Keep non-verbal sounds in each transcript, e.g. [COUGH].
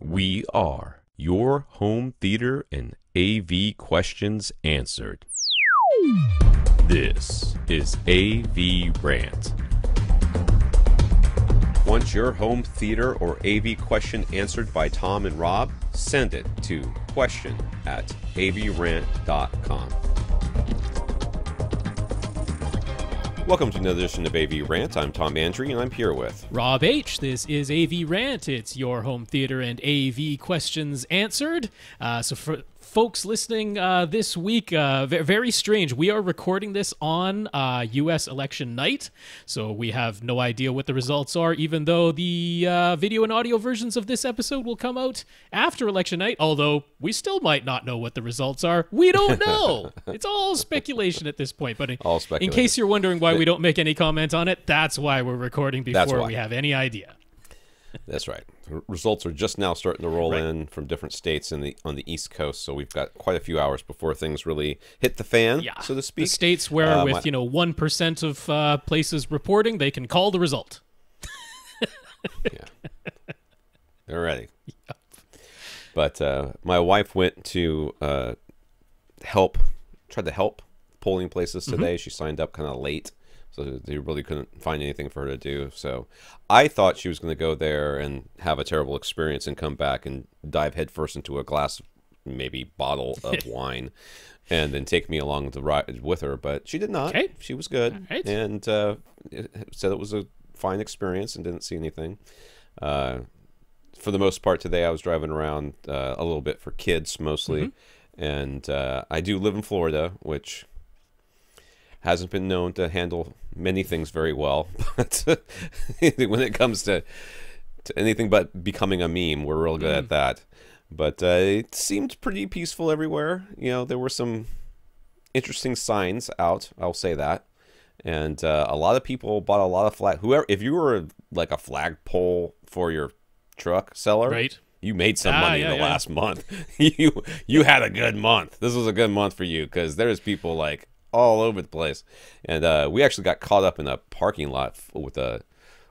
We are your home theater and AV questions answered. This is AV Rant. Want your home theater or AV question answered by Tom and Rob? Send it to question at avrant.com. Welcome to another edition of AV Rant. I'm Tom Andry, and I'm here with Rob H. This is AV Rant. It's your home theater and AV questions answered. Uh, so, for folks listening uh, this week, uh, ve- very strange. We are recording this on uh, U.S. election night, so we have no idea what the results are. Even though the uh, video and audio versions of this episode will come out after election night, although we still might not know what the results are. We don't [LAUGHS] know. it's all speculation at this point. But in, All in case you're wondering why we don't make any comment on it, that's why we're recording before we have any idea. That's right. R- Results are just now starting to roll Right. in from different states in the on the East Coast, so we've got quite a few hours before things really hit the fan, Yeah, so to The states where, Uh, with my- you know one percent of uh, places reporting, they can call the result. [LAUGHS] yeah, They're ready. Yep. But uh, my wife went to uh, help, tried to help polling places Mm-hmm. today. She signed up kind of late, so they really couldn't find anything for her to do. So I thought she was going to go there and have a terrible experience and come back and dive headfirst into a glass, maybe bottle of [LAUGHS] wine, and then take me along the ride with her. But she did not. Okay. She was good right. and uh, said it was a fine experience and didn't see anything. Uh, for the most part today, I was driving around uh, a little bit for kids mostly, and uh, I do live in Florida, which hasn't been known to handle many things very well. [LAUGHS] But [LAUGHS] when it comes to, to anything but becoming a meme, we're real good at that. But uh, it seemed pretty peaceful everywhere. You know, there were some interesting signs out. I'll say that. And uh, a lot of people bought a lot of flag. Whoever, if you were like a flagpole for your truck seller, Right. You made some Ah, money yeah, the yeah. last month. [LAUGHS] you you had a good month. This was a good month for you because there's people like all over the place, and uh, we actually got caught up in a parking lot with a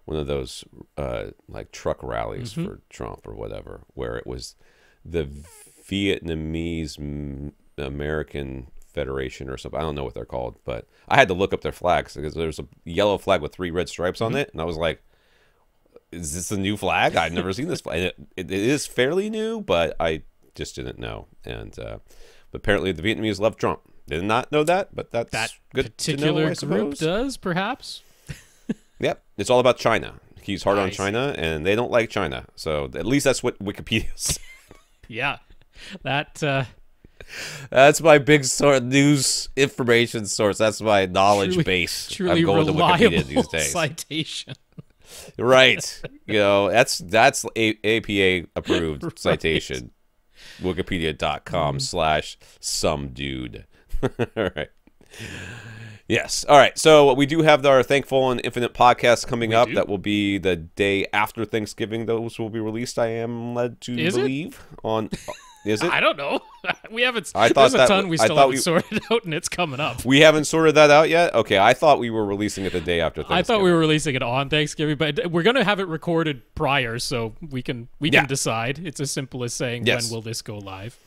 one of those uh, like truck rallies Mm-hmm. for Trump or whatever, where it was the Vietnamese American Federation or something. I don't know what they're called, but I had to look up their flags because there's a yellow flag with three red stripes on it, and I was like, "Is this a new flag? I've never seen this flag. It, it, it is fairly new, but I just didn't know." And uh, apparently, the Vietnamese love Trump. Did not know that, but that's That good to know, particular group does, perhaps. [LAUGHS] Yep, it's all about China. He's hard on. China, and they don't like China. So at least that's what Wikipedia [LAUGHS] says. Yeah, that uh, That's my big sort of news information source. That's my knowledge truly, base. truly I'm going to reliable Wikipedia these [LAUGHS] days. citation. right. You know, that's that's A- APA approved citation. Wikipedia.com slash some dude. [LAUGHS] All right. Yes. All right. So we do have our Thankful and Infinite podcast coming up. do. That will be the day after Thanksgiving. Those will be released. I am led to Is it? believe on. Uh, is [LAUGHS] it? I don't know. [LAUGHS] we haven't. I thought there's a that ton w- we still haven't we- sorted out, and it's coming up. We haven't sorted that out yet. Okay, I thought we were releasing it the day after. Thanksgiving. I thought we were releasing it on Thanksgiving, but we're gonna have it recorded prior, so we can we Yeah. can decide. It's as simple as saying Yes. when will this go live.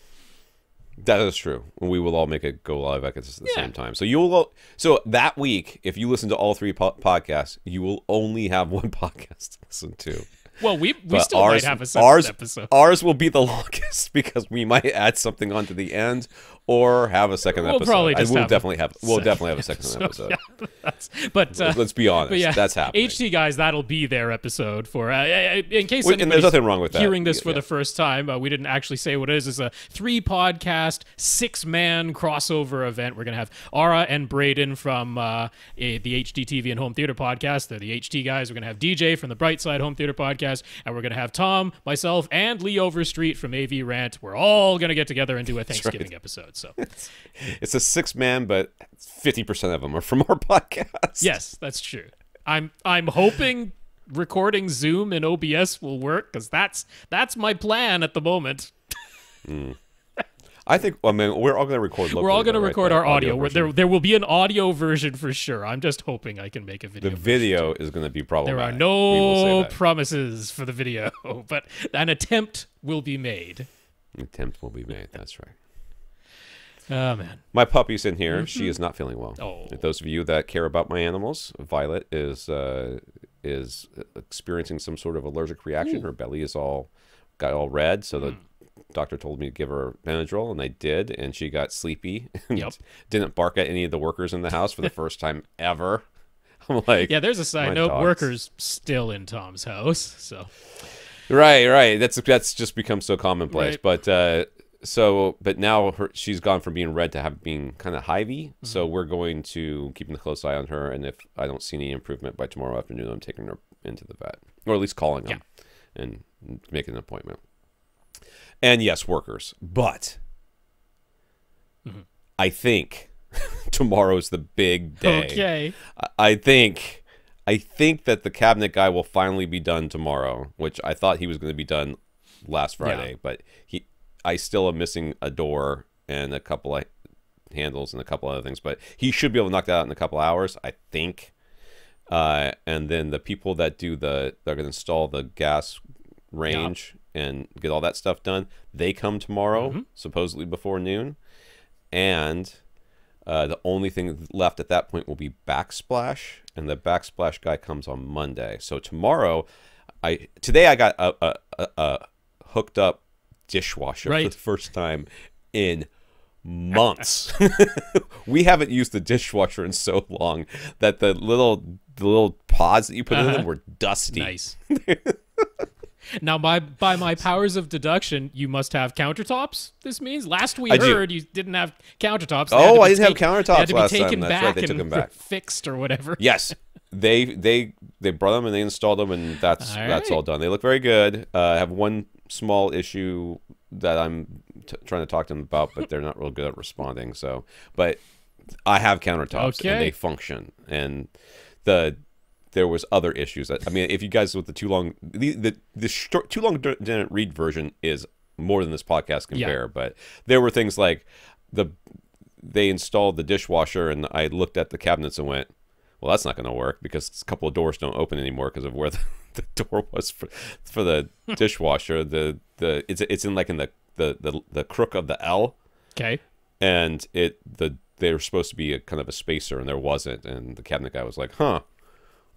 That is true. We will all make it go live at the the Yeah. same time. So you'll all- so that week, if you listen to all three po- podcasts, you will only have [LAUGHS] one podcast to listen to. Well, we we But still ours, might have a separate ours, episode. ours will be the [LAUGHS] longest because we might add something onto the end or have a 2nd We'll episode. probably I just will have definitely have. We'll definitely have a second episode. [LAUGHS] episode. Yeah, but uh, Let's be honest. yeah, that's happening. HT guys, that'll be their episode for. Uh, in case Wait, and there's nothing wrong with that. Hearing this for Yeah. the first time, uh, we didn't actually say what it is. It's a three podcast, six man crossover event. We're gonna have Ara and Braden from uh, the HD TV and Home Theater podcast. They're the HT guys. We're gonna have DJ from the Brightside Home Theater podcast, and we're gonna have Tom, myself, and Lee Overstreet from AV Rant. We're all gonna get together and do a Thanksgiving episode. So [LAUGHS] It's a six man, but fifty percent of them are from our [LAUGHS] podcast. Yes, that's true. I'm I'm hoping recording Zoom and OBS will work because that's that's my plan at the moment. Mm. I think. I mean, we're all going to record. We're all going to right? record The our audio. Where there, there will be an audio version for sure. I'm just hoping I can make a video. The video is going to be probably. There are We will say no promises for the video, [LAUGHS] but an attempt will be made. An attempt will be made. That's right. Oh man. My puppy's in here. She is not feeling well. Oh. Those of you that care about my animals, Violet is uh, is experiencing some sort of allergic reaction. Her belly is all got all red, so the doctor told me to give her Benadryl, and I did, and she got sleepy. [LAUGHS] And Yep. Didn't bark at any of the workers in the house for the first time ever. [LAUGHS] I'm like, Yeah, there's a side note. dogs. Workers still in Tom's house, so Right, right. That's that's just become so commonplace. Right. But uh, so, but now her, she's gone from being red to have being kind of hivey. So Mm-hmm. we're going to keeping a close eye on her, and if I don't see any improvement by tomorrow afternoon, I'm taking her into the vet, or at least calling them and making an appointment. And yes, workers, but Mm-hmm. I think [LAUGHS] tomorrow's the big day. okay. I- think I think that the cabinet guy will finally be done tomorrow, which I thought he was going to be done last Friday, but he I still am missing a door and a couple of handles and a couple other things, but he should be able to knock that out in a couple hours, I think. Uh, and then the people that do the they're going to install the gas range and get all that stuff done, they come tomorrow, supposedly before noon. And uh, the only thing left at that point will be backsplash, and the backsplash guy comes on Monday. So tomorrow, I today I got a, a, a, a hooked up dishwasher for the first time in [LAUGHS] months. [LAUGHS] we haven't used the dishwasher in so long that the little the little pods that you put in them were dusty. Nice. [LAUGHS] now, by by my powers of deduction, you must have countertops. This means last we I do. heard you didn't have countertops. They Oh, I didn't have countertops had to be last time. That's right, back they took and them back. fixed or whatever. [LAUGHS] Yes, they they they brought them and they installed them, and that's All that's right. all done. They look very good. Uh, I have one small issue that I'm t- trying to talk to them about, but they're not real good at responding. So, but I have countertops Okay. and they function, and the there was other issues I mean, if you guys with the too long the the, the short, too long didn't read version is more than this podcast can Yeah. bear, but there were things like the they installed the dishwasher and I looked at the cabinets and went, well, that's not going to work because a couple of doors don't open anymore because of where [LAUGHS] the, the door was for, for the [LAUGHS] dishwasher. The the it's it's in like in the, the the the crook of the L, Okay. and it the they were supposed to be a kind of a spacer and there wasn't, and the cabinet guy was like, huh,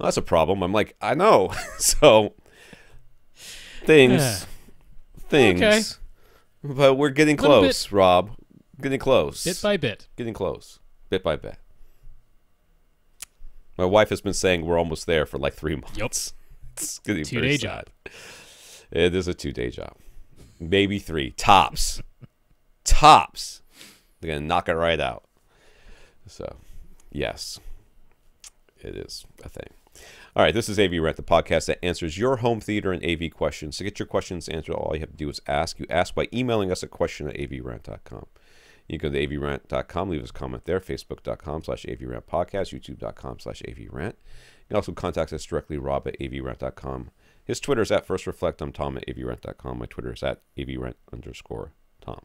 well, that's a problem. I'm like, I know. [LAUGHS] so things, things, Okay. but we're getting Little bit- close, Rob. Getting close Bit by bit. getting close, bit by bit. My wife has been saying we're almost there for like three [LAUGHS] months. It's getting Two day sad. It is a two day job, maybe three tops. tops. They're gonna knock it right out. So, yes, it is a thing. All right, this is AV Rant, the podcast that answers your home theater and AV questions. To get your questions answered, all you have to do is ask. You ask by emailing us at question at avrant.com. You can go to avrant.com, leave us a comment there, facebook.com slash avrant avrantpodcast, youtube.com slash avrant. You can also contact us directly, rob at avrant.com. His Twitter is at first reflect. I'm Tom at avrant.com. My Twitter is at avrant underscore Tom.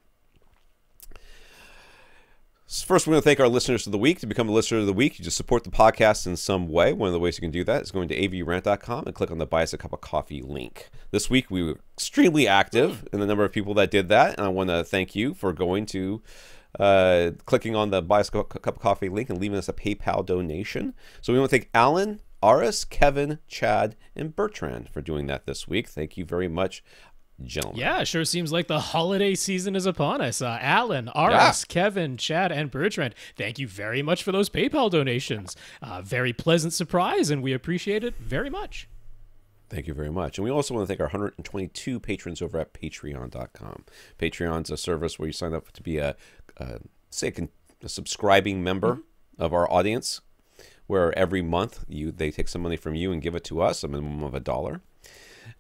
First, we want to thank our listeners of the week. To become a listener of the week, you just support the podcast in some way. One of the ways you can do that is going to avrant.com and click on the Buy Us a Cup of Coffee link. This week, we were extremely active in the number of people that did that. And I want to thank you for going to uh, clicking on the Buy Us a Cup Cup of Coffee link and leaving us a PayPal donation. So we want to thank Alan, Aras, Kevin, Chad, and Bertrand for doing that this week. Thank you very much, gentlemen. Yeah, sure seems like the holiday season is upon us. Uh, Alan, Aras, Kevin, Chad, and Bertrand, thank you very much for those PayPal donations. Uh, very pleasant surprise, and we appreciate it very much. Thank you very much. And we also want to thank our 122 patrons over at patreon.com. Patreon's a service where you sign up to be a, uh, say, a, con- a subscribing member of our audience, where every month you they take some money from you and give it to us, a minimum of a dollar.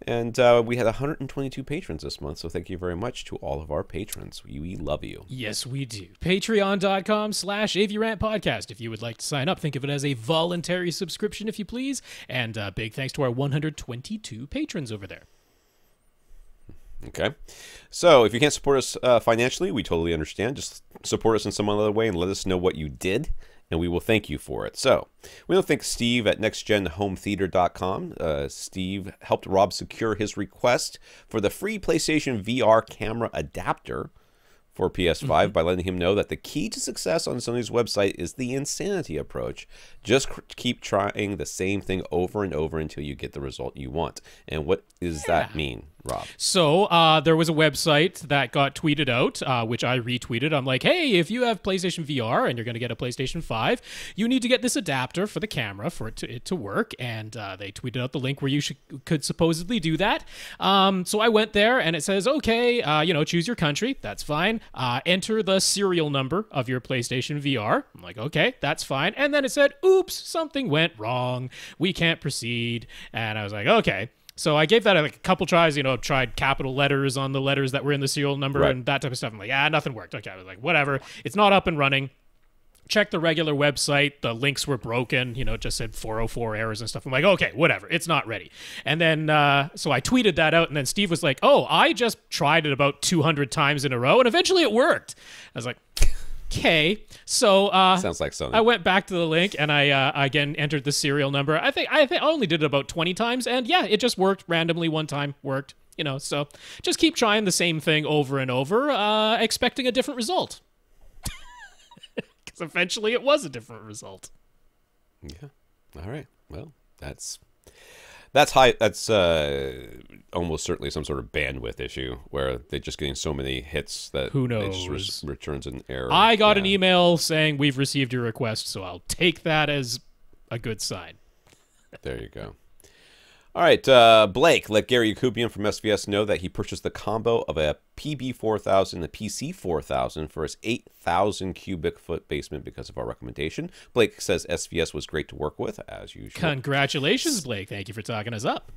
And uh, we had 122 patrons this month, so thank you very much to all of our patrons. We, we love you. Yes, we do. Patreon.com slash AVRant Podcast. If you would like to sign up, think of it as a voluntary subscription, if you please. And uh, big thanks to our 122 patrons over there. Okay. So if you can't support us uh, financially, we totally understand. Just support us in some other way and let us know what you did, and we will thank you for it. So we want to thank Steve at nextgenhometheater.com. Uh, Steve helped Rob secure his request for the free PlayStation VR camera adapter for PS5 Mm-hmm. by letting him know that the key to success on Sony's website is the insanity approach. Just cr- keep trying the same thing over and over until you get the result you want. And what does that mean, Rob? So uh, there was a website that got tweeted out, uh, which I retweeted. I'm like, hey, if you have PlayStation VR and you're going to get a PlayStation 5, you need to get this adapter for the camera for it to, it to work. And uh, they tweeted out the link where you should, could supposedly do that. Um, so I went there and it says, okay, uh, you know, choose your country. That's fine. Uh, enter the serial number of your PlayStation VR. I'm like, okay, that's fine. And then it said, oops, something went wrong. We can't proceed. And I was like, okay. So I gave that like a couple tries, you know, tried capital letters on the letters that were in the serial number Right. and that type of stuff. I'm like, ah, nothing worked. Okay, I was like, whatever. It's not up and running. Check the regular website. The links were broken. You know, it just said 404 errors and stuff. I'm like, okay, whatever. It's not ready. And then, uh, so I tweeted that out, and then Steve was like, oh, I just tried it about 200 times in a row, and eventually it worked. I was like, okay. So, uh, Sounds like Sony. I went back to the link and I uh, again entered the serial number. I think I think I only did it about twenty times, and yeah, it just worked randomly. One time worked, you know. So just keep trying the same thing over and over, uh, expecting a different result. [LAUGHS] Because eventually, it was a different result. Yeah. All right. Well, that's that's high. That's uh, almost certainly some sort of bandwidth issue where they're just getting so many hits that Who knows it just re- returns an error. I got an email saying we've received your request, so I'll take that as a good sign. There you go. All right, uh, Blake, let Gary Yacoubian from SVS know that he purchased the combo of a PB4000 and a PC4000 for his 8,000 cubic foot basement because of our recommendation. Blake says SVS was great to work with, as usual. Congratulations, Blake. Thank you for talking us up.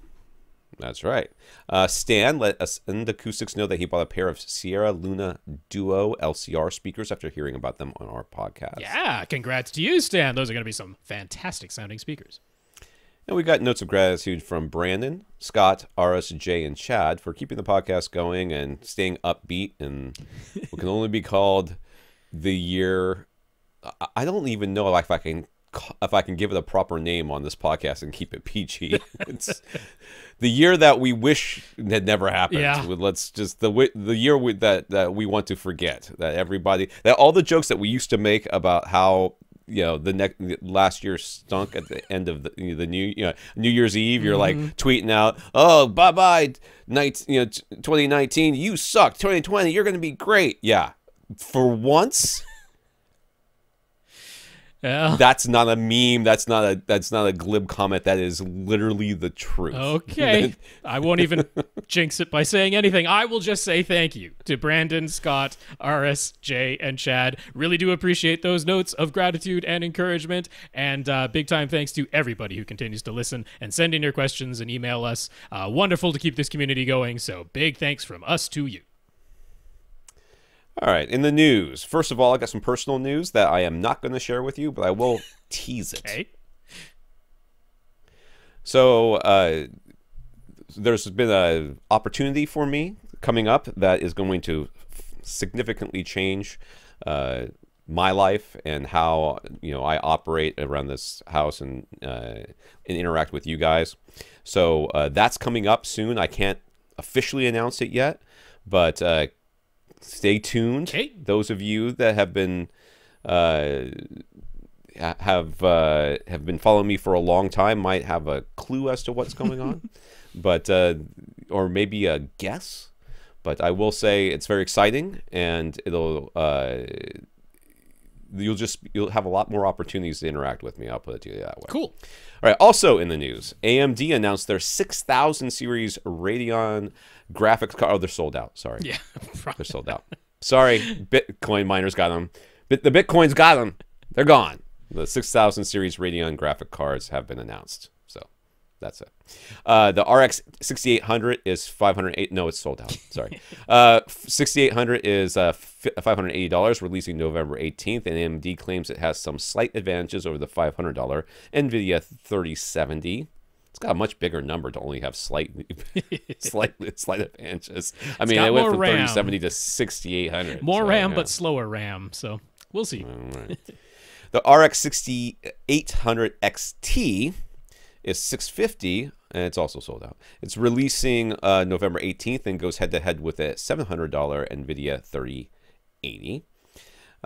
That's right. Uh, Stan let Ascend Acoustics know that he bought a pair of Sierra Luna Duo LCR speakers after hearing about them on our podcast. Yeah, congrats to you, Stan. Those are going to be some fantastic sounding speakers. And we got notes of gratitude from Brandon, Scott, Aras Jay, and Chad for keeping the podcast going and staying upbeat and what can only be called the year. I- don't even know if I can if I can give it a proper name on this podcast and keep it PG. [LAUGHS] it's the year that we wish had never happened. Yeah. Let's just the the year we, that that we want to forget. That everybody that all the jokes that we used to make about how you know the next last year stunk at the end of the you know, the new you know New Year's Eve. You're like mm-hmm. tweeting out, "Oh, bye bye, night you know 2019. You suck. 2020, you're going to be great." Yeah, for once. Yeah. That's not a meme. That's not a that's not a glib comment. That is literally the truth. Okay. [LAUGHS] I won't even jinx it by saying anything. I will just say thank you to Brandon, Scott, Aras, Jay, and Chad. Really do appreciate those notes of gratitude and encouragement. And uh, big time thanks to everybody who continues to listen and send in your questions and email us. Uh, wonderful to keep this community going. So big thanks from us to you. All right, in the news. First of all, I got some personal news that I am not going to share with you, but I will [LAUGHS] tease it. Okay. So uh, there's been an opportunity for me coming up that is going to significantly change uh, my life and how you know I operate around this house and uh, and interact with you guys. So uh, that's coming up soon. I can't officially announce it yet, but uh, stay tuned. Okay. Those of you that have been uh, have uh, have been following me for a long time might have a clue as to what's going on, [LAUGHS] but uh, or maybe a guess. But I will say it's very exciting, and it'll uh, you'll just you'll have a lot more opportunities to interact with me. I'll put it to you that way. Cool. All right. Also in the news, AMD announced their 6000 series Radeon graphics card. Oh, they're sold out. Sorry. Yeah. [LAUGHS] probably. They're sold out. Sorry, Bitcoin miners got them. Bit, the Bitcoins got them. They're gone. The 6000 series Radeon graphic cards have been announced. So that's it. Uh, the RX 6800 is 508. No, it's sold out. Sorry. [LAUGHS] Uh, 6800 is uh, $580, releasing November 18th. And AMD claims it has some slight advantages over the $500 NVIDIA 3070. It's got a much bigger number to only have slight, [LAUGHS] slight, slight advantages. I mean, it went from RAM. 3070 to 6800. More so, RAM, yeah. but slower RAM. So we'll see. Right. the RX 6800 XT is 650 and it's also sold out. It's releasing uh, November 18th and goes head to head with a $700 Nvidia 3080.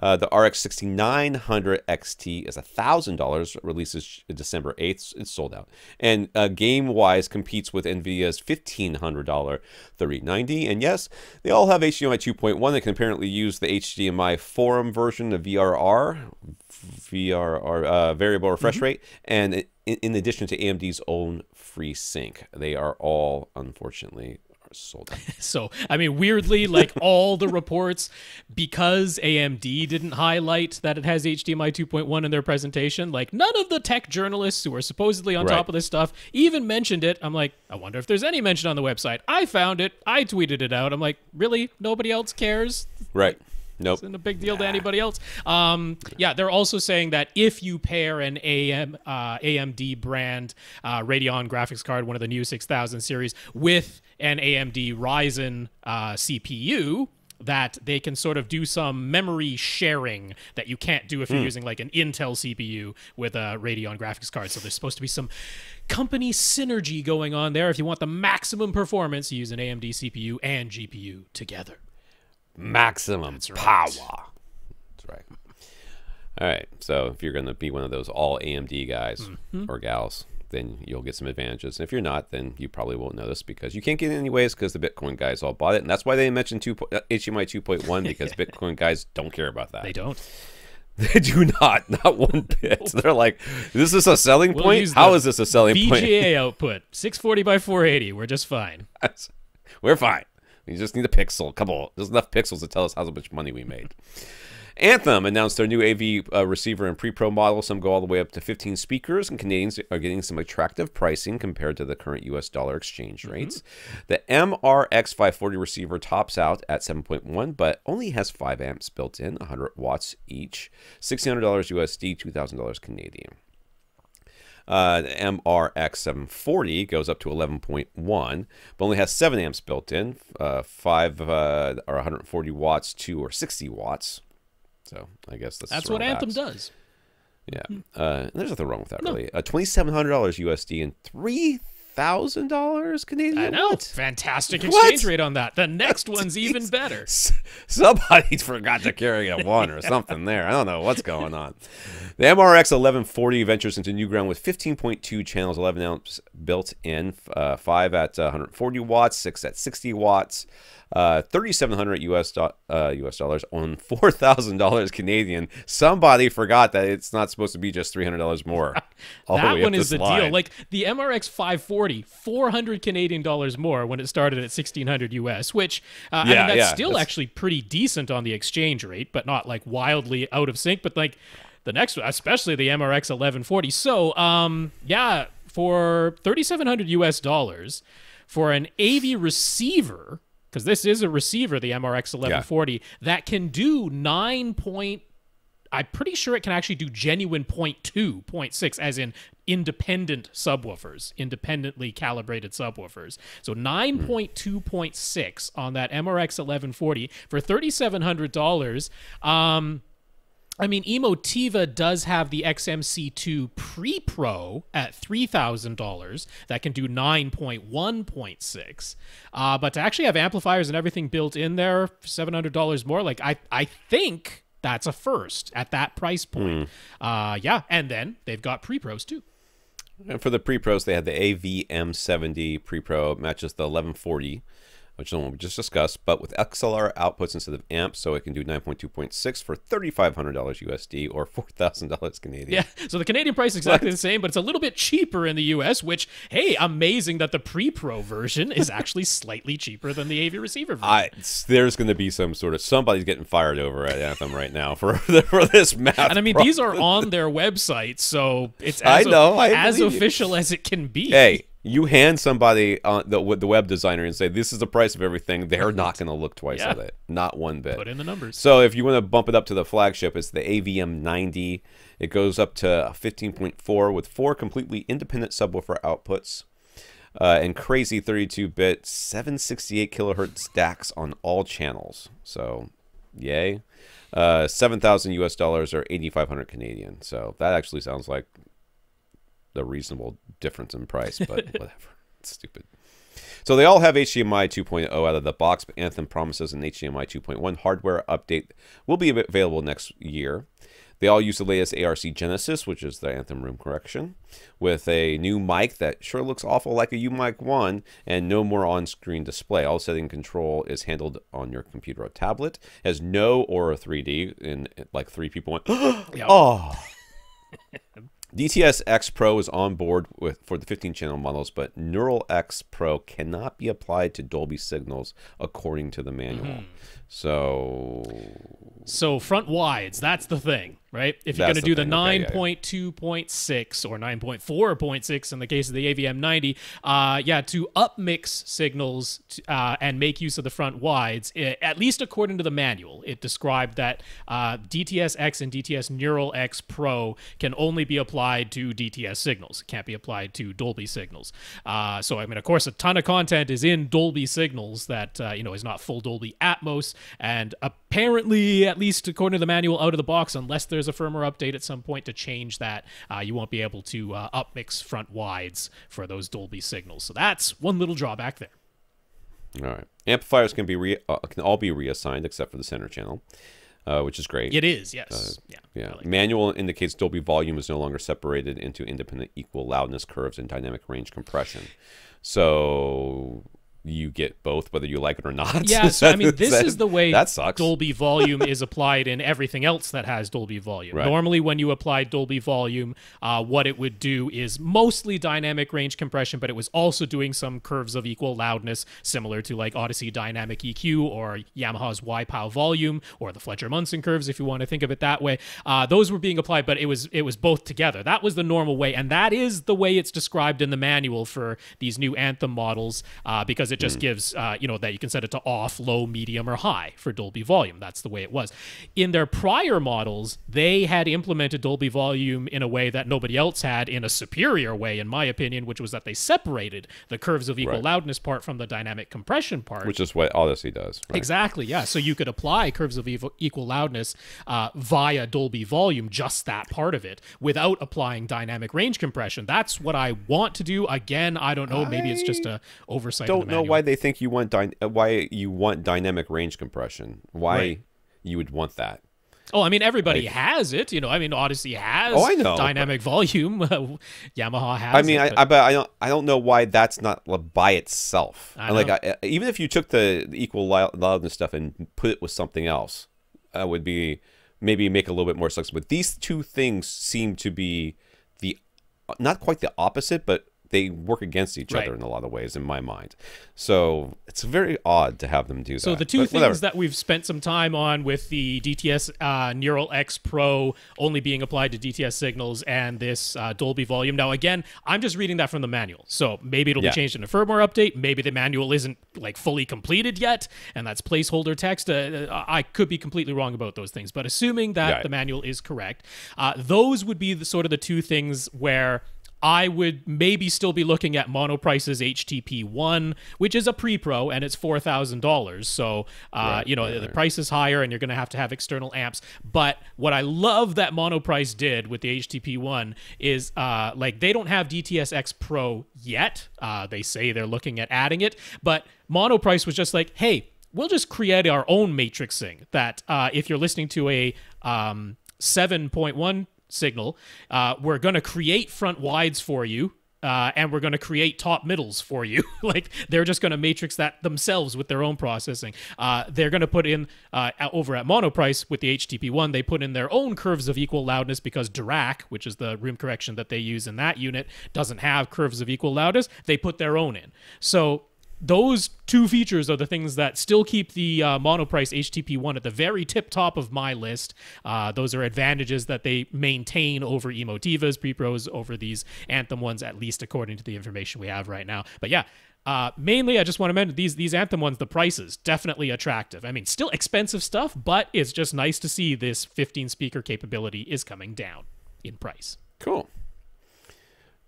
Uh, the RX 6900 XT is $1,000, releases December 8th. It's sold out. And uh, game wise, competes with NVIDIA's $1,500 3090. And yes, they all have HDMI 2.1. They can apparently use the HDMI forum version of VRR, VRR uh, variable refresh rate, and in, in addition to AMD's own FreeSync. They are all, unfortunately, sold out. [LAUGHS] So, I mean, weirdly, like [LAUGHS] all the reports, because AMD didn't highlight that it has HDMI 2.1 in their presentation, like none of the tech journalists who are supposedly on Right. top of this stuff even mentioned it. I'm like, I wonder if there's any mention on the website. I found it. I tweeted it out. I'm like, really? Nobody else cares? Right. Nope. Isn't a big deal to anybody else. Um, yeah, they're also saying that if you pair an AM uh, AMD brand uh, Radeon graphics card, one of the new 6000 series, with an AMD Ryzen uh, CPU, that they can sort of do some memory sharing that you can't do if you're using like an Intel CPU with a Radeon graphics card. So there's supposed to be some company synergy going on there. If you want the maximum performance, you use an AMD CPU and GPU together. maximum power. That's right. All right. So if you're going to be one of those all AMD guys Mm-hmm. or gals, then you'll get some advantages. And if you're not, then you probably won't notice because you can't get it anyways because the Bitcoin guys all bought it, and that's why they mentioned two, uh, HDMI 2.1 [LAUGHS] because Bitcoin guys don't care about that. They don't. [LAUGHS] They do not, [LAUGHS] not one bit. They're like, "This is a selling We'll point. How is this a selling point? VGA output 640 by 480. We're just fine. We're fine. We just need a pixel, couple. There's enough pixels to tell us how much money we made. Anthem announced their new AV uh, receiver and pre-pro model. Some go all the way up to 15 speakers, and Canadians are getting some attractive pricing compared to the current U.S. dollar exchange rates. The MRX 540 receiver tops out at 7.1, but only has 5 amps built in, 100 watts each, $1,600 USD, $2,000 Canadian. Uh, the MRX 740 goes up to 11.1, but only has 7 amps built in, uh, 5 uh, or 140 watts, 2 or 60 watts. So I guess that's, That's what Anthem does. Yeah, uh, there's nothing wrong with that really. Uh, $2,700 USD and $3,000 Canadian. I know. What? Fantastic What? exchange rate on that. The next [LAUGHS] one's even better. [LAUGHS] S- Somebody forgot to carry a one or something there. I don't know what's going on. The MRX 1140 ventures into new ground with 15.2 channels, 11 amps built in, uh, 5 at uh, 140 watts, 6 at 60 watts, uh, 3,700 US, do- uh, US dollars on [LAUGHS] $4,000 Canadian. Somebody forgot that it's not supposed to be just $300 more. [LAUGHS] all that one is the line. deal. Like the MRX 540, 400 Canadian dollars more when it started at 1600 US, which uh, I Yeah, mean that's yeah, still that's- actually pretty decent on the exchange rate, but not like wildly out of sync. But like the next one, especially the MRX 1140. So um yeah, for 3700 US dollars for an AV receiver. Because this is a receiver, the MRX 1140, that can do nine point I'm pretty sure it can actually do genuine 0.2, 0.6, as in independent subwoofers, independently calibrated subwoofers. So 9.2.6 on that MRX 1140 for $3,700. Um, I mean, Emotiva does have the XMC2 Pre Pro at $3,000 that can do 9.1.6. Uh, but to actually have amplifiers and everything built in there, $700 more, like I, I think that's a first at that price point. Uh, yeah, and then they've got Pre Pros too. And for the pre-pros, they had the AVM70 pre-pro matches the 1140, which is the one we just discussed, but with XLR outputs instead of amps, so it can do 9.2.6 for $3,500 USD or $4,000 Canadian. Yeah, so the Canadian price is exactly the same, but it's a little bit cheaper in the US, which, hey, amazing that the Pre Pro version is actually [LAUGHS] slightly cheaper than the AV receiver version. I, there's going to be some sort of somebody's getting fired over at Anthem right now for [LAUGHS] for this math. And I mean, problem. these are on their website, so it's I as, know, I as believe you. official as it can be. hey, you hand somebody uh, the the web designer and say this is the price of everything, they're not going to look twice Yeah. at it, not one bit. Put in the numbers. So if you want to bump it up to the flagship, it's the AVM 90. It goes up to 15.4 with four completely independent subwoofer outputs. Uh, and crazy 32-bit 768 kilohertz DACs on all channels. So, yay. Uh, 7,000 US dollars or 8,500 Canadian. So that actually sounds like the reasonable difference in price, but [LAUGHS] whatever. It's stupid. So they all have HDMI 2.0 out of the box, but Anthem promises an HDMI 2.1 hardware update will be available next year. They all use the latest ARC Genesis, which is the Anthem room correction, with a new mic that sure looks awful like a UMIK 1 and no more on-screen display. All setting control is handled on your computer or tablet. Has no Auro 3D, and like three people went, [GASPS] oh. [LAUGHS] DTS X Pro is on board with for the 15 channel models, but Neural X Pro cannot be applied to Dolby signals according to the manual. Mm-hmm. So So front wides, that's the thing, right? If you're going to do the thing, okay, yeah, yeah. 9.2.6 or 9.4.6 in the case of the AVM90, uh, yeah, to upmix signals uh, and make use of the front wides, i at least according to the manual, it described that uh, DTS X and DTS Neural X Pro can only be applied to DTS signals. It can't be applied to Dolby signals. Uh, so, I mean, of course, a ton of content is in Dolby signals that, uh, you know, is not full Dolby Atmos. And apparently, at least according to the manual out of the box, unless there's a firmware update at some point to change that, uh, you won't be able to uh, upmix front wides for those Dolby signals. So that's one little drawback there. all right, amplifiers can be re- uh, can all be reassigned except for the center channel, uh, which is great. It is, yes. yeah. Yeah, like manual indicates Dolby volume is no longer separated into independent equal loudness curves and dynamic range compression. So you get both, whether you like it or not. Yeah, so I mean, [LAUGHS] this That- is the way that sucks. Dolby Volume [LAUGHS] is applied in everything else that has Dolby Volume. Right. Normally, when you apply Dolby Volume, uh, what it would do is mostly dynamic range compression, but it was also doing some curves of equal loudness, similar to like Audyssey Dynamic EQ or Yamaha's YPAO Volume or the Fletcher Munson curves, if you want to think of it that way. Uh, those were being applied, but it was it was both together. That was the normal way, and that is the way it's described in the manual for these new Anthem models, uh, because it just gives uh, you know that you can set it to off, low, medium, or high for Dolby Volume. That's the way it was. In their prior models, they had implemented Dolby Volume in a way that nobody else had, in a superior way, in my opinion, which was that they separated the curves of equal Right. loudness part from the dynamic compression part. which is what Audyssey does. Right? Exactly, yeah. So you could apply curves of equal loudness uh, via Dolby Volume, just that part of it, without applying dynamic range compression. That's what I want to do. Again, I don't know. Maybe it's just a oversight. Don't the know why they think you want dy- uh, why you want dynamic range compression. Why Right. you would want that? Oh, I mean, everybody has it. You know, I mean, Audyssey has Oh, I know, dynamic volume. [LAUGHS] Yamaha has. I mean, it, I, but- I but I don't I don't know why that's not l- by itself. I like know. I, even if you took the, the equal loudness stuff and put it with something else, that would be maybe make a little bit more sense. But these two things seem to be the not quite the opposite, but they work against each Right. other in a lot of ways in my mind. So it's very odd to have them do So that. the two But things whatever. that we've spent some time on with the DTS uh, Neural X Pro only being applied to DTS signals and this uh, Dolby Volume. Now, again, I'm just reading that from the manual, so maybe it'll Yeah. be changed in a firmware update. Maybe the manual isn't like fully completed yet, and that's placeholder text. Uh, Uh, I could be completely wrong about those things, but assuming that Right. the manual is correct, uh, those would be the sort of the two things where. I would maybe still be looking at Monoprice's HTP1, which is a pre-pro and it's four thousand dollars. So uh, Right, you know right, the price is higher, and you're going to have to have external amps. But what I love that Monoprice did with the HTP1 is uh, like they don't have DTS X Pro yet. Uh, they say they're looking at adding it, but Monoprice was just like, hey. We'll just create our own matrixing that uh, if you're listening to a um, 7.1 signal, uh, we're going to create front wides for you. Uh, and we're going to create top middles for you. [LAUGHS] like they're just going to matrix that themselves with their own processing. Uh, they're going to put in uh, over at Monoprice with the HTP1, they put in their own curves of equal loudness because Dirac, which is the room correction that they use in that unit, doesn't have curves of equal loudness. They put their own in. So those two features are the things that still keep the uh, monoprice HTP1 at the very tip top of my list. Uh, those are advantages that they maintain over Emotivas, Pre-Pros, over these Anthem ones, at least according to the information we have right now. But yeah, uh, mainly, I just want to mention these these Anthem ones. The prices definitely attractive. I mean, still expensive stuff, but it's just nice to see this 15 speaker capability is coming down in price. Cool.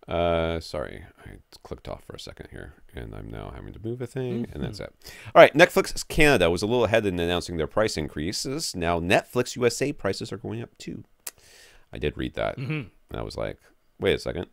Uh, sorry, I clicked off for a second here, and I'm now having to move a thing, mm-hmm. and that's it. All right, Netflix Canada was a little ahead in announcing their price increases. Now Netflix USA prices are going up too. I did read that, mm-hmm. and I was like, wait a second.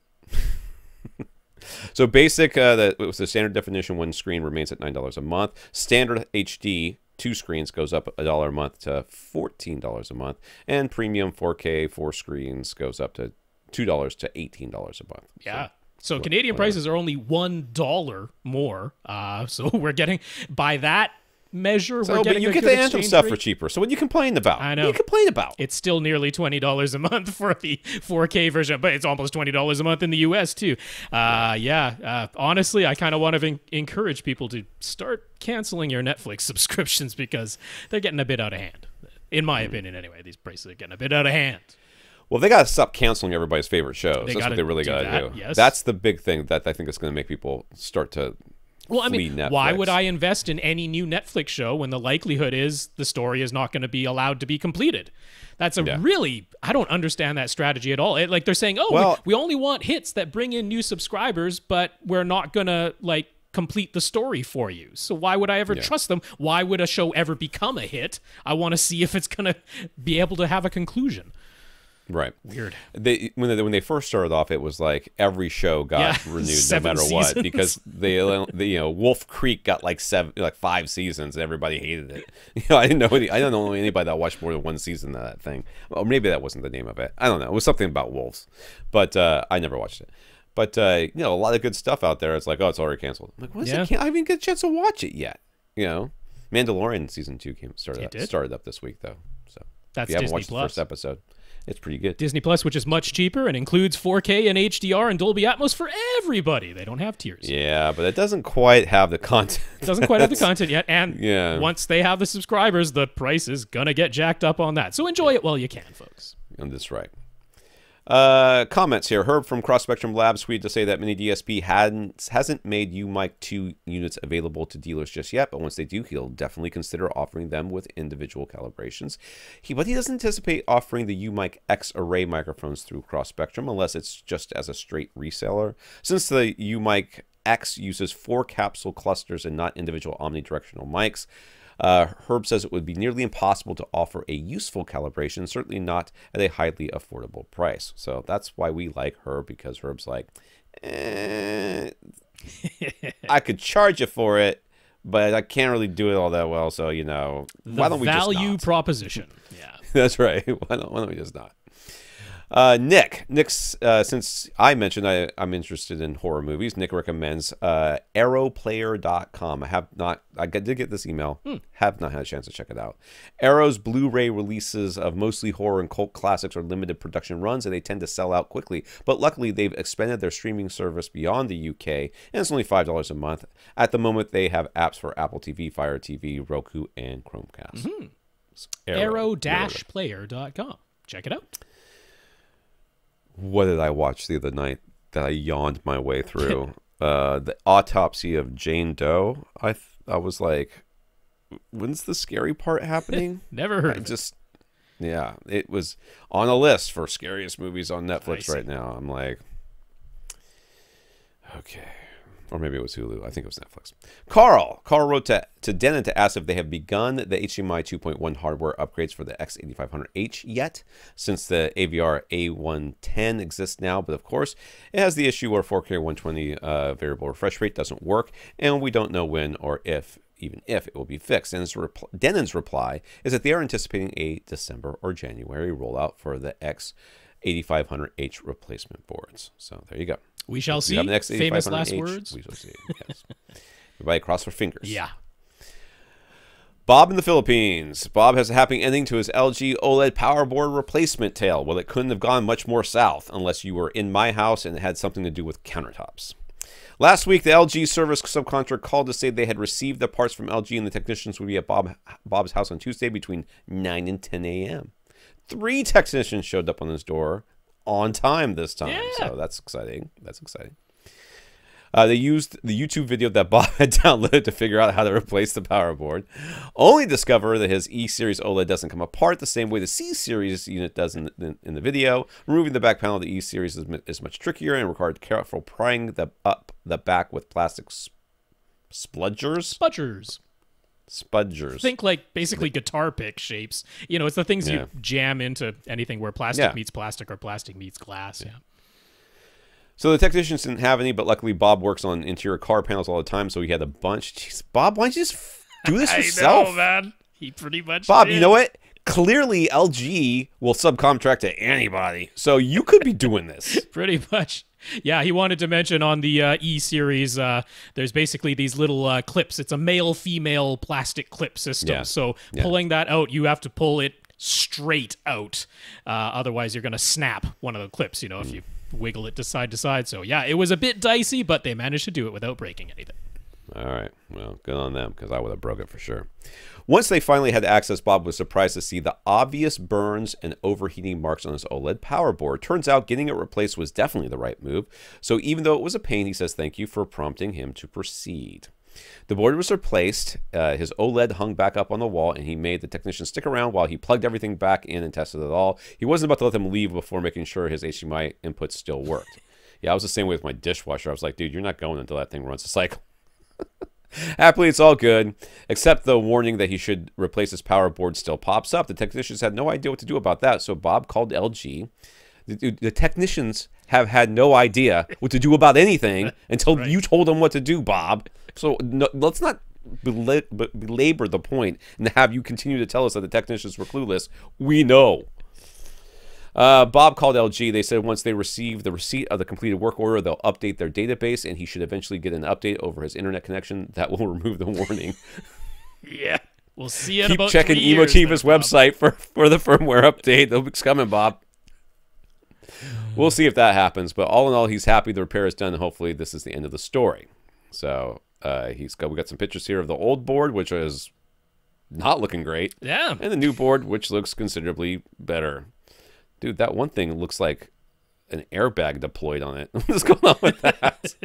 [LAUGHS] so basic, uh, the, it was the standard definition one screen remains at nine dollars a month. Standard HD two screens goes up a dollar a month to fourteen dollars a month, and premium 4K four screens goes up to two dollars to eighteen dollars a month. Yeah. So, so Canadian prices are only one dollar more. Uh, [LAUGHS] so we're getting by that measure. So, we're getting but you get the Anthem stuff rate. for cheaper. So what you complain about? I know. What you complain about? It's still nearly twenty dollars a month for the 4K version, but it's almost twenty dollars a month in the U.S. too. Uh, yeah. Uh, honestly, I kind of want to encourage people to start canceling your Netflix [LAUGHS] subscriptions because they're getting a bit out of hand. In my mm. opinion, anyway, these prices are getting a bit out of hand. Well, they got to stop canceling everybody's favorite shows. They That's what they really got to do. Yes. That's the big thing that I think is going to make people start to. Well, I mean, Netflix. why would I invest in any new Netflix show when the likelihood is the story is not going to be allowed to be completed? That's a yeah. really I don't understand that strategy at all. It, like they're saying, "Oh, well, we, we only want hits that bring in new subscribers, but we're not going to like complete the story for you. So why would I ever yeah. trust them? Why would a show ever become a hit? I want to see if it's going to be able to have a conclusion. Right. Weird. They when they when they first started off, it was like every show got yeah, renewed no [LAUGHS] matter seasons. what because they, they, you know Wolf Creek got like seven like five seasons and everybody hated it. [LAUGHS] You know, I didn't know any, I don't know anybody that watched more than one season of that thing. Or maybe that wasn't the name of it. I don't know. It was something about wolves, but uh, I never watched it. But uh, you know, a lot of good stuff out there. It's like, oh, it's already canceled. I'm like, what is yeah. it? Can- I haven't get a chance to watch it yet. You know, Mandalorian season two came started up, started up this week though. So that's if you haven't Disney watched Plus. the first episode it's pretty good. Disney Plus, which is much cheaper and includes 4K and HDR and Dolby Atmos for everybody. They don't have tiers. Yeah, but it doesn't quite have the content. [LAUGHS] It doesn't quite have the [LAUGHS] content yet. And yeah. once they have the subscribers, the price is going to get jacked up on that. So enjoy it while you can, folks. And that's right. Uh, comments here. Herb from Cross Spectrum Labs tweeted to say that Mini DSP hadn't hasn't made UMIK 2 units available to dealers just yet, but once they do, he'll definitely consider offering them with individual calibrations. He, but he doesn't anticipate offering the UMIK X array microphones through Cross Spectrum unless it's just as a straight reseller. Since the UMIK X uses four capsule clusters and not individual omnidirectional mics, uh, Herb says it would be nearly impossible to offer a useful calibration, certainly not at a highly affordable price. So that's why we like Herb because Herb's like, eh, I could charge you for it, but I can't really do it all that well. So you know, the why don't we value proposition? Yeah, [LAUGHS] that's right. Why don't, why don't we just not? Uh, Nick, Nick's uh, since I mentioned I, am interested in horror movies, Nick recommends uh, arrowplayer.com. I have not, I did get this email, hmm. have not had a chance to check it out. Arrow's Blu ray releases of mostly horror and cult classics are limited production runs and they tend to sell out quickly. But luckily, they've expanded their streaming service beyond the UK and it's only $5 a month. At the moment, they have apps for Apple TV, Fire TV, Roku, and Chromecast. Mm-hmm. Arrow-player.com. Check it out what did I watch the other night that I yawned my way through? [LAUGHS] uh, the autopsy of Jane Doe. I th- I was like, when's the scary part happening? [LAUGHS] Never heard. I just, yeah, it was on a list for scariest movies on Netflix right now. I'm like, okay or maybe it was Hulu. I think it was Netflix. Carl. Carl wrote to, to Denon to ask if they have begun the HDMI 2.1 hardware upgrades for the X8500H yet, since the AVR A110 exists now. But of course, it has the issue where 4K 120 uh, variable refresh rate doesn't work, and we don't know when or if even if it will be fixed. And repl- Denon's reply is that they are anticipating a December or January rollout for the X8500H replacement boards. So there you go. We shall see. We next Famous last H. words. We shall see. Yes. [LAUGHS] Everybody cross their fingers. Yeah. Bob in the Philippines. Bob has a happy ending to his LG OLED power board replacement tale. Well, it couldn't have gone much more south unless you were in my house and it had something to do with countertops. Last week, the LG service subcontractor called to say they had received the parts from LG and the technicians would be at Bob Bob's house on Tuesday between 9 and 10 a.m. Three technicians showed up on his door on time this time. Yeah. So that's exciting. That's exciting. Uh, they used the YouTube video that [LAUGHS] Bob had downloaded to figure out how to replace the power board. Only discover that his E series OLED doesn't come apart the same way the C series unit does in, in, in the video. Removing the back panel of the E series is, is much trickier and required careful prying the up the back with plastic sp- spludgers. Spudgers. Spudgers. Think like basically guitar pick shapes. You know, it's the things Yeah. you jam into anything where plastic Yeah. meets plastic or plastic meets glass. Yeah. So the technicians didn't have any, but luckily Bob works on interior car panels all the time, so he had a bunch. Jeez, Bob, why don't you just do this [LAUGHS] yourself? man. He pretty much. Bob, did. you know what? Clearly, LG will subcontract to anybody, so you could be doing this. [LAUGHS] Pretty much. Yeah, he wanted to mention on the uh, E series, uh, there's basically these little uh, clips. It's a male female plastic clip system. Yeah. So Yeah. pulling that out, you have to pull it straight out. Uh, otherwise, you're going to snap one of the clips, you know, if you wiggle it to side to side. So yeah, it was a bit dicey, but they managed to do it without breaking anything. All right, well, good on them because I would have broke it for sure. Once they finally had access, Bob was surprised to see the obvious burns and overheating marks on his OLED power board. Turns out getting it replaced was definitely the right move. So even though it was a pain, he says thank you for prompting him to proceed. The board was replaced, uh, his OLED hung back up on the wall, and he made the technician stick around while he plugged everything back in and tested it all. He wasn't about to let them leave before making sure his HDMI input still worked. Yeah, I was the same way with my dishwasher. I was like, dude, you're not going until that thing runs a cycle. Happily, it's all good, except the warning that he should replace his power board still pops up. The technicians had no idea what to do about that, so Bob called LG. The, the technicians have had no idea what to do about anything [LAUGHS] until you told them what to do, Bob. So no, let's not bela- belabor the point and have you continue to tell us that the technicians were clueless. We know. Uh, Bob called LG. They said once they receive the receipt of the completed work order, they'll update their database, and he should eventually get an update over his internet connection that will [LAUGHS] remove the warning. Yeah. We'll see you in Keep checking Emotiva's website for, for the firmware update. It's coming, Bob. We'll see if that happens, but all in all, he's happy the repair is done. And hopefully, this is the end of the story. So uh, he's got we got some pictures here of the old board, which is not looking great, Yeah. and the new board, which looks considerably better. Dude, that one thing looks like an airbag deployed on it. [LAUGHS] What's going on with that? [LAUGHS]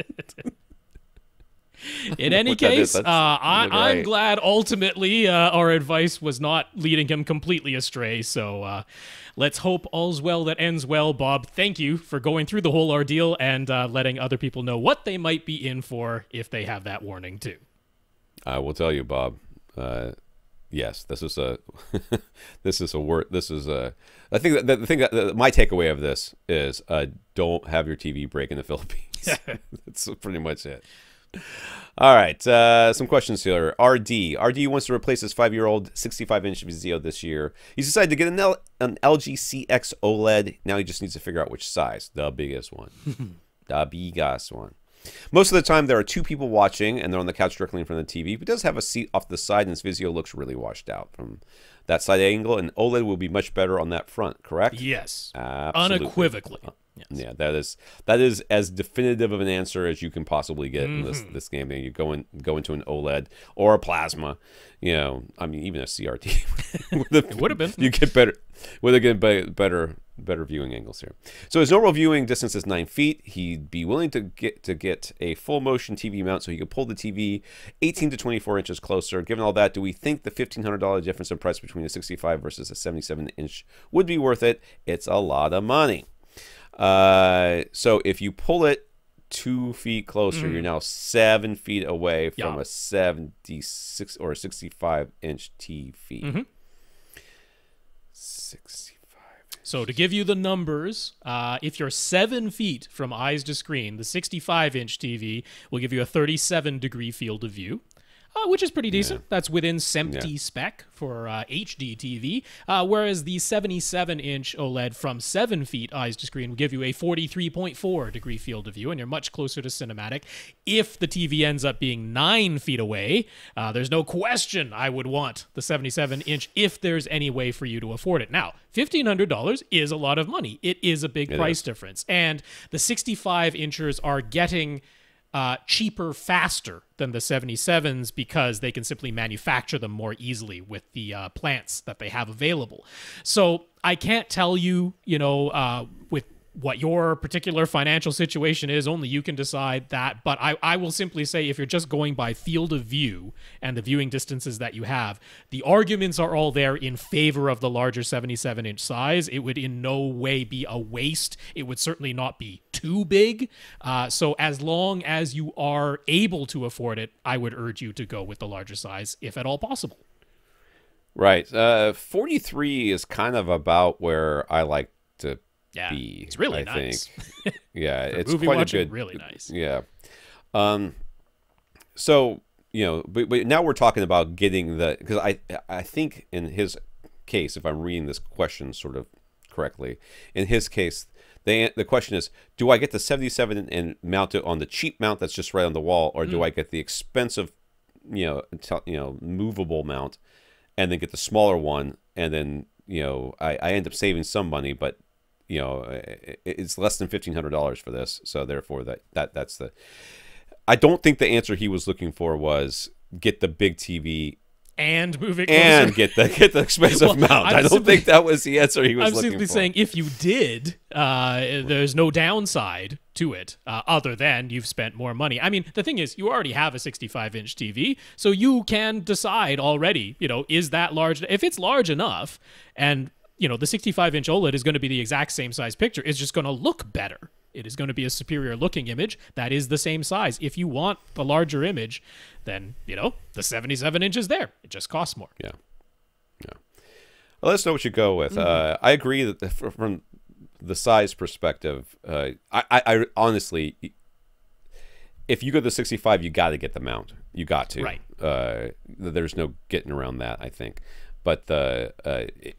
In any what that is. case, uh, I, I'm right. glad ultimately uh, our advice was not leading him completely astray. So uh, let's hope all's well that ends well. Bob, thank you for going through the whole ordeal and uh, letting other people know what they might be in for if they have that warning too. I will tell you, Bob. Yes, this is a [LAUGHS] this is a word. This is a. I think that the thing that, that my takeaway of this is uh, don't have your TV break in the [LAUGHS] Philippines. [LAUGHS] That's pretty much it. All right, uh, some questions here. RD. RD wants to replace his five-year-old 65-inch Vizio this year. He's decided to get an, L- an LG CX OLED. Now he just needs to figure out which size. The biggest one. the biggest one. Most of the time, there are two people watching, and they're on the couch directly in front of the TV. But it does have a seat off the side, and this Vizio looks really washed out from that side angle. And OLED will be much better on that front, correct? Yes. Absolutely. Unequivocally. Uh, Yes. Yeah, that is that is as definitive of an answer as you can possibly get in this Mm-hmm. this game. You go in go into an OLED or a plasma, you know, I mean even a CRT. [LAUGHS] it would have been. You get better, would have get better better viewing angles here. So his normal viewing distance is nine feet. He'd be willing to get to get a full motion TV mount so he could pull the TV 18 to 24 inches closer. Given all that, do we think the $1,500 difference in price between a 65 versus a 77 inch would be worth it? It's a lot of money. Uh, so if you pull it two feet closer, you're now seven feet away from Mm. Yeah. a 76 or 65 inch TV. Mm-hmm. 65. So to give you the numbers, uh, if you're seven feet from eyes to screen, the 65-inch TV will give you a 37 degree field of view. Uh, which is pretty decent. That's within SMPTE Yeah. spec for uh, HD TV. Uh, whereas the 77 inch OLED from 7 feet eyes to screen will give you a 43.4 degree field of view, and you're much closer to cinematic. If the TV ends up being 9 feet away, uh, there's no question I would want the 77 inch if there's any way for you to afford it. Now, $1,500 is a lot of money. It is a big It price is. difference. And the 65 inchers are getting uh, cheaper faster than the 77s because they can simply manufacture them more easily with the uh, plants that they have available. So I can't tell you, you know, uh, with what your particular financial situation is. Only you can decide that. But I, I will simply say if you're just going by field of view and the viewing distances that you have, the arguments are all there in favor of the larger 77 inch size. It would in no way be a waste. It would certainly not be too big. Uh, so as long as you are able to afford it, I would urge you to go with the larger size if at all possible. Right. Uh, 43 is kind of about where I like to Yeah, be. it's really I nice. Think. [LAUGHS] Yeah, it's quite a good. really nice. Yeah. Um. So you know, but, but now we're talking about getting the because I I think in his case, if I'm reading this question sort of correctly, in his case, the the question is, do I get the 77 and, and mount it on the cheap mount that's just right on the wall, or Mm. do I get the expensive, you know, you know, movable mount, and then get the smaller one, and then you know, I, I end up saving some money, but you know, it's less than fifteen hundred dollars for this, so therefore that that that's the. I don't think the answer he was looking for was get the big TV And move it closer. and get the get the expensive Well, mount. I'm I don't simply- think that was the answer he was I'm simply for. saying if you did, uh, there's no downside to it uh, other than you've spent more money. I mean, the thing is, you already have a 65 inch TV, so you can decide already, you know, is that large? If it's large enough and you know, the 65 inch OLED is going to be the exact same size picture. It's just going to look better. It is going to be a superior looking image that is the same size. If you want a larger image, then, you know, the 77 inch is there. It just costs more. Yeah, yeah. Well, let us know what you go with. Mm-hmm. Uh, I agree that the, from the size perspective, uh, I, I, I honestly, if you go to the 65, you got to get the mount. You got to. Right. Uh, there's no getting around that. I think, but the. Uh, i-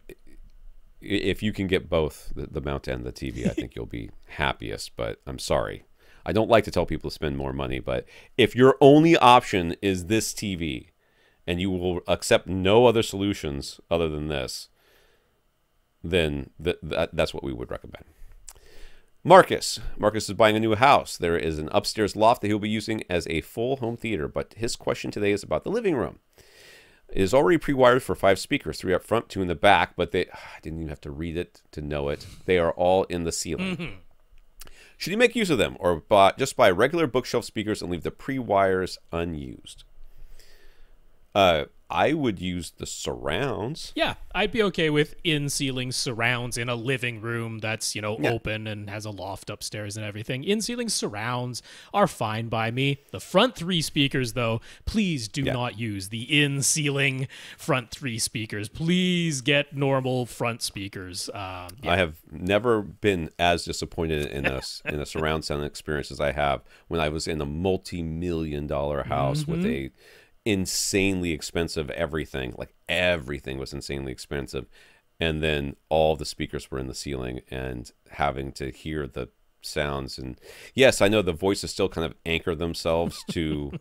if you can get both the, the mount and the TV, I think you'll be [LAUGHS] happiest. But I'm sorry, I don't like to tell people to spend more money. But if your only option is this TV, and you will accept no other solutions other than this, then th- that, that's what we would recommend. Marcus. Marcus is buying a new house. There is an upstairs loft that he'll be using as a full home theater, but his question today is about the living room. It is already pre-wired for five speakers, three up front, two in the back, but they I didn't even have to read it to know it. They are all in the ceiling. Should you make use of them or buy, just buy regular bookshelf speakers and leave the pre-wires unused? Uh, I would use the surrounds. Yeah, I'd be okay with in ceiling surrounds in a living room that's, you know, Yeah. open and has a loft upstairs and everything. In ceiling surrounds are fine by me. The front three speakers, though, please do Yeah. not use the in ceiling front three speakers. Please get normal front speakers. Um, yeah. I have never been as disappointed in a in a surround sound experience as I have when I was in a multi-million dollar house with a insanely expensive everything. Like everything was insanely expensive, and then all the speakers were in the ceiling and having to hear the sounds. And yes, I know the voices still kind of anchor themselves [LAUGHS] to.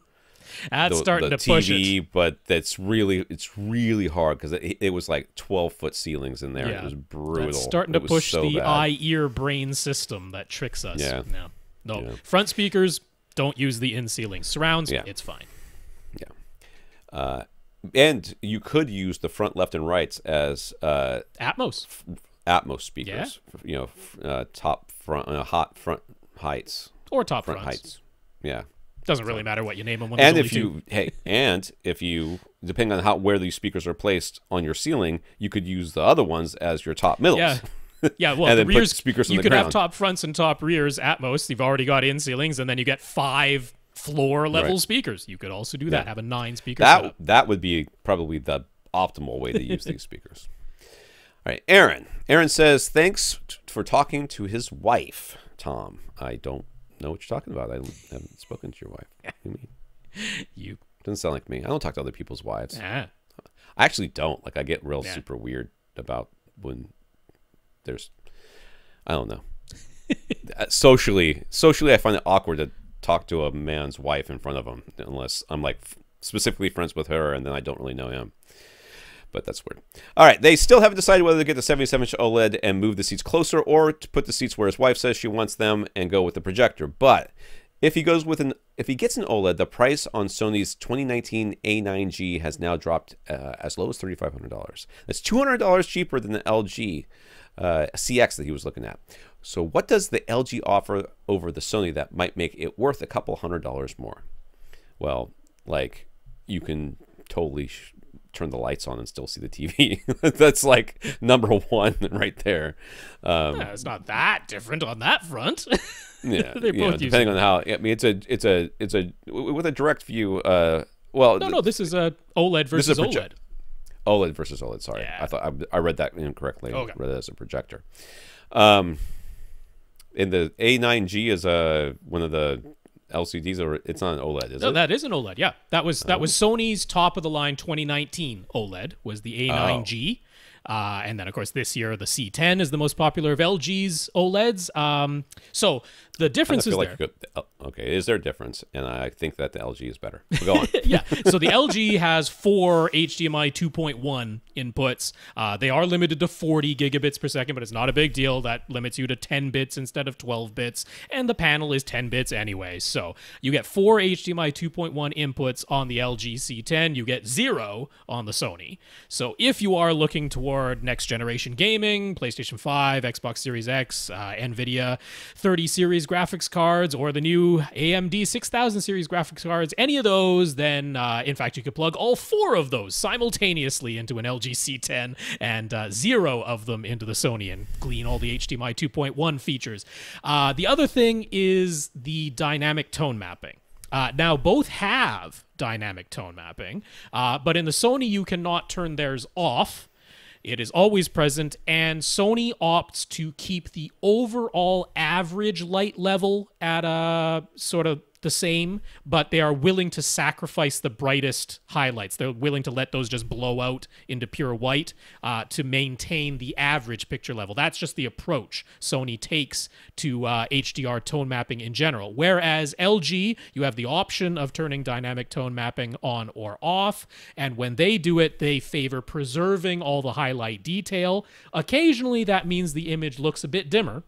That's the, starting the to push TV, it. but that's really it's really hard because it, it was like twelve foot ceilings in there. Yeah. It was brutal. That's starting It to push so the bad. eye ear brain system that tricks us. Yeah. No, no. Yeah. Front speakers don't use the in ceiling. Surrounds, Yeah. it's fine. Uh, and you could use the front left and rights as uh, Atmos. Atmos speakers. Yeah. You know, f- uh, top front, uh, hot front heights, Or top front fronts. heights. Yeah. Doesn't really matter what you name them. When and if you hey, and if you depending on how where these speakers are placed on your ceiling, you could use the other ones as your top middles. Yeah. [LAUGHS] Yeah, well, And the then put speakers you the could have top fronts and top rears at most. You've already got in ceilings, and then you get five floor level Right. speakers. You could also do that. Have a nine speaker that setup. that would be probably the optimal way to use these speakers. All right, Aaron. Aaron says thanks t- for talking to his wife, Tom. I don't know what you're talking about. I haven't spoken to your wife. You mean? [LAUGHS] You Doesn't sound like me. I don't talk to other people's wives. ah. I actually don't. Like I get real Yeah. super weird about when there's I don't know. [LAUGHS] Uh, socially, socially I find it awkward to talk to a man's wife in front of him unless I'm like specifically friends with her and then I don't really know him. But that's weird. All right, they still haven't decided whether to get the 77 inch OLED and move the seats closer or to put the seats where his wife says she wants them and go with the projector. But if he goes with an if he gets an OLED, the price on Sony's 2019 A9G has now dropped uh, as low as $3,500. That's $200 cheaper than the LG uh, CX that he was looking at. So, what does the LG offer over the Sony that might make it worth a couple hundred dollars more? Well, like you can totally sh- turn the lights on and still see the TV. [LAUGHS] That's like number one [LAUGHS] right there. Um, Yeah, it's not that different on that front. [LAUGHS] yeah, know, both depending on how. I mean, it's a, it's a, it's a with a direct view. Uh, well, no, no, this is a OLED This versus is a OLED. OLED versus OLED. Sorry, Yeah. I thought I, I read that incorrectly. Okay. Read it as a projector. Um, in the A9G is a one of the LCDs, or it's not an OLED, is No, it? that is an OLED. Yeah, that was that was Oh. Sony's top of the line 2019 OLED was the A9G, uh, and then of course this year the C10 is the most popular of LG's OLEDs. Um, so the difference is like there. could- oh, okay, is there a difference? And I think that the LG is better. But Go on. [LAUGHS] yeah. So the LG has four HDMI 2.1 inputs. Uh, they are limited to 40 gigabits per second, but it's not a big deal. That limits you to 10 bits instead of 12 bits, and the panel is 10 bits anyway. So you get four HDMI 2.1 inputs on the LG C10. You get zero on the Sony. So if you are looking toward next generation gaming, PlayStation 5, Xbox Series X, uh, NVIDIA 30 series graphics cards, or the new AMD 6000 series graphics cards, any of those, then uh, in fact you could plug all four of those simultaneously into an LG C10 and uh, zero of them into the Sony and glean all the HDMI 2.1 features. Uh, the other thing is the dynamic tone mapping. Uh, now, both have dynamic tone mapping, uh, but in the Sony, you cannot turn theirs off. It is always present, and Sony opts to keep the overall average light level at a sort of the same, but they are willing to sacrifice the brightest highlights. They're willing to let those just blow out into pure white uh, to maintain the average picture level. That's just the approach Sony takes to uh, HDR tone mapping in general. Whereas LG, you have the option of turning dynamic tone mapping on or off, and when they do it, they favor preserving all the highlight detail. Occasionally, that means the image looks a bit dimmer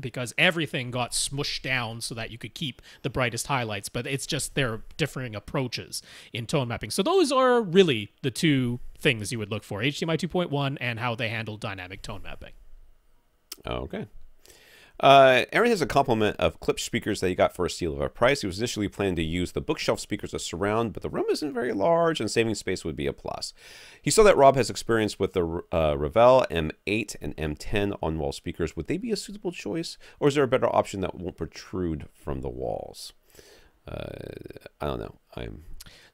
because everything got smushed down so that you could keep the brightest highlights but it's just their differing approaches in tone mapping so those are really the two things you would look for hdmi 2.1 and how they handle dynamic tone mapping okay. Uh, Aaron has a compliment of Klipsch speakers that he got for a steal of a price. He was initially planning to use the bookshelf speakers as surround, but the room isn't very large, and saving space would be a plus. He saw that Rob has experience with the uh, Revel M8 and M10 on-wall speakers. Would they be a suitable choice, or is there a better option that won't protrude from the walls? Uh, I don't know. I'm.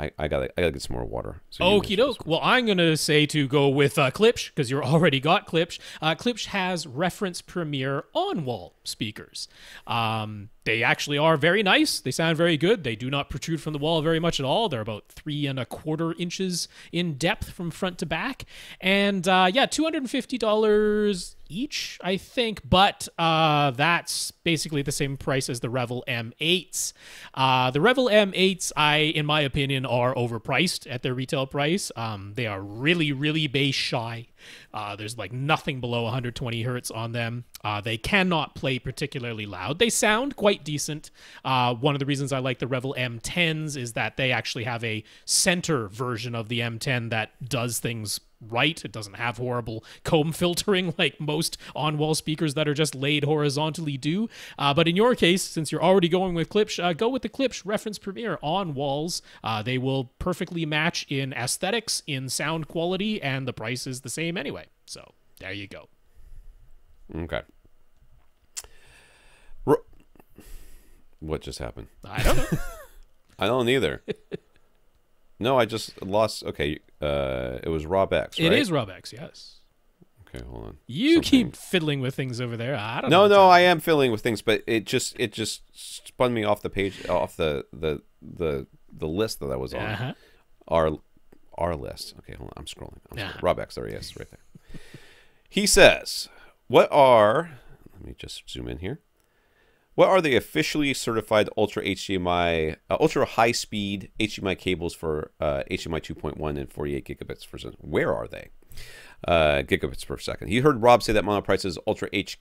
I, I gotta. I gotta get some more water. So Okie doke. Well, I'm going to say to go with uh, Klipsch because you [LAUGHS] already got Klipsch. Uh, Klipsch has reference Premiere on wall speakers. Um, they actually are very nice. They sound very good. They do not protrude from the wall very much at all. They're about three and a quarter inches in depth from front to back. And uh, yeah, $250 each, I think, but uh, that's basically the same price as the Revel M8s. Uh, the Revel M8s, I, in my opinion, are overpriced at their retail price. Um, they are really, really bass shy. Uh, there's like nothing below 120 hertz on them. Uh, they cannot play particularly loud. They sound quite decent. Uh, one of the reasons I like the Revel M10s is that they actually have a center version of the M10 that does things right. It doesn't have horrible comb [LAUGHS] filtering like most on wall speakers that are just laid horizontally do. Uh, but in your case, since you're already going with Klipsch, uh, go with the Klipsch Reference Premiere on walls. Uh, they will perfectly match in aesthetics, in sound quality, and the price is the same anyway. So there you go. Okay. What just happened? I don't know. [LAUGHS] I don't either. [LAUGHS] no, I just lost. Okay, uh, it was Rob X. Right? It is Robex, yes. Okay, hold on. You Something- keep fiddling with things over there. I don't No, know. no, no, I am fiddling with things, but it just it just spun me off the page, off the the the the list that I was on. Uh-huh. Our our list. Okay, hold on. I'm scrolling. I'm scrolling. Rob X. There he is, right there. He says, "What are? Let me just zoom in here. What are the officially certified Ultra HDMI, uh, Ultra High Speed HDMI cables for uh, HDMI 2.1 and 48 gigabits per second? Where are they? Uh, gigabits per second. You heard Rob say that Monoprice's Ultra H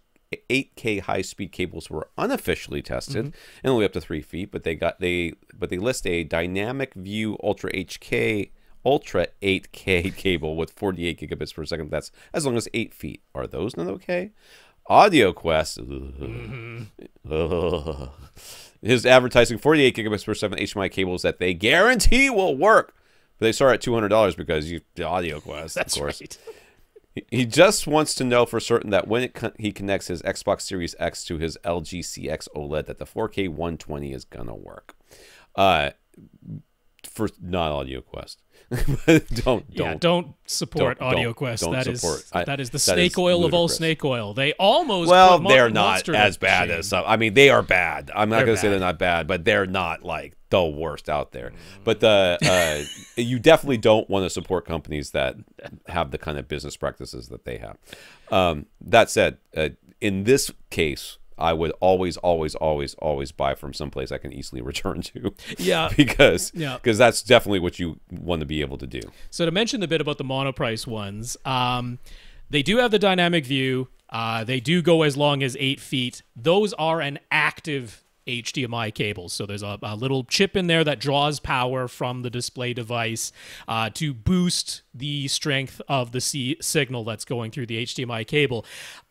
8K high-speed cables were unofficially tested Mm-hmm. and only up to three feet, but they got they but they list a Dynamic View Ultra HK Ultra 8K [LAUGHS] cable with 48 gigabits per second. That's as long as eight feet. Are those not okay? AudioQuest. ugh. His advertising 48 gigabits per second HDMI cables that they guarantee will work. But they start at $200 because you the AudioQuest, That's of course. right. He- He just wants to know for certain that when con- he connects his Xbox Series X to his LG CX OLED, that the 4K 120 is gonna work. Uh, for not AudioQuest, don't don't yeah, don't support don't- Audio don't- Quest. don't That is support. I- that is the that snake is oil of all snake oil. They almost Well, they're not as bad as some. I mean, they are bad. I'm not They're going to say they're not bad, but they're not like the worst out there. But the uh, [LAUGHS] you definitely don't want to support companies that have the kind of business practices that they have. Um, that said, uh, in this case, I would always, always, always, always buy from someplace I can easily [LAUGHS] return to. Yeah. [LAUGHS] because Yeah. because that's definitely what you want to be able to do. So to mention the bit about the monoprice ones, um, they do have the dynamic view. Uh, they do go as long as eight feet. Those are an active HDMI cable. So there's a, a little chip in there that draws power from the display device uh, to boost the strength of the C- signal that's going through the HDMI cable.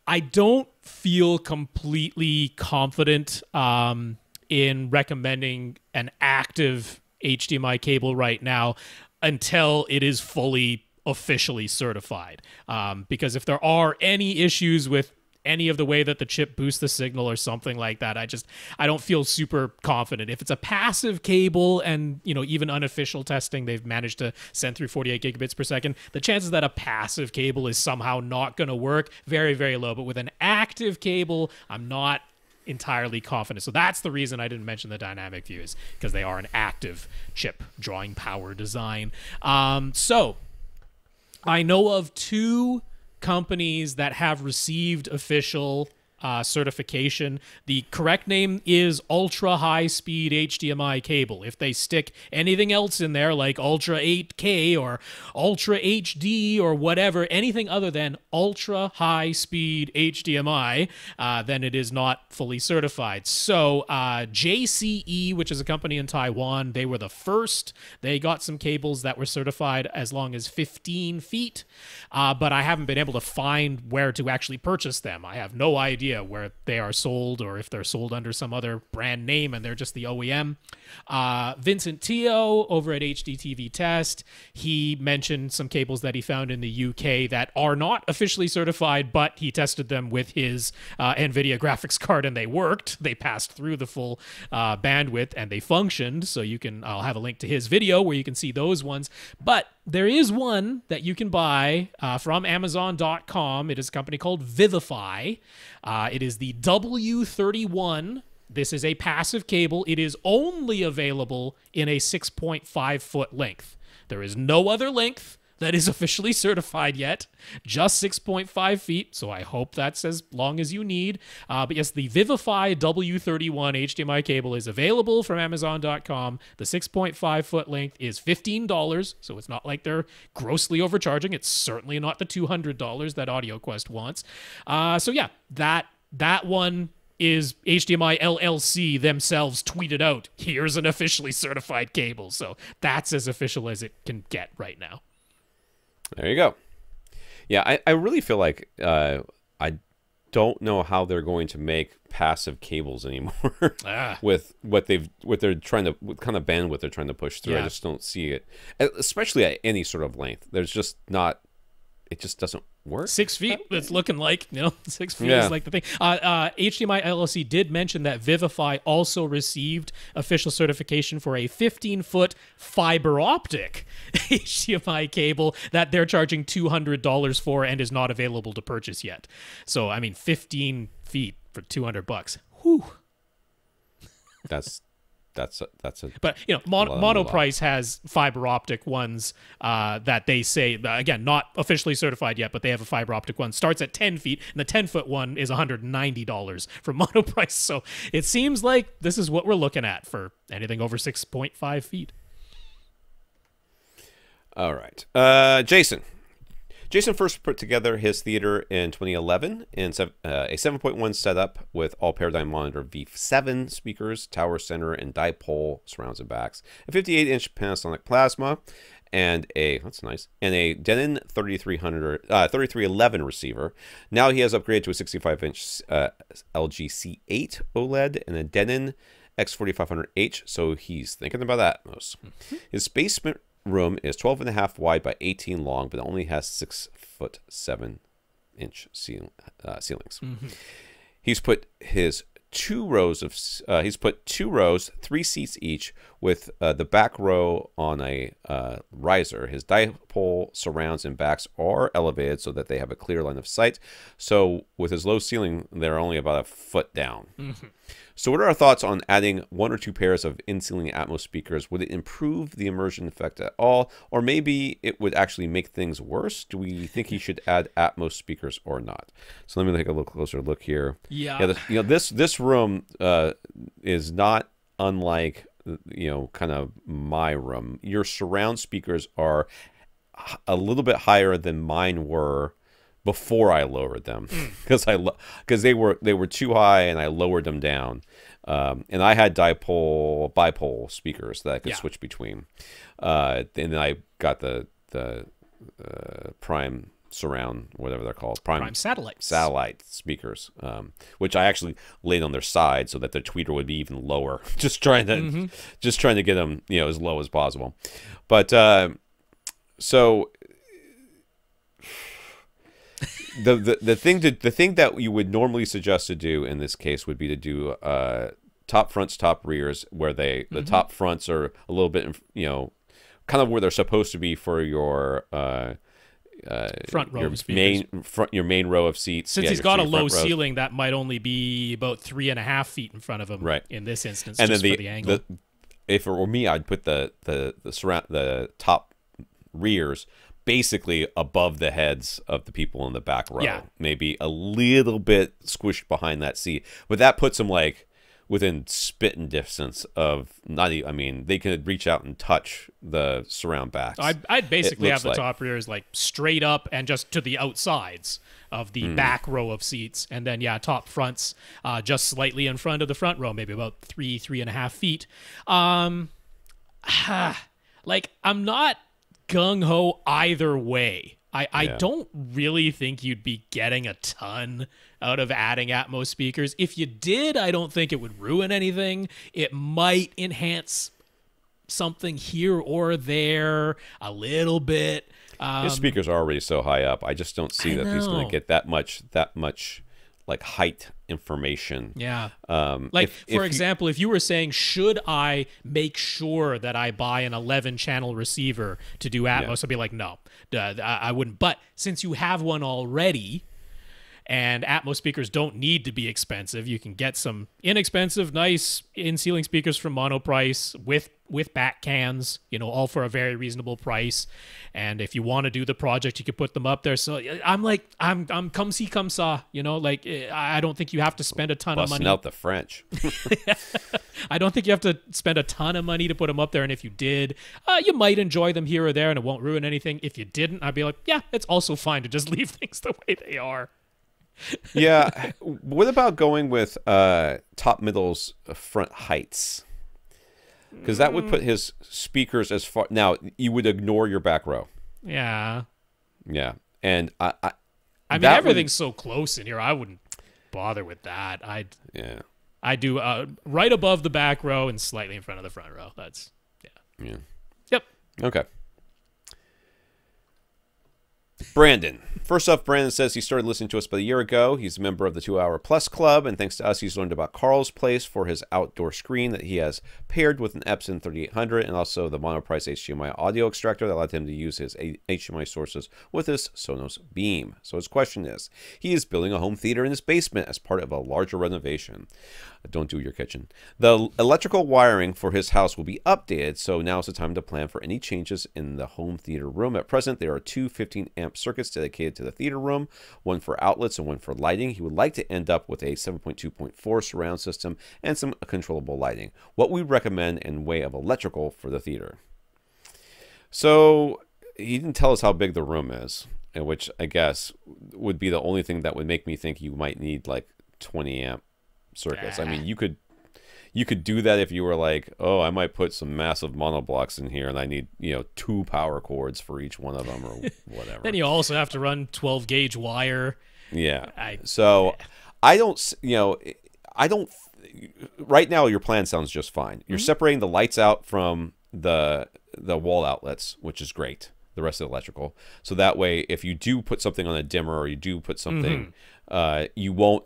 I don't feel completely confident um, in recommending an active HDMI cable right now until it is fully officially certified. Um, because if there are any issues with any of the way that the chip boosts the signal or something like that, I just I don't feel super confident. If it's a passive cable and you know even unofficial testing, they've managed to send through 48 gigabits per second. The chances that a passive cable is somehow not going to work very very low. But with an active cable, I'm not entirely confident. So that's the reason I didn't mention the dynamic views because they are an active chip drawing power design. Um, so I know of two companies that have received official uh, certification. The correct name is ultra high speed HDMI cable. If they stick anything else in there, like Ultra 8K or Ultra HD or whatever, anything other than ultra high speed HDMI, uh, then it is not fully certified. So, uh, JCE, which is a company in Taiwan, they were the first. They got some cables that were certified as long as 15 feet, uh, but I haven't been able to find where to actually purchase them. I have no idea where they are sold or if they're sold under some other brand name and they're just the OEM. Uh, Vincent Teoh over at HDTV Test, he mentioned some cables that he found in the UK that are not officially certified, but he tested them with his uh, NVIDIA graphics card and they worked. They passed through the full uh, bandwidth and they functioned. So you can, I'll have a link to his video where you can see those ones. But there is one that you can buy uh, from Amazon.com. It is a company called Vivify. Uh, it is the W31. This is a passive cable. It is only available in a 6.5 foot length. There is no other length that is officially certified yet, just 6.5 feet. So I hope that's as long as you need. Uh, but yes, the Vivify W31 HDMI cable is available from Amazon.com. The 6.5 foot length is $15. So it's not like they're grossly overcharging. It's certainly not the $200 that AudioQuest wants. Uh, so yeah, that that one is HDMI LLC themselves tweeted out, here's an officially certified cable. So that's as official as it can get right now. There you go. Yeah, I, I really feel like uh, I don't know how they're going to make passive cables anymore [LAUGHS] Ah. with what they've what they're trying to what kind of bandwidth they're trying to push through. I just don't see it, especially at any sort of length. There's just not. It just doesn't work. Six feet. It's looking like you know [LAUGHS] six feet Yeah. is like the thing. Uh, uh, HDMI LLC did mention that Vivify also received official certification for a 15 foot fiber optic [LAUGHS] HDMI cable that they're charging two hundred dollars for and is not available to purchase yet. So I mean, 15 feet for 200 bucks. Whew. That's that's a, that's a But you know, mon-. Monoprice has fiber optic ones uh, that they say again not officially certified yet, but they have a fiber optic one starts at ten feet, and the ten foot one is one hundred and ninety dollars from [LAUGHS] Monoprice. So it seems like this is what we're looking at for anything over six point five feet. All right. Uh, Jason, Jason first put together his theater in 2011 in uh, a 7.1 setup with all Paradigm Monitor V7 speakers, tower center, and dipole surrounds and backs, a 58 inch Panasonic Plasma, and a that's nice, and a Denon 3300 uh, 3311 receiver. Now he has upgraded to a 65 inch uh, LG C8 OLED and a Denon X4500H, so he's thinking about Atmos. His basement room is 12 and a half wide by 18 long, but only has six foot seven inch ceil- uh, ceilings. He's put his two rows of uh, he's put two rows, three seats each, with uh, the back row on a uh, riser. His dipole surrounds and backs are elevated so that they have a clear line of sight. So with his low ceiling, they're only about a foot down. So, what are our thoughts on adding one or two pairs of in ceiling Atmos speakers? Would it improve the immersion effect at all? Or maybe it would actually make things worse? Do we think he should add Atmos speakers or not? So, let me take a little closer look here. Yeah. Yeah, this, you know, this, this room uh, is not unlike, you know, kind of my room. Your surround speakers are a little bit higher than mine were before I lowered them [LAUGHS] because I because they were they were too high and I lowered them down. Um, and I had dipole bipole speakers that I could Yeah. switch between. Uh, and then I got the the uh, prime surround whatever they're called prime, Prime satellites. satellite speakers, um, which I actually laid on their side so that the tweeter would be even lower. [LAUGHS] just trying to, just trying to get them, you know, as low as possible. But uh, so the, the the thing to the thing that you would normally suggest to do in this case would be to do uh, top fronts, top rears, where they the top fronts are a little bit, you know, kind of where they're supposed to be for your. Uh, uh, Front row your of main front your main row of seats. Since Yeah, he's got a low rows. ceiling, that might only be about three and a half feet in front of him. Right. In this instance, and then the, for the angle. the if it were me, I'd put the the the surround the top rears basically above the heads of the people in the back row. Yeah. Maybe a little bit squished behind that seat, but that puts them like within spitting distance of not. even, I mean, they could reach out and touch the surround backs. I'd, I'd basically have the like. top rears like straight up and just to the outsides of the Hmm. back row of seats, and then yeah, top fronts uh, just slightly in front of the front row, maybe about three, three and a half feet. Um, [SIGHS] like I'm not gung ho either way. I, I don't really think you'd be getting a ton out of adding Atmos speakers. If you did, I don't think it would ruin anything. It might enhance something here or there a little bit. Um, His speakers are already so high up. I just don't see I that he's going to get that much that much like height information. yeah. Um, Like, if- for if you- example, if you were saying, should I make sure that I buy an 11 channel receiver to do Atmos? I'd be like, no, Uh, I I wouldn't. But since you have one already, and Atmos speakers don't need to be expensive, you can get some inexpensive, nice in ceiling speakers from Monoprice with with back cans, you know, all for a very reasonable price. And if you want to do the project, you could put them up there. So I'm like, I'm I'm come see, come saw, you know, like eh, I don't think you have to spend a ton of busting money. out the French. [LAUGHS] [LAUGHS] I don't think you have to spend a ton of money to put them up there. And if you did, uh, you might enjoy them here or there and it won't ruin anything. If you didn't, I'd be like, yeah, it's also fine to just [LAUGHS] leave things the way they are. Yeah. What about going with uh, top middle's front heights? Because that would put his speakers as far. Now you would ignore your back row. Yeah. Yeah, and I, I I mean, That would- everything's so close in here. I wouldn't bother with that. I'd, yeah, I do uh, right above the back row and slightly in front of the front row. That's, yeah. yeah. Yep. Okay. Brandon. First off, Brandon says he started listening to us about a year ago. He's a member of the Two Hour Plus Club, and thanks to us, he's learned about Carl's Place for his outdoor screen that he has paired with an Epson 3800 and also the Monoprice HDMI audio extractor that allowed him to use his HDMI sources with his Sonos Beam. So his question is he is building a home theater in his basement as part of a larger renovation. Don't do your kitchen. The electrical wiring for his house will be updated, so now is the time to plan for any changes in the home theater room. At present, there are two 15 amp circuits dedicated to the theater room, one for outlets and one for lighting. He would like to end up with a 7.2.4 surround system and some controllable lighting. What we recommend in way of electrical for the theater. So he didn't tell us how big the room is. which I guess would be the only thing that would make me think you might need like 20 amp circuits. I mean, you could you could do that if you were like, oh, I might put some massive monoblocks in here, and I need you know two power cords for each one of them or [LAUGHS] whatever. Then you also have to run 12 gauge wire. yeah. I- so I don't, you know, I don't. Right now, your plan sounds just fine. You're separating the lights out from the the wall outlets, which is great. The rest of the electrical, so that way, if you do put something on a dimmer or you do put something, uh, you won't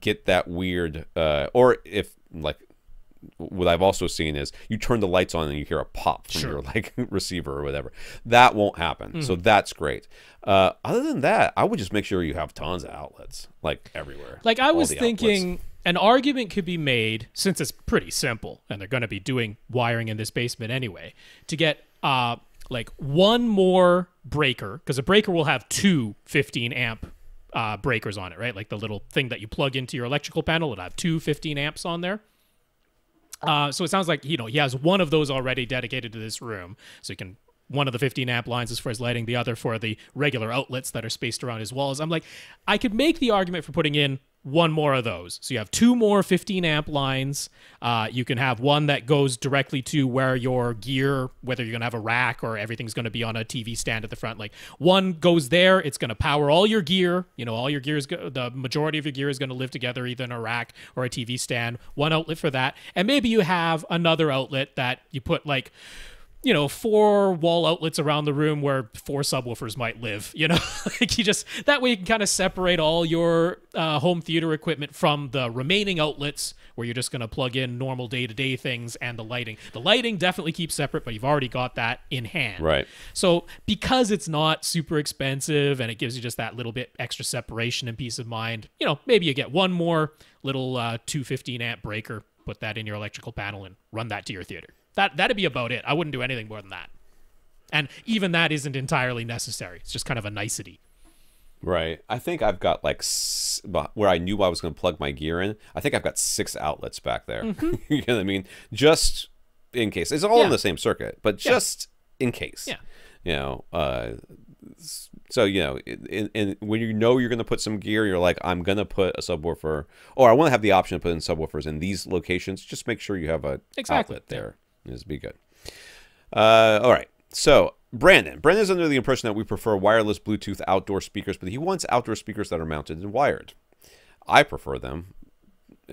get that weird. Uh, or if like what I've also seen is you turn the lights on and you hear a pop from Sure. your like [LAUGHS] receiver or whatever. That won't happen. So that's great. Uh, other than that, I would just make sure you have tons of outlets like everywhere. Like I was the outlets. thinking an argument could be made since it's pretty simple and they're going to be doing wiring in this basement anyway to get uh like one more breaker because a breaker will have two 15 amp uh, breakers on it, right? Like the little thing that you plug into your electrical panel, it'll have two 15 amps on there. Uh, so it sounds like you know he has one of those already dedicated to this room, so he can one of the 15 amp lines is for his lighting, the other for the regular outlets that are spaced around his walls. I'm like, I could make the argument for putting in one more of those. So you have two more 15 amp lines. Uh, you can have one that goes directly to where your gear, whether you're gonna have a rack or everything's gonna be on a TV stand at the front. Like one goes there, it's gonna power all your gear. You know, all your gear is go- the majority of your gear is gonna live together either in a rack or a TV stand. One outlet for that, and maybe you have another outlet that you put like you know, four wall outlets around the room where four subwoofers might live. You know, [LAUGHS] like you just that way you can kind of separate all your uh, home theater equipment from the remaining outlets where you're just going to plug in normal day to day things and the lighting. The lighting definitely keeps separate, but you've already got that in hand. Right. So because it's not super expensive and it gives you just that little bit extra separation and peace of mind, you know, maybe you get one more little uh, 215 amp breaker, put that in your electrical panel and run that to your theater. That that'd be about it. I wouldn't do anything more than that. And even that isn't entirely necessary. It's just kind of a nicety. Right. I think I've got like where I knew I was going to plug my gear in. I think I've got six outlets back there. [LAUGHS] you know what I mean? Just in case. It's all in Mm-hmm. The same circuit, but just in case. Yeah. You know. Uh, so you know, in, in, when you know you're going to put some gear, you're like, I'm going to put a subwoofer, or I want to have the option to put in subwoofers in these locations. Just make sure you have a Exactly. outlet there. This be good. Uh, all right. So Brandon, Brandon's under the impression that we prefer wireless Bluetooth outdoor speakers, but he wants outdoor speakers that are mounted and wired. I prefer them.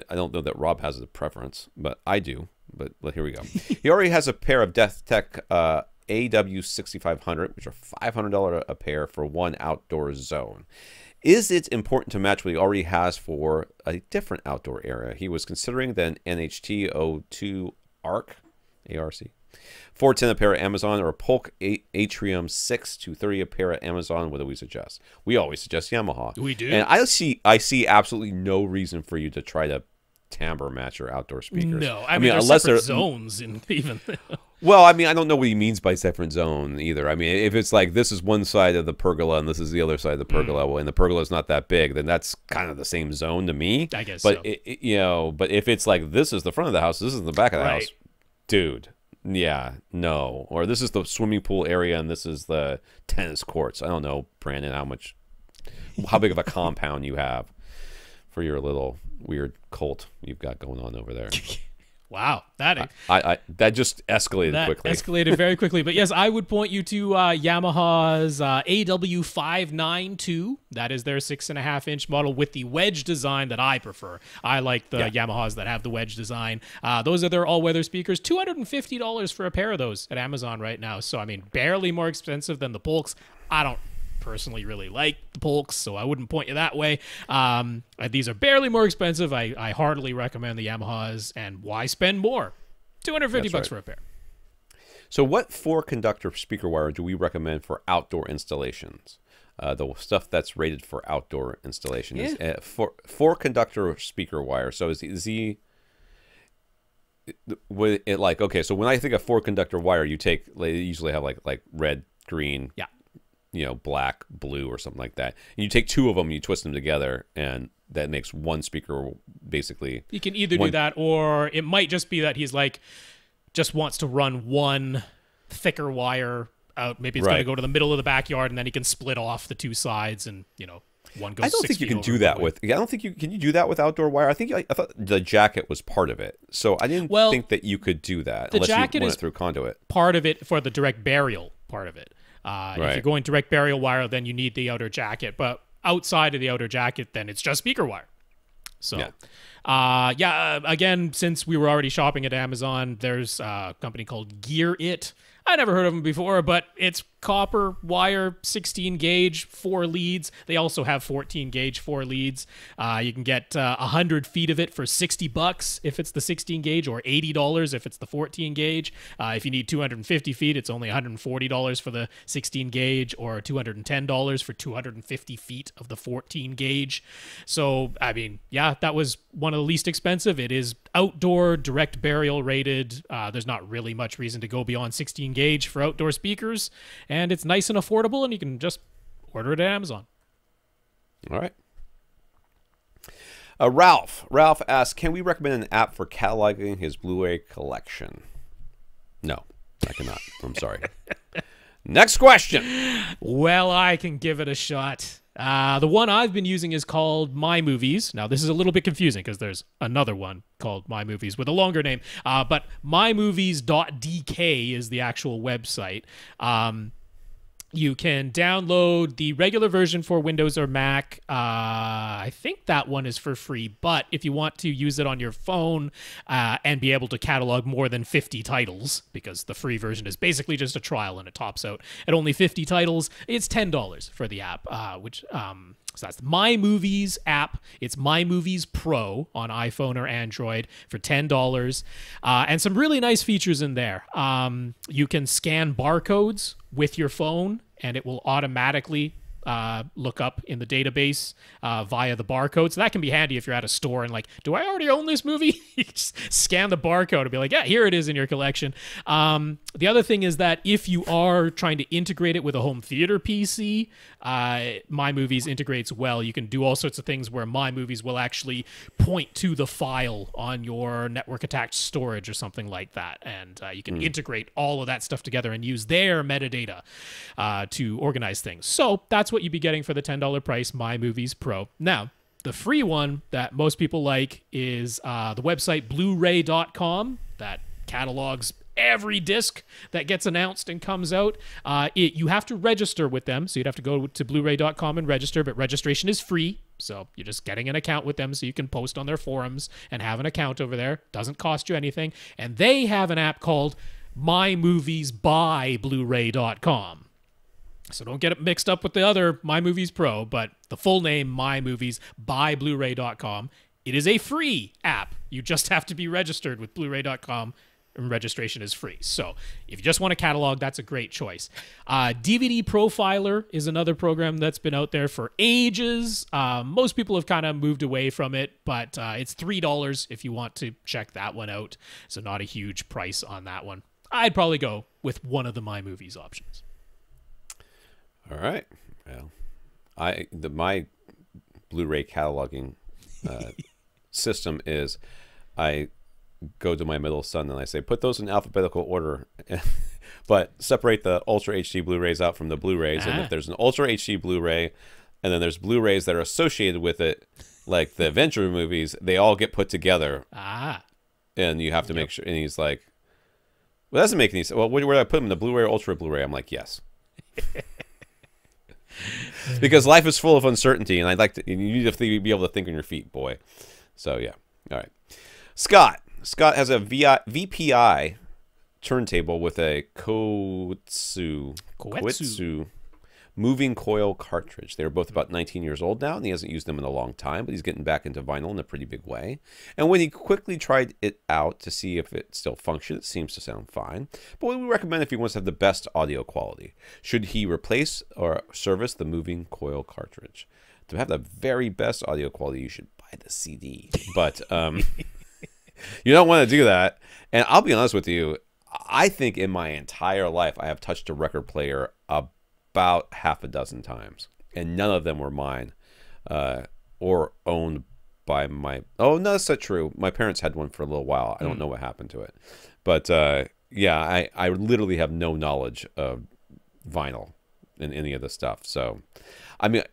I don't know that Rob has a preference, but I do. But well, here we go. [LAUGHS] he already has a pair of Def Tech uh, AW6500, which are $500 a pair for one outdoor zone. Is it important to match what he already has for a different outdoor area? He was considering then NHT 02 ARC, ARC. 410 a pair at Amazon or a Polk Atrium 6 230 a pair at Amazon. What do we suggest? We always suggest Yamaha. We do. And I see I see absolutely no reason for you to try to timbre match your outdoor speakers. No, I, mean, there's unless they're zones in [LAUGHS] even. well, I mean, I don't know what he means by separate zone either. I mean, if it's like this is one side of the pergola and this is the other side of the Mm. pergola, well, and the pergola is not that big, then that's kind of the same zone to me. I guess But so. it, it- you know, but if it's like this is the front of the house, this is the back of the Right. house, dude. Yeah, no. Or this is the swimming pool area and this is the tennis courts. I don't know, Brandon, how much, how big of a compound you have for your little weird cult you've got going on over there. [LAUGHS] wow, that I, I that just escalated that quickly. escalated very [LAUGHS] quickly. But yes, I would point you to uh, Yamaha's uh, AW592. That is their six and a half inch model with the wedge design that I prefer. I like the Yeah. Yamahas that have the wedge design. Uh, those are their all weather speakers. Two hundred and fifty dollars for a pair of those at Amazon right now. So I mean, barely more expensive than the Polks. I don't personally really like the Polks, so I wouldn't point you that way. Um, uh, these are barely more expensive. I, I heartily recommend the Yamahas, and why spend more? Two hundred fifty That's bucks right. for a pair. So, what four conductor speaker wire do we recommend for outdoor installations? Uh, the stuff that's rated for outdoor installation is uh, four, four conductor speaker wire. So, is, is he. With it like okay, so when I think of four conductor wire, you take they usually have like like red, green, Yeah. You know, black, blue, or something like that. And you take two of them, you twist them together, and that makes one speaker basically. You can either do that, or it might just be that he's like, just wants to run one thicker wire out. Maybe it's going to go to the middle of the backyard, and then he can split off the two sides, and you know, one goes. I don't think you can do that with. I don't think you can. You do that with outdoor wire. I think I, I thought the jacket was part of it, so I didn't Well, think that you could do that the unless jacket you went is- through conduit. part of it for the direct burial part of it. Uh, If you're going direct burial wire, then you need the outer jacket. But outside of the outer jacket, then it's just speaker wire. So, Yeah. uh, yeah. Uh, again, since we were already shopping at Amazon, there's a company called GearIT. I never heard of them before, but it's copper wire, 16 gauge, four leads. They also have 14 gauge, four leads. Uh, you can get uh, 100 feet of it for 60 bucks if it's the 16 gauge, or $80 if it's the 14 gauge. Uh, if you need 250 feet, it's only $140 for the 16 gauge, or $210 for 250 feet of the 14 gauge. So, I mean, yeah, that was one of the least expensive. It is outdoor, direct burial rated. Uh, there's not really much reason to go beyond 16 gauge for outdoor speakers, and it's nice and affordable, and you can just order it at Amazon. All right. Uh, Ralph. Ralph asks, "Can we recommend an app for cataloging his Blu-ray collection?" No, I cannot. I'm sorry. [LAUGHS] Next question. Well, I can give it a shot. Uh, the one I've been using is called My Movies. Now, this is a little bit confusing because there's another one called My Movies with a longer name. Uh, but mymovies.dk is the actual website. Um, you can download the regular version for Windows or Mac. Uh, I think that one is for free, but if you want to use it on your phone uh, and be able to catalog more than 50 titles, because the free version is basically just a trial and it tops out at only 50 titles, it's $10 for the app, uh, which. Um, so that's My Movies app. It's My Movies Pro on iPhone or Android for ten dollars, uh, and some really nice features in there. Um, you can scan barcodes with your phone, and it will automatically uh, look up in the database uh, via the barcode. So that can be handy if you're at a store and like, do I already own this movie? [LAUGHS] you just scan the barcode and be like, yeah, here it is in your collection. Um, the other thing is that if you are trying to integrate it with a home theater PC, uh, My Movies integrates well. You can do all sorts of things where My Movies will actually point to the file on your network attached storage or something like that. And uh, you can integrate all of that stuff together and use their metadata uh, to organize things. So that's what you'd be getting for the $10 price, My Movies Pro. Now, the free one that most people like is uh, the website Blu-ray.com that catalogs every disc that gets announced and comes out. Uh, it, you have to register with them, so you'd have to go to Blu-ray.com and register. But registration is free, so you're just getting an account with them, so you can post on their forums and have an account over there. Doesn't cost you anything, and they have an app called My Movies by Blu-ray.com. So don't get it mixed up with the other My Movies Pro, but the full name My Movies by Blu-ray.com. It is a free app. You just have to be registered with Blu-ray.com, and registration is free. So if you just want a catalog, that's a great choice. Uh, DVD Profiler is another program that's been out there for ages. Uh, most people have kind of moved away from it, but uh, it's three dollars if you want to check that one out. So not a huge price on that one. I'd probably go with one of the My Movies options. All right. Well, I the my Blu-ray cataloging uh, [LAUGHS] system is I go to my middle son and I say put those in alphabetical order, [LAUGHS] but separate the Ultra HD Blu-rays out from the Blu-rays. And Ah. if there's an Ultra HD Blu-ray, and then there's Blu-rays that are associated with it, like the [LAUGHS] adventure movies, they all get put together, Ah, and you have to make sure. And he's like, "Well, that doesn't make any sense." Well, where, where do I put them? The Blu-ray or Ultra Blu-ray? I'm like, "Yes." [LAUGHS] because life is full of uncertainty, and I'd like to. You need to be able to think on your feet, boy. So yeah, all right. Scott. Scott has a VI, VPI turntable with a Koetsu Koetsu. Moving coil cartridge. They're both about 19 years old now, and he hasn't used them in a long time, but he's getting back into vinyl in a pretty big way. And when he quickly tried it out to see if it still functioned, it seems to sound fine. But what we recommend if he wants to have the best audio quality? Should he replace or service the moving coil cartridge? To have the very best audio quality, you should buy the CD. But um, [LAUGHS] you don't want to do that. And I'll be honest with you, I think in my entire life I have touched a record player about half a dozen times, and none of them were mine uh, or owned by my. Oh no, that's not true. My parents had one for a little while. I don't know what happened to it, but uh, yeah, I I literally have no knowledge of vinyl and any of the stuff. So, I mean,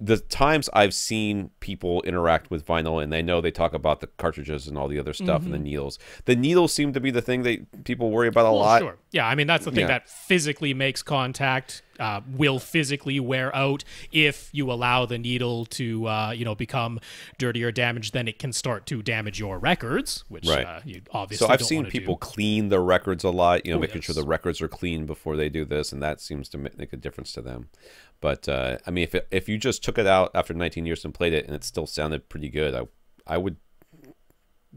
the times I've seen people interact with vinyl and they know they talk about the cartridges and all the other stuff and the needles. The needles seem to be the thing that people worry about a Well, lot. Sure. Yeah, I mean that's the thing Yeah. that physically makes contact, uh, will physically wear out if you allow the needle to, uh, you know, become dirty or damaged. Then it can start to damage your records, which Right. uh, you obviously. So I've seen wanna do. people clean their records a lot, you know, Oh, making sure the records are clean before they do this, and that seems to make a difference to them. But uh, I mean, if it, if you just took it out after 19 years and played it, and it still sounded pretty good, I I would,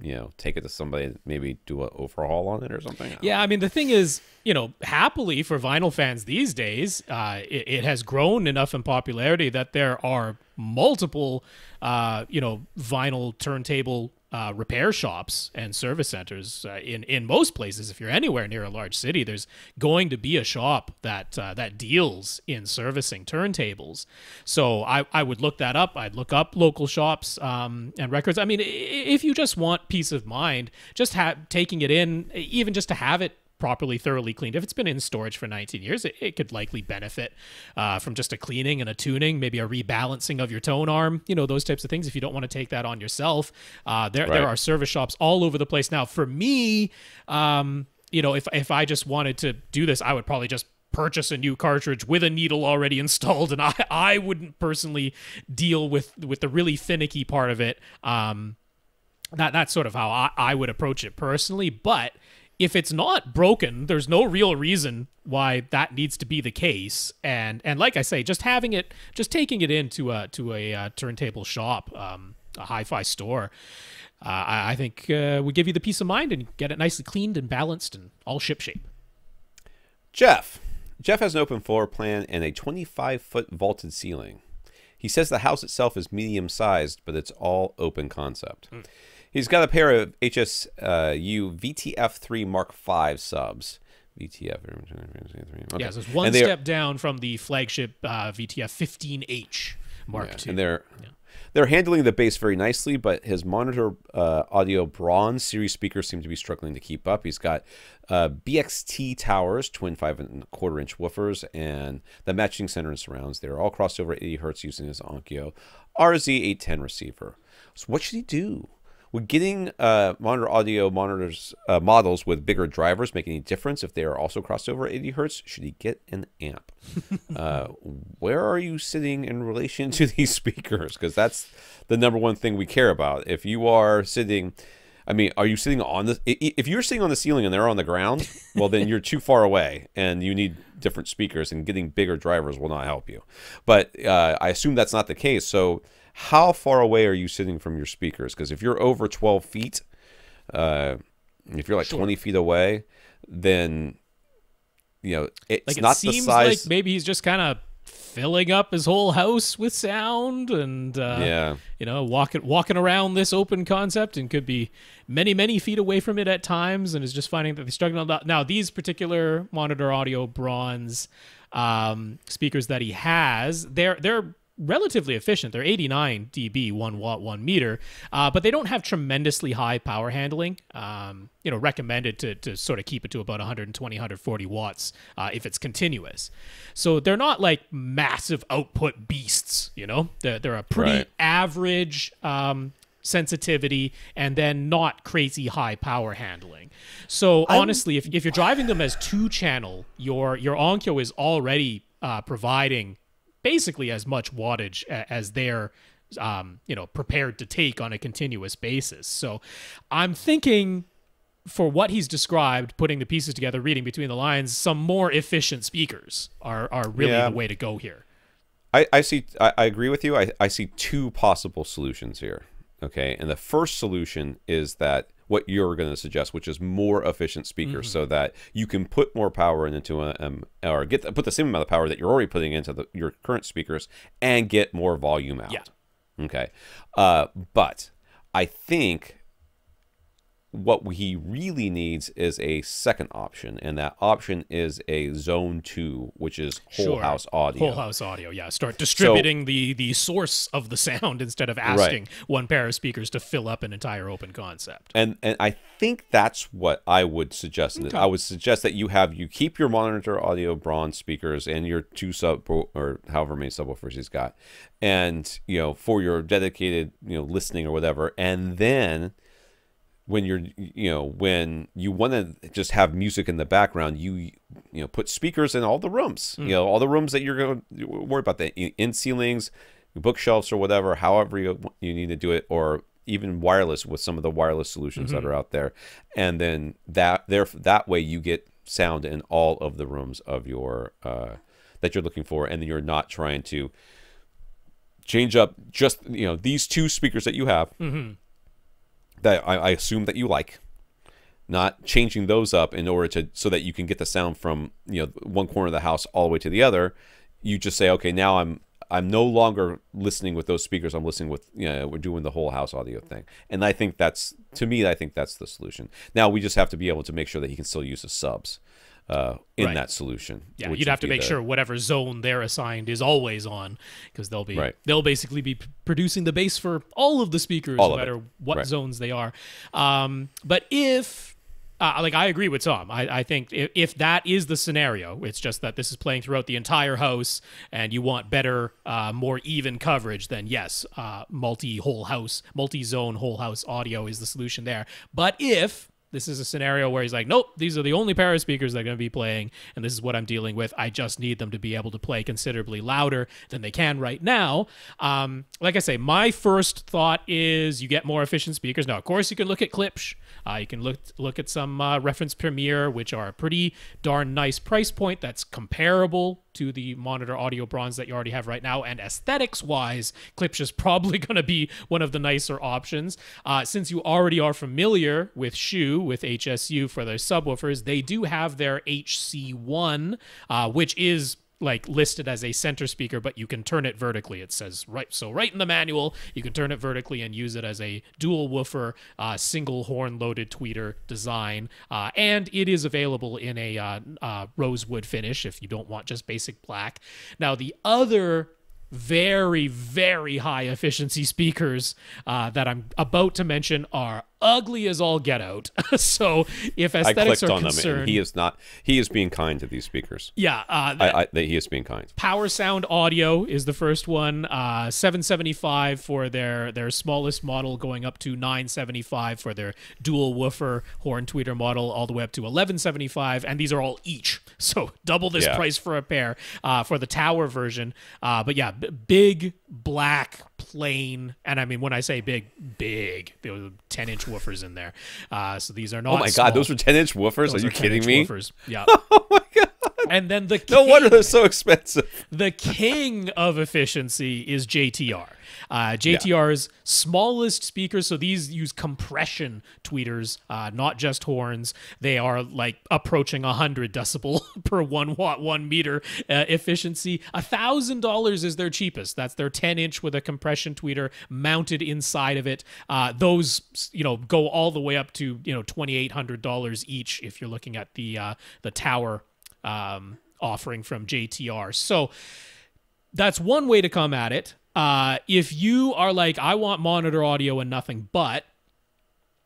you know, take it to somebody maybe do an overhaul on it or something. Yeah, I mean the thing is, you know, happily for vinyl fans these days, uh, it, it has grown enough in popularity that there are multiple, uh, you know, vinyl turntable uh, repair shops and service centers uh, in in most places. If you're anywhere near a large city, there's going to be a shop that uh, that deals in servicing turntables. So I I would look that up. I'd look up local shops um, and records. I mean, if you just want peace of mind, just have taking it in, even just to have it properly thoroughly cleaned. If it's been in storage for 19 years it, it could likely benefit uh, from just a cleaning and a tuning maybe a rebalancing of your tone arm you know those types of things if you don't want to take that on yourself. Uh, there, there are service shops all over the place. Now for me um, you know if, if i just wanted to do this i would probably just purchase a new cartridge with a needle already [LAUGHS] installed and i, I wouldn't personally deal with with the really finicky part of it. Um, that that's sort of how I, I would approach it personally. But if it's not broken, there's no real reason why that needs to be the case. And and like I say, just having it, just taking it into a to a uh, turntable shop, um, a hi-fi store, uh, I, I think uh, would give you the peace of mind and get it nicely cleaned and balanced and all shipshape. Jeff. Jeff has an open floor plan and a 25 foot vaulted ceiling. He says the house itself is medium sized, but it's all open concept. He's got a pair of HSU VTF3 Mark V subs. VTF. Okay. Yeah, so it's one step down from the flagship uh, VTF 15H Mark II. and they're they're handling the bass very nicely, but his monitor uh, audio bronze series speakers seem to be struggling to keep up. He's got uh, BXT towers, twin five and quarter inch woofers, and the matching center and surrounds. They're all crossed over 80 hertz using his Onkyo RZ810 receiver. So what should he do? Would getting uh, monitor audio monitors uh, models with bigger drivers make any difference if they are also crossed over 80 hertz? Should he get an amp? [LAUGHS] uh, where are you sitting in relation to these [LAUGHS] speakers? Because that's the number one thing we care about. If you are sitting, I mean, are you sitting on the? If you're sitting on the ceiling and they're on the ground, well, then you're too far away, and you need different speakers. And getting bigger drivers will not help you. But uh, I assume that's not the case. So, how far away are you sitting from your speakers? Because if you're over 12 feet, uh, if you're like 20 feet away, then you know it's like it not the seems size. like maybe he's just kind of filling up his whole house with sound and uh, Yeah. you know walking walking around this open concept and could be many many feet away from it at times and is just finding that a lot. now these particular monitor audio bronze um, speakers that he has they're they're relatively efficient. They're 89 db 1 watt 1 meter uh, but they don't have tremendously high power handling um, you know recommended to, to sort of keep it to about 120 140 watts uh, if it's continuous. So they're not like massive output beasts you know? They're, they're a pretty Right. average um, sensitivity and then not crazy high power handling. So honestly if, if you're driving them as two channel your your onkyo is already uh, providing basically as much wattage as they're um, you know prepared to take on a continuous basis so i'm thinking for what he's described putting the pieces together reading between the lines some more efficient speakers are, are really Yeah. the way to go here I, I see. I, I agree with you. I, I see two possible solutions here. Okay, and the first solution is that what you're going to suggest, which is more efficient speakers, so that you can put more power into a um, or get the, put the same amount of power that you're already putting into the, your current speakers and get more volume out. Yeah. Okay, uh, but I think what he really needs is a second option, and that option is a zone two, which is whole Sure. house audio. Whole house audio, yeah. Start distributing the the source of the sound [LAUGHS] instead of asking one pair of speakers to fill up an entire open concept. and and I think that's what I would suggest. this. I would suggest that you have you keep your monitor audio bronze speakers and your two sub or however many subwoofers he's got, and you know for your dedicated you know listening or whatever, and then when you're you know when you want to just have music in the background you you know put speakers in all the rooms you mm. know all the rooms that you're going to worry about the in ceilings bookshelves or whatever however you, you need to do it or even wireless with some of the wireless solutions that mm-hmm. are out there. And then that there that way you get sound in all of the rooms of your uh that you're looking for and then you're not trying to change up just you know these two speakers that you have mm-hmm. That I, I assume that you like. Not changing those up in order to so that you can get the sound from you know one corner of the house all the way to the other. You just say okay now i'm i'm no longer listening with those speakers. I'm listening with you know we're doing the whole house audio thing. And i think that's to me i think that's the solution. Now we just have to be able to make sure that he can still use the subs uh, in Right. that solution Yeah, you'd have to make the- sure whatever zone they're assigned is always on because they'll be Right. they'll basically be producing the bass for all of the speakers, All no of it. matter what Right. zones they are. Um, but if uh, like I agree with Tom, I, I think if, if that is the scenario, it's just that this is playing throughout the entire house, and you want better, uh, more even coverage, then yes, uh, multi whole house, multi zone whole house audio is the solution there. But if this is a scenario where he's like, nope, these are the only pair of speakers that are going to be playing, and this is what I'm dealing with. I just need them to be able to play considerably louder than they can right now. Um, like I say, my first thought is you get more efficient speakers. Now, of course, you can look at Klipsch. Uh, you can look look at some uh, reference Premiere, which are a pretty darn nice price point. That's comparable to the monitor audio bronze that you already have right now. And aesthetics wise, Klipsch is [LAUGHS] probably going to be one of the nicer options. Uh, since you already are familiar with Shu, with HSU for their subwoofers, they do have their HC1, uh, which is like listed as a center speaker, but you can turn it vertically. It says right, so right in the manual, you can turn it vertically and use it as a dual woofer, uh, single horn loaded tweeter design, uh, and it is available in a uh, uh, rosewood finish if you don't want just basic black. Now the other very very high efficiency speakers uh, that I'm about to mention are ugly as all get out. [LAUGHS] so if aesthetics are concerned, he is not he is being kind to these speakers yeah, uh, I, I that he is being kind Power Sound Audio is the first one. Uh, 775 for their their smallest model, going up to 975 for their dual woofer horn tweeter model, all the way up to 1175, and these are all each. [LAUGHS] So double this Yeah. price for a pair uh, for the tower version. Uh, but yeah, big black plain, and I mean when I say big, big, there were 10 inch woofers in there. Uh, so these are not. oh my small. god those were 10 inch woofers Those are you kidding me Woofers. Yeah. [LAUGHS] oh my god. And then the no wonder they're so expensive the king of efficiency is JTR. Uh, JTR's smallest speakers, so these use compression tweeters, uh, not just horns. They are like approaching 100 decibel [LAUGHS] per one watt, one meter uh, efficiency. $1,000 is their cheapest. That's their 10 inch with a compression tweeter mounted inside of it. Uh, those, you know, go all the way up to, you know, $2,800 each if you're looking at the, uh, the tower um, offering from JTR. So, that's one way to come at it. Uh, if you are like, I want monitor audio and nothing but,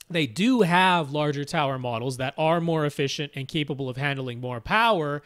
they do have larger tower models that are more efficient and capable of handling more power.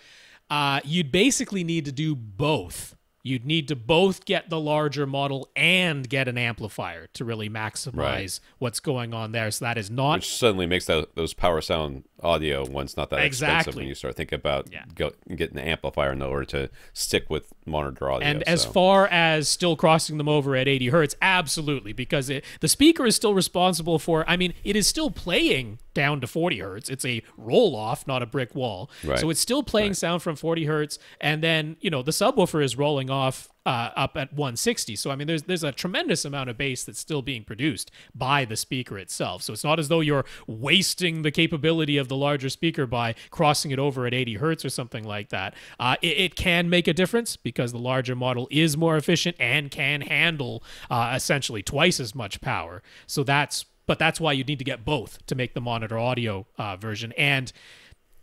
Uh, you'd basically need to do both. You'd need to both get the larger model and get an amplifier to really maximize what's going on there. So that is not which suddenly makes that, those power sound audio ones not that expensive when you start thinking about Yeah. go, getting an amplifier in order to stick with monitor audio. And as far as still crossing them over at 80 hertz, absolutely, because it, the speaker is still responsible for. I mean, it is still playing down to 40 hertz. It's a roll off, not a brick wall. Right. So it's still playing sound from 40 hertz, and then you know the subwoofer is rolling off uh, up at 160. So I mean, there's there's a tremendous amount of bass that's still being produced by the speaker itself. So it's not as though you're wasting the capability of the larger speaker by crossing it over at 80 hertz or something like that. Uh, it, it can make a difference because the larger model is more efficient and can handle uh, essentially twice as much power. So that's but that's why you need to get both to make the monitor audio uh, version. And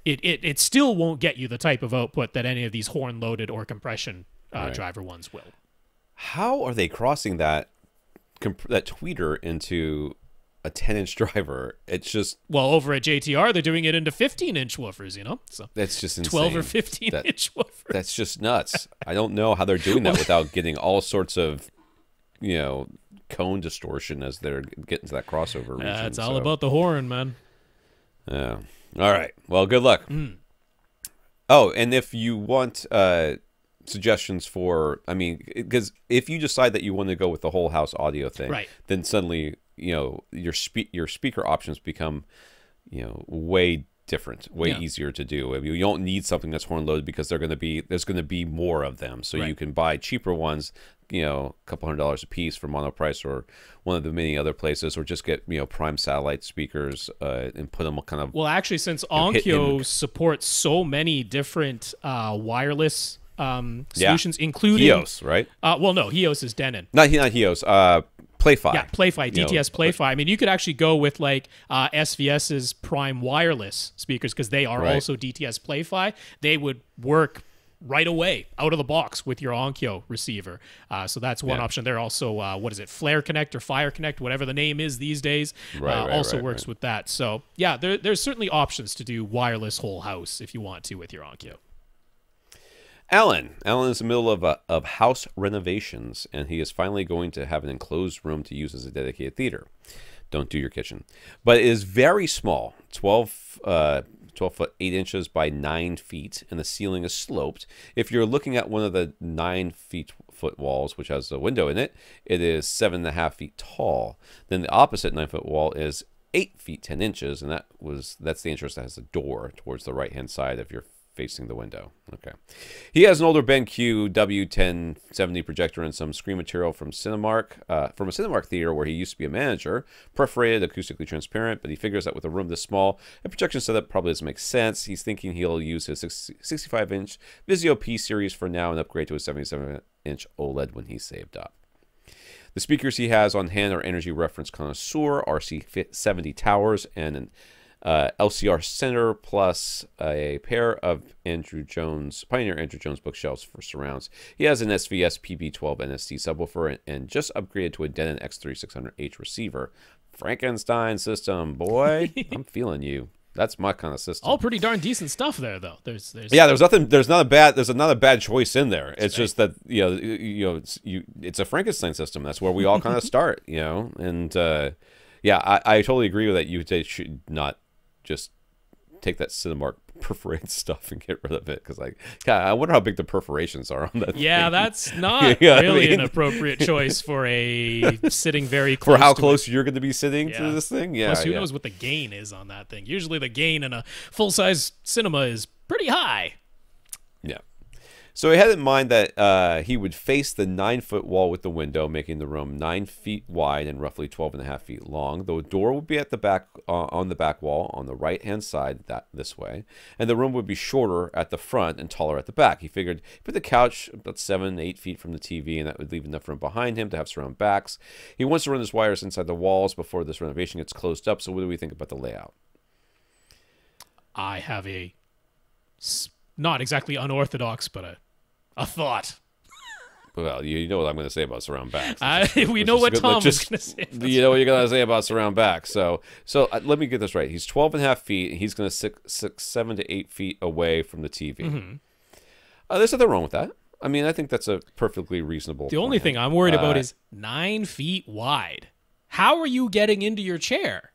it, it it still won't get you the type of output that any of these horn loaded or compression uh, Right. driver ones will. How are they crossing that comp- that tweeter into a 10 inch [LAUGHS] driver? It's just Well, over at JTR, they're doing it into 15 inch woofers, you know, so that's just insane. 12 or 15 That- inch [LAUGHS] woofers. That's just nuts. I don't know how they're doing that without getting all sorts of, you know, cone distortion as they're getting to that crossover region. Uh, it's all so, about the horn, man. Yeah. All right. Well, good luck. Mm. Oh, and if you want uh, suggestions for, I mean, because if you decide that you want to go with the whole house audio thing, Right. then suddenly you know your spe- your speaker options become, you know, way different, way Yeah. easier to do. I mean, you don't need something that's horn loaded because they're going to be there's going to be more of them, so you can buy cheaper ones. You know, a couple hundred dollars a piece from Monoprice or one of the many other places, or just get you know prime satellite speakers uh, and put them kind of Well, actually, since know, hit Onkyo supports so many different uh, wireless um, Yeah. solutions, including HEOS, right? Uh, well, no, HEOS is Denon. Not not HEOS. Uh, Playfi. Yeah, Playfi, You know, DTS Playfi. I mean, you could actually go with like uh, SVS's Prime wireless speakers because they are Right. also DTS Playfi. They would work right away out of the box with your Onkyo receiver. Uh, so that's one Yeah. option. They're also uh, what is it, Flare Connect or Fire Connect, whatever the name is these days. Right, uh, right, also right, works with that. So yeah, there, there's certainly options to do wireless whole house if you want to with your Onkyo. Alan. Alan is in the middle of uh, of house renovations, and he is finally going to have an enclosed room to use as a dedicated theater. Don't do your kitchen, but it is very small 12, uh, 12 foot 8 inches by 9 feet, and the ceiling is sloped. If you're looking at one of the 9 feet foot walls, which has a window in it, it is 7.5 feet tall. Then the opposite 9 foot wall is 8 feet 10 inches, and that was that's the entrance that has a door towards the right hand side of you're facing the window. Okay. He has an older BenQ W1070 projector and some screen material from Cinemark, uh, from a Cinemark theater where he used to be a manager, perforated, acoustically transparent, but he figures that with a room this small, a projection setup probably doesn't make sense. He's thinking he'll use his 65 inch Vizio P series for now and upgrade to a 77 inch OLED when he's saved up. The speakers he has on hand are Energy Reference Connoisseur RC70 towers and an uh, LCR center plus a pair of Andrew Jones Pioneer Andrew Jones bookshelves for surrounds. He has an SVS PB12 NSD subwoofer and, just upgraded to a Denon X3600H receiver. Frankenstein system, boy, [LAUGHS] I'm feeling you. That's my kind of system. All pretty darn decent stuff there, though. There's there's Yeah, there's nothing. There's not a bad. There's not a bad choice in there. It's just that you know, you- know, it's, you. It's a Frankenstein system. That's where we all kind of [LAUGHS] start. You know, and uh, yeah, I, I totally agree with that. You should not just take that Cinemark [LAUGHS] perforated stuff and get rid of it because like, God, I wonder how big the perforations are on that. Yeah, thing. that's [LAUGHS] not Yeah, I really an mean- appropriate choice for a [LAUGHS] sitting very close for how close you're going to be sitting Yeah. to this thing. It. Yeah, Plus, who yeah. knows what the gain is on that thing? Usually, the gain in a full size cinema is pretty high. So he had in mind that uh, he would face the nine foot wall with the window, making the room nine feet wide and roughly 12 and a half feet long. The door would be at the back uh, on the back wall on the right hand side that this way, and the room would be shorter at the front and taller at the back. He figured put the couch about seven, eight feet from the TV, and that would leave enough room behind him to have surround backs. He wants to run his wires inside the walls before this renovation gets closed up. So what do we think about the layout? I have a not exactly unorthodox, but a a thought. Well, you know what I'm going to say about surround backs. Uh, we know what go- Tom just- going to say. about you know what you're gonna say about surround back. So, so uh, let me get this right. He's 12 and a half feet. And he's gonna six, six, seven to eight feet away from the TV. Mm-hmm. Uh, there's nothing wrong with that. I mean, I think that's a perfectly reasonable. The only thing I'm worried about Uh, is nine feet wide. How are you getting into your chair?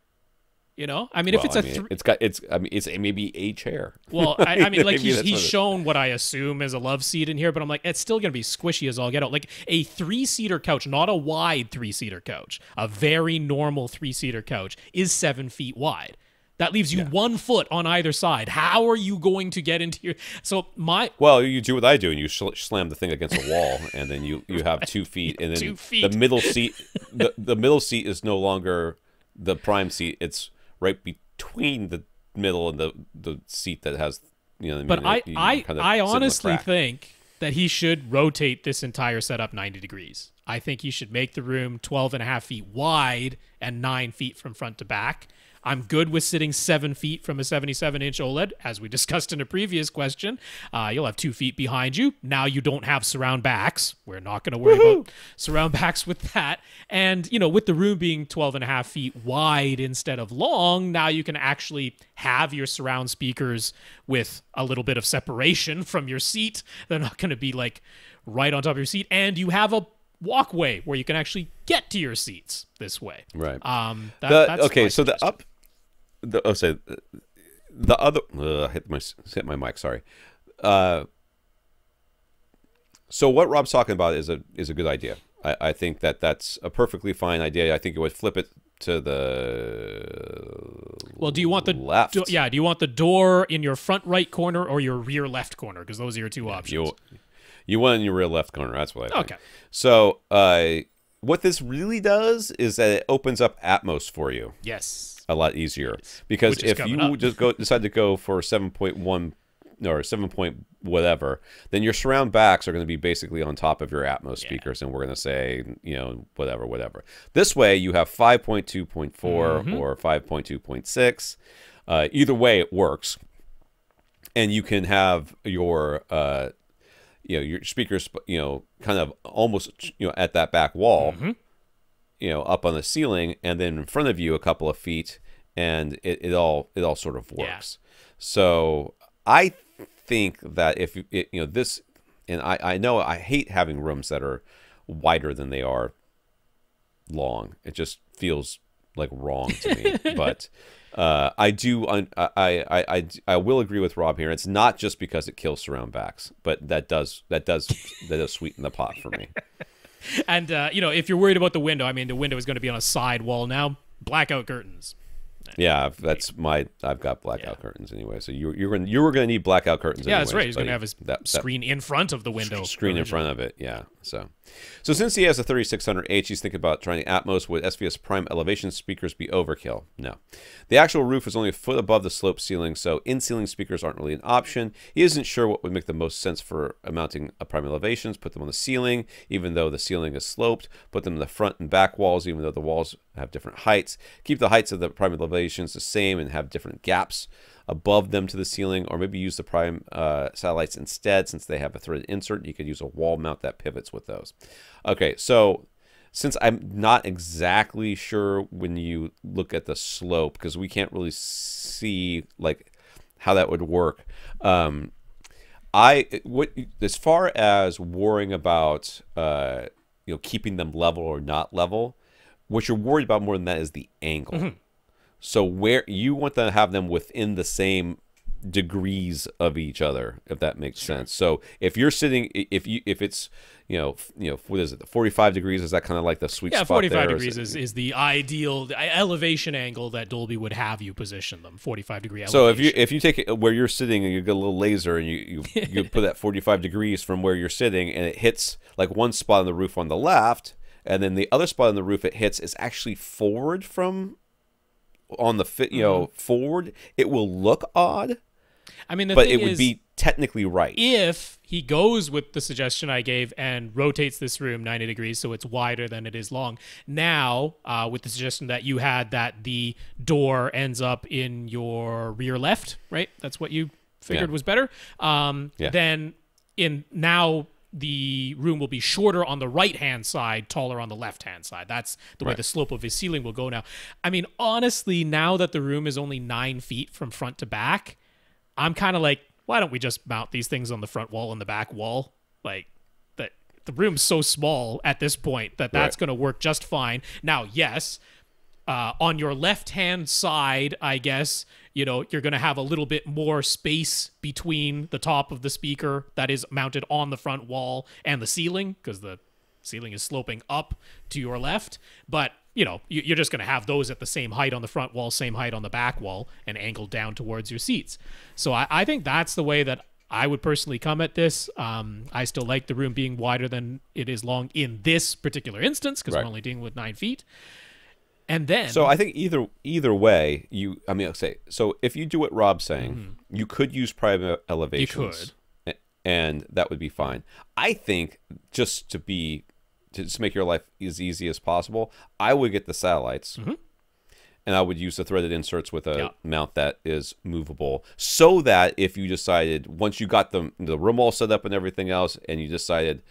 You know, I mean, if it's I a mean, three, it's got it's. I mean, it's maybe a chair. well, I, I mean, [LAUGHS] like he's, he's shown what I assume is a love seat in here, but I'm like, it's still gonna be squishy as all get out. Like a three seater couch, not a wide three seater couch, a very normal three seater couch is seven feet wide. That leaves you one foot on either side. How are you going to get into your? So my Well, you do what I do, and you sl- slam the thing against a wall, and then you you have two [LAUGHS] feet, and then Two feet. the middle seat, [LAUGHS] the the middle seat is no longer the prime seat; it's right between the middle and the the seat that has you know. But I, I, mean? I, kind of I sit in the honestly think that he should rotate this entire setup 90 degrees. I think you should make the room 12 and a half feet wide and nine feet from front to back. I'm good with sitting seven feet from a 77 inch OLED, as we discussed in a previous question. Uh, you'll have two feet behind you. Now you don't have surround backs. We're not going to worry Woo-hoo! about surround [LAUGHS] backs with that. And, you know, with the room being 12 and a half feet wide instead of long, now you can actually have your surround speakers with a little bit of separation from your seat. They're not going to be like right on top of your seat. And you have a walkway where you can actually get to your seats this way. Right. Um. That, the, okay. So the up. The oh, say the other. Hit my hit my mic. Sorry. Uh. So what Rob's talking about is a is a good idea. I, I think that that's a perfectly fine idea. I think it would flip it to the well do you want the left do, yeah do you want the door in your front right corner or your rear left corner because those are your two yeah, options you, you want in your rear left corner. That's what I think. Okay. So, uh, what this really does is that it opens up Atmos for you. Yes. A lot easier because if you up. just go decide to go for seven point one or seven point whatever, then your surround backs are going to be basically on top of your Atmos speakers, and we're going to say you know whatever whatever. This way, you have five point two point four mm-hmm. or five point two point six. Uh, either way, it works, and you can have your uh, you know your speakers you know kind of almost you know at that back wall mm-hmm. You know up on the ceiling and then in front of you a couple of feet and it, it all it all sort of works yeah. so i think that if it, you know this and I, I know i hate having rooms that are wider than they are long it just feels like wrong to me [LAUGHS] but uh, I do. I, I, I, I will agree with Rob here. It's not just because it kills surround backs, but that does that does that does sweeten the pot for me. [LAUGHS] and uh, you know, if you're worried about the window, I mean, the window is going to be on a side wall now. Blackout curtains. Yeah, that's my. I've got blackout yeah. curtains anyway. So you you're going you were going to need blackout curtains. Yeah, anyways, that's right. He's going to have his that, screen in front of the window. Screen originally. in front of it. Yeah. So, so since he has a 3600H, he's thinking about trying the Atmos. Would SVS Prime elevation speakers be overkill? No. The actual roof is only a foot above the slope ceiling, so in-ceiling speakers aren't really an option. He isn't sure what would make the most sense for mounting a prime elevations. Put them on the ceiling, even though the ceiling is sloped. Put them in the front and back walls, even though the walls have different heights. Keep the heights of the prime elevations the same and have different gaps above them to the ceiling, or maybe use the prime uh, satellites instead since they have a threaded insert. You could use a wall mount that pivots with those. Okay, so since I'm not exactly sure when you look at the slope, because we can't really see like how that would work. Um, I what as far as worrying about uh, you know keeping them level or not level, what you're worried about more than that is the angle. Mm-hmm. So where you want to have them within the same degrees of each other, if that makes sure. sense. So if you're sitting, if you if it's you know you know what is it, 45 degrees? Is that kind of like the sweet yeah, spot? Yeah, 45 degrees is, is the ideal the elevation angle that Dolby would have you position them. 45 degree. Elevation. So if you if you take it uh, where you're sitting and you get a little laser and you you, you put that 45 degrees from where you're sitting and it hits like one spot on the roof on the left and then the other spot on the roof it hits is actually forward from on the fit you know mm-hmm. forward it will look odd i mean but it would be technically right if he goes with the suggestion i gave and rotates this room 90 degrees so it's wider than it is long now uh, with the suggestion that you had that the door ends up in your rear left right that's what you figured yeah. was better um, yeah. then in now the room will be shorter on the right hand side, taller on the left hand side. That's the way the slope of his ceiling will go now. I mean, honestly, now that the room is only nine feet from front to back, I'm kind of like, why don't we just mount these things on the front wall and the back wall? Like, that the room's so small at this point that that's right. going to work just fine. Now, yes, uh, on your left hand side, I guess, you know, you're going to have a little bit more space between the top of the speaker that is mounted on the front wall and the ceiling because the ceiling is sloping up to your left. But, you know, you're just going to have those at the same height on the front wall, same height on the back wall, and angled down towards your seats. So I, I think that's the way that I would personally come at this. Um, I still like the room being wider than it is long in this particular instance because right. we're only dealing with nine feet. And then So I think either either way, you I mean I'll say so if you do what Rob's saying, mm-hmm. you could use prime elevations. You could. And that would be fine. I think just to be to just make your life as easy as possible, I would get the satellites. And I would use the threaded inserts with a Yeah. mount that is movable, so that if you decided once you got the the room all set up and everything else, and you decided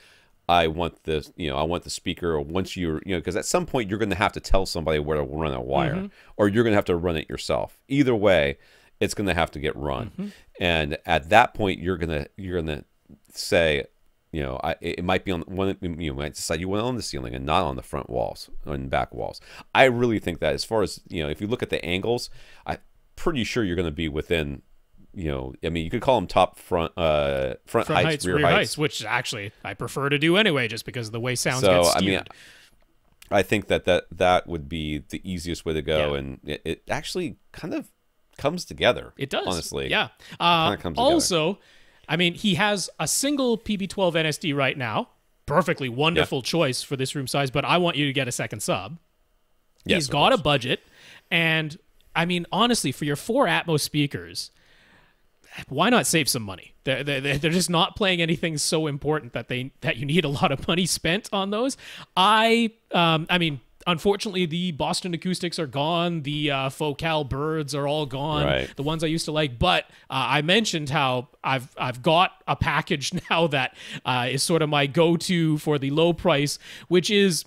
I want this, you know, I want the speaker. Or once you're, you know, because at some point you're going to have to tell somebody where to run a wire, mm-hmm. or you're going to have to run it yourself. Either way, it's going to have to get run, mm-hmm. and at that point you're gonna you're gonna say, you know, I, it it might be on one. You might decide you want on the ceiling and not on the front walls and back walls. I really think that as far as you know, if you look at the angles, I'm pretty sure you're going to be within. You know, I mean, you could call them top front, uh, front, Front heights, heights, rear, rear heights. heights, which actually I prefer to do anyway, just because of the way sounds So get I mean. I think that that that would be the easiest way to go, Yeah. and it, it actually kind of comes together. It does. honestly. Yeah. Uh, comes together. also, I mean, he has a single PB12 NSD right now. Perfectly wonderful choice for this room size, but I want you to get a second sub. Yes, He's got a budget. And I mean, honestly, for your four Atmos speakers, why not save some money? They're, they're, they're just not playing anything so important that they that you need a lot of money spent on those. I um, I mean, unfortunately, the Boston acoustics are gone. The uh, Focal birds are all gone. Right. The ones I used to like. But uh, I mentioned how I've I've got a package [LAUGHS] now that uh, is sort of my go-to for the low price, which is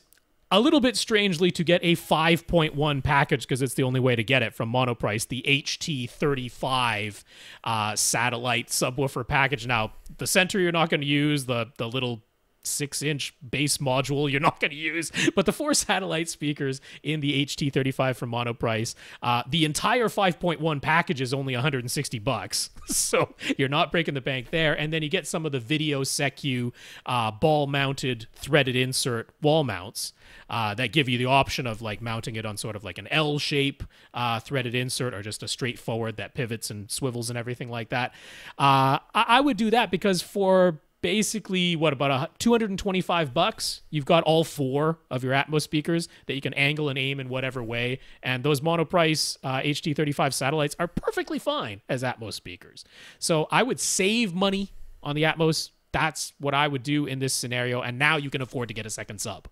a little bit strangely to get a 5.1 package because it's the only way to get it from Monoprice, the HT35 uh, satellite subwoofer package. Now, the center you're not going to use, the the little six inch base module you're [LAUGHS] not going to use. But the four satellite speakers in the ht35 from monoprice uh, the entire 5.1 package is only 160 bucks. [LAUGHS] So you're not breaking the bank there. And then you get some of the VideoSecu uh, ball mounted threaded insert wall mounts uh, that give you the option of like mounting it on sort of like an L shape. Uh, threaded insert or just a straightforward that pivots and swivels and everything like that. Uh, I-, I would do that because for basically what about a 225 bucks? You've got all four of your atmos speakers that you can angle and aim in whatever way and those monoprice uh, ht35 satellites are perfectly fine as atmos speakers. So i would save money on the atmos. That's what i would do in this scenario and now you can afford to get a second sub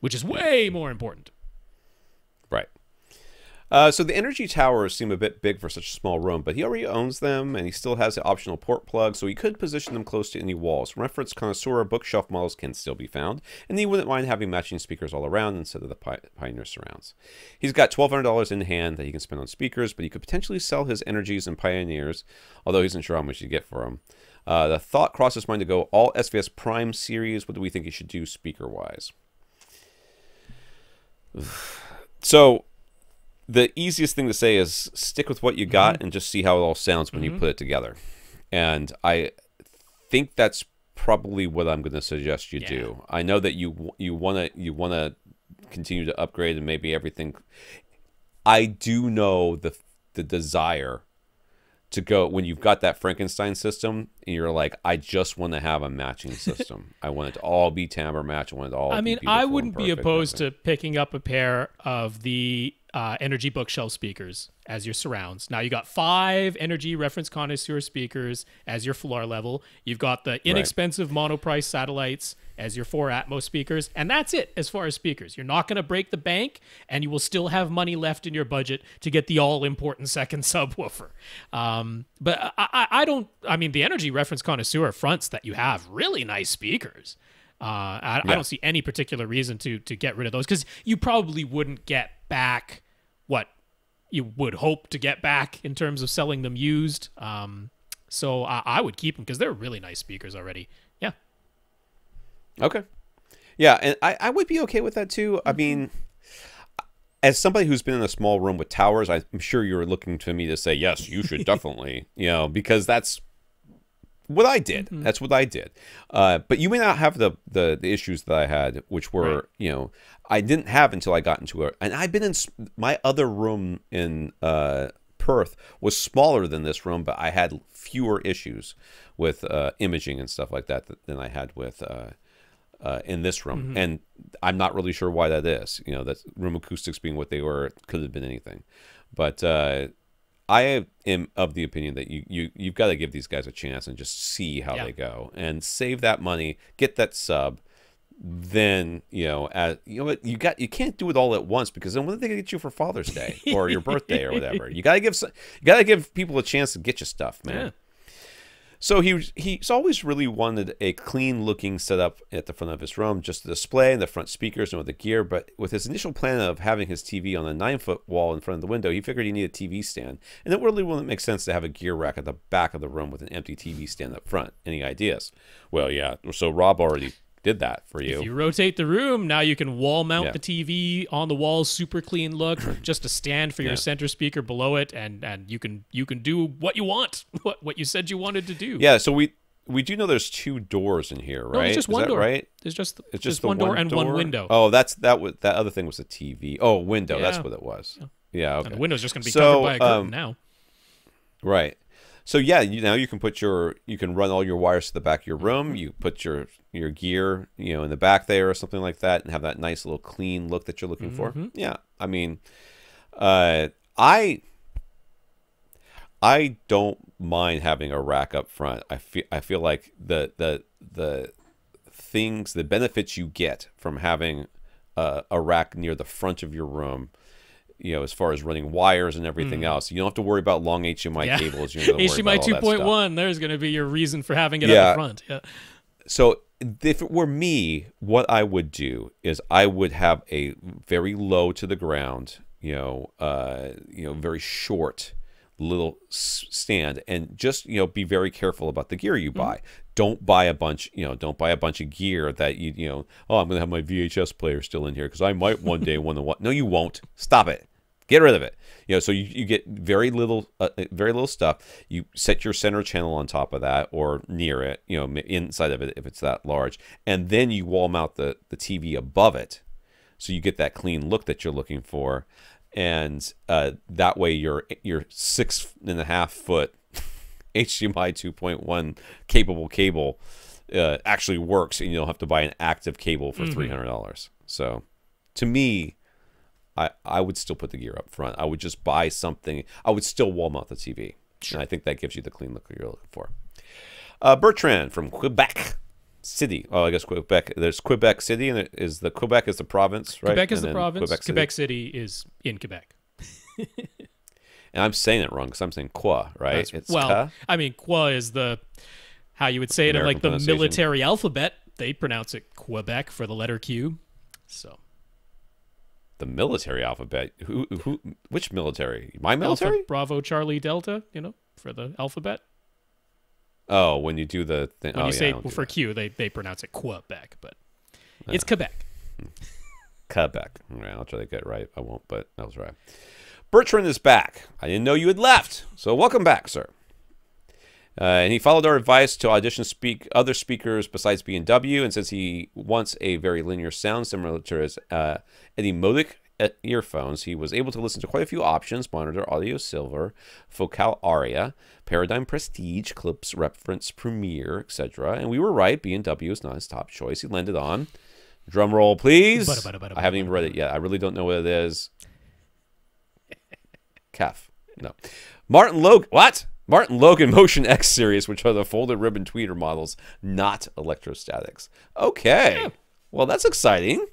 which is way more important. Uh, so the energy towers seem a bit big for such a small room, but he already owns them, and he still has the optional port plug, so he could position them close to any walls. Reference connoisseur bookshelf models can still be found, and he wouldn't mind having matching speakers all around instead of the Pi- Pioneer surrounds. He's got $1,200 in hand that he can spend on speakers, but he could potentially sell his energies and Pioneers, although he isn't sure how much you get for them. Uh, the thought crosses his mind to go all SVS Prime series. What do we think he should do speaker wise? [SIGHS] So the easiest thing to say is stick with what you got mm-hmm. and just see how it all sounds when you mm-hmm. put it together. And I think that's probably what I'm going to suggest you Yeah. do. I know that you you want to you want to continue to upgrade and maybe everything. I do know the the desire to go when you've got that Frankenstein system and you're like, I just want to have a matching [LAUGHS] system. I want it to all be timbre match. I want it all. I mean, I wouldn't be opposed to picking up a pair of the uh, Energy Bookshelf speakers as your surrounds. Now you got five Energy Reference Connoisseur speakers as your floor level. You've got the inexpensive monoprice satellites as your four Atmos speakers, and that's it as far as speakers. You're not going to break the bank, and you will still have money left in your budget to get the all important second [LAUGHS] subwoofer. Um, but I, I, I don't. I mean, the Energy Reference Connoisseur fronts that you have really nice speakers. Uh, I, I don't see any particular reason to to get rid of those because you probably wouldn't get back what you would hope to get back in terms of selling them used. Um, so I, I would keep them because they're really nice speakers already. Yeah, Okay. Yeah, and I, I would be okay with that too. I mean, as somebody who's been in a small room with towers, I'm sure you're looking to me to say, yes, you should [LAUGHS] definitely, you know, because that's what I did. That's what I did. Uh, but you may not have the, the, the issues that I had, which were, Right. you know, I didn't have until I got into it. And I've been in my other room in uh, Perth was smaller than this room, but I had fewer issues with uh, imaging and stuff like that than I had with. Uh, uh, in this room, and I'm not really sure why that is. You know, that room acoustics being what they were could have been anything, but uh, I am of the opinion that you you you've got to give these guys a chance and just see how Yeah. they go and save that money, get that sub, then you know, as you know, what you got you can't do it all at once because then what are they gonna get you for Father's Day or your birthday or whatever? [LAUGHS] You gotta give some, you gotta give people a chance to get you stuff, man. Yeah. So he he's always really wanted a clean looking setup at the front of his room, just the display and the front speakers and all the gear. But with his initial plan of having his TV on a nine foot wall in front of the window, he figured he needed a TV stand, and it really wouldn't make sense to have a gear rack at the back of the room with an empty TV stand up front. Any ideas? Well, yeah. So Rob already did that for you. If you rotate the room, now you can wall mount Yeah. the TV on the walls, super clean look, [CLEARS THROAT] just a stand for your Yeah. center speaker below it, and and you can you can do what you want, [LAUGHS] what what you said you wanted to do. yeah. So we we do know there's two doors in here, right? No, there's just Is one that door. right? There's just It's just just the one door and one window. Oh, that's that was that other thing was a TV. Oh, window. That's what it was. Yeah. Okay. And the window's just going to be So, covered by a curtain um, now. Right. So yeah, you now you can put your you can run all your wires to the back of your room. You put your your gear, you know, in the back there or something like that, and have that nice little clean look that you're looking for. Yeah, I mean, uh, I I don't mind having a rack up front. I feel I feel like the the the things the benefits you get from having a, a rack near the front of your room you know, as far as running wires and everything else, you don't have to worry about long [LAUGHS] HDMI. Yeah. cables. You don't have to worry HDMI about all that stuff. 2.1, there's going to be your reason for having it up Yeah. front. Yeah. So if it were me, what I would do is I would have a very low to the ground, you know, uh, you know, very short little stand, and just you know, be very careful about the gear you buy. Don't buy a bunch, you know, don't buy a bunch of gear that you, you know, oh, I'm gonna have my VHS player still in here because I might one day [LAUGHS] want to. No, you won't. Stop it. Get rid of it. You know, so you, you get very little, uh, very little stuff. You set your center channel on top of that or near it. You know, inside of it if it's that large, and then you wall mount the the TV above it, so you get that clean look that you're looking for, and uh, that way your your six and a half foot [LAUGHS] HDMI 2.1 capable cable uh, actually works, and you don't have to buy an active cable for three hundred dollars. So, to me, I I would still put the gear up front. I would just buy something. I would still wall mount the TV, and I think that gives you the clean look you're looking for. Uh, Bertrand from Quebec City. Oh, I guess Quebec. There's Quebec City, and there is the Quebec is the province, right? Quebec is And the province. Quebec Quebec City. City. is in Quebec. [LAUGHS] And I'm saying it wrong because I'm saying Qua, right? That's- it's well? I mean, Qua is the how you would say it in like the military alphabet. They pronounce it Quebec for the letter Q. So the military alphabet. Who? Who? Which military? My Alpha, military? Bravo, Charlie, Delta. You know, for the alphabet. Oh, when you do the thing. When oh, you yeah, say for that. Q, they they pronounce it Quebec, but it's Quebec. Quebec. All right, I'll try to get it right. I won't, but that was right. Bertrand is back. I didn't know you had left, so welcome back, sir. Uh, and he followed our advice to audition speak other speakers besides B&W, and says he wants a very linear sound similar to his uh, Etymotic earphones. He was able to listen to quite a few options: Monitor, Audio Silver, Focal Aria, Paradigm Prestige, Klipsch Reference Premiere, etc. And we were right. B&W is not his top choice. He landed on. Drum roll, please. Bada, bada, bada, I haven't even read it yet. I really don't know what it is. KEF. No. Martin Logan. What? Martin Logan [LAUGHS] Motion X series, which are the folded ribbon tweeter models, not electrostatics. Okay. Well, that's exciting.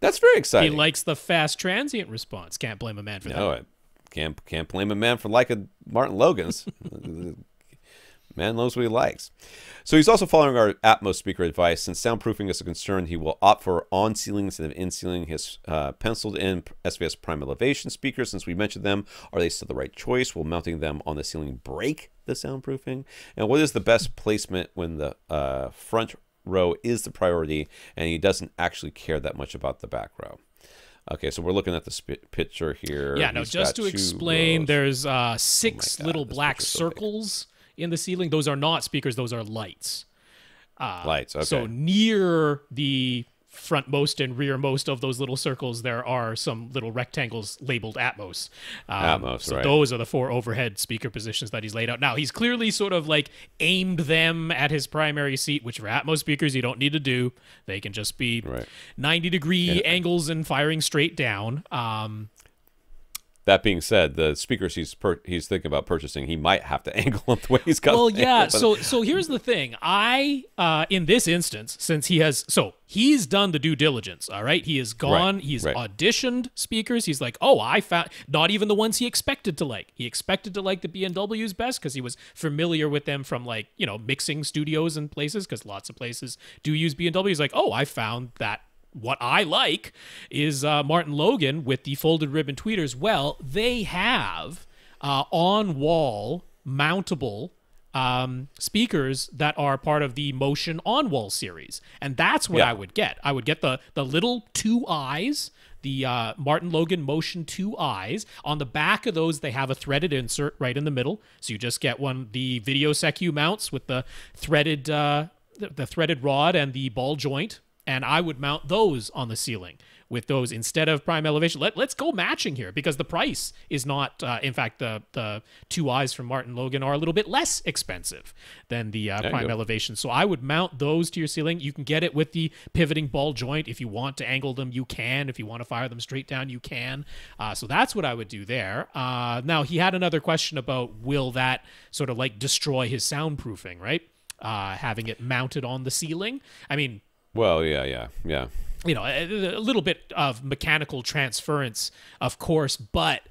That's very exciting. He likes the fast transient response. Can't blame a man for that. no, I can't can't blame a man for liking Martin Logan's. [LAUGHS] man knows what he likes. So he's also following our Atmos speaker advice. Since soundproofing is a concern, he will opt for on ceiling instead of in ceiling. His uh, penciled in SVS Prime Elevation speakers, since we mentioned them, are they still the right choice? Will mounting them on the ceiling break the soundproofing? And what is the best placement when the uh, front row is the priority and he doesn't actually care that much about the back row? Okay, so we're looking at the picture here. Yeah, no, He's just to explain, rows. there's uh, six God, little black picture's so circles in the ceiling. Those are not speakers, those are lights. Uh, lights. Okay. So near the frontmost and rearmost of those little circles, there are some little rectangles labeled Atmos. Um, Atmos, so right. those are the four overhead speaker positions that he's laid out. Now he's clearly sort of like aimed them at his primary seat, which for Atmos speakers you don't need to do. They can just be Right. 90 degree angles and firing straight down. Um, That being said, the speakers he's per- he's thinking about purchasing, he might have to [LAUGHS] angle them the way he's got. Well, yeah. So, so here's the thing. I, uh, in this instance, since he has, so he's done the due diligence. All right, he has gone. Right, he's right. auditioned speakers. He's like, oh, I found not even the ones he expected to like. He expected to like the B&Ws best because he was familiar with them from like you know mixing studios and places because lots of places do use B&Ws. Like, oh, I found that what I like is uh, Martin Logan with the folded ribbon tweeters. Well, they have uh, on wall mountable um, speakers that are part of the Motion on wall series, and that's what Yeah. I would get. I would get the the little two eyes. The uh, Martin Logan Motion Two Eyes. On the back of those, they have a threaded insert right in the middle, so you just get one the VideoSecu mounts with the threaded uh, the, the threaded rod and the ball joint and I would mount those on the ceiling with those instead of prime elevation. Let, let's go matching here because the price is not. Uh, in fact, the the two eyes from Martin Logan are a little bit less expensive than the uh, prime elevation. So I would mount those to your ceiling. You can get it with the pivoting ball joint if you want to angle them. You can. If you want to fire them straight down, you can. Uh, so that's what I would do there. Uh, now he had another question about will that sort of like destroy his soundproofing, right? Uh, having it mounted on the ceiling. I mean, well, yeah, yeah, yeah. you know, a, a little bit of mechanical transference, of course, but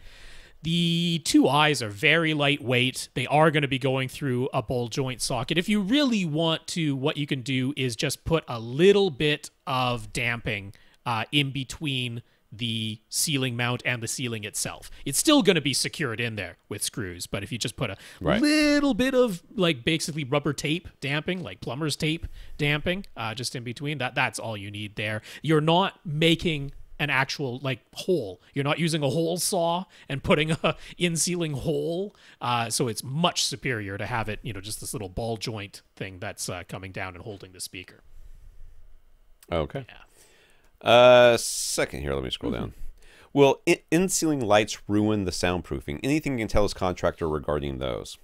the two eyes are very lightweight. They are going to be going through a ball joint socket. If you really want to, what you can do is just put a little bit of damping uh, in between the ceiling mount and the ceiling itself. It's still going to be secured in there with screws, but if you just put a Right. little bit of like basically rubber tape damping, like plumber's tape damping, uh, just in between that, that's all you need there. You're not making an actual like hole. You're not using a hole saw and putting a [LAUGHS] in ceiling hole. Uh, so it's much superior to have it, you know, just this little ball joint thing that's uh, coming down and holding the speaker. Okay. Yeah. Uh, second here. Let me scroll Mm-hmm. down. Will in- in-ceiling lights ruin the soundproofing? Anything you can tell us contractor regarding those?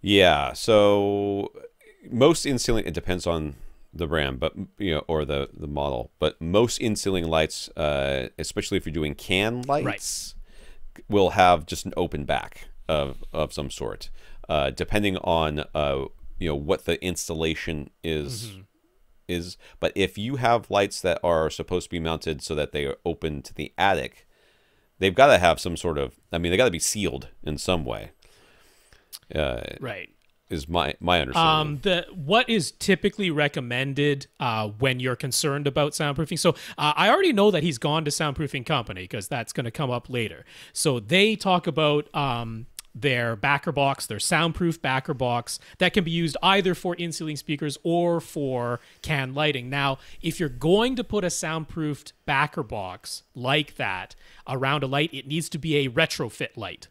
Yeah. So most in-ceiling it depends on the brand, but you know, or the the model. But most in-ceiling lights, uh, especially if you're doing can lights, will have just an open back of of some sort, uh, depending on uh, you know what the installation is is but if you have lights that are supposed to be mounted so that they are open to the attic they've got to have some sort of i mean they got to be sealed in some way uh, Right. is my my understanding Um, the what is typically recommended uh, when you're concerned about soundproofing. So uh, I already know that he's gone to soundproofing company because that's going to come up later. So they talk about um, their backer box, their soundproof backer box that can be used either for in-ceiling speakers or for can lighting. Now, if you're going to put a soundproofed backer box like that around a light, it needs to be a retrofit light.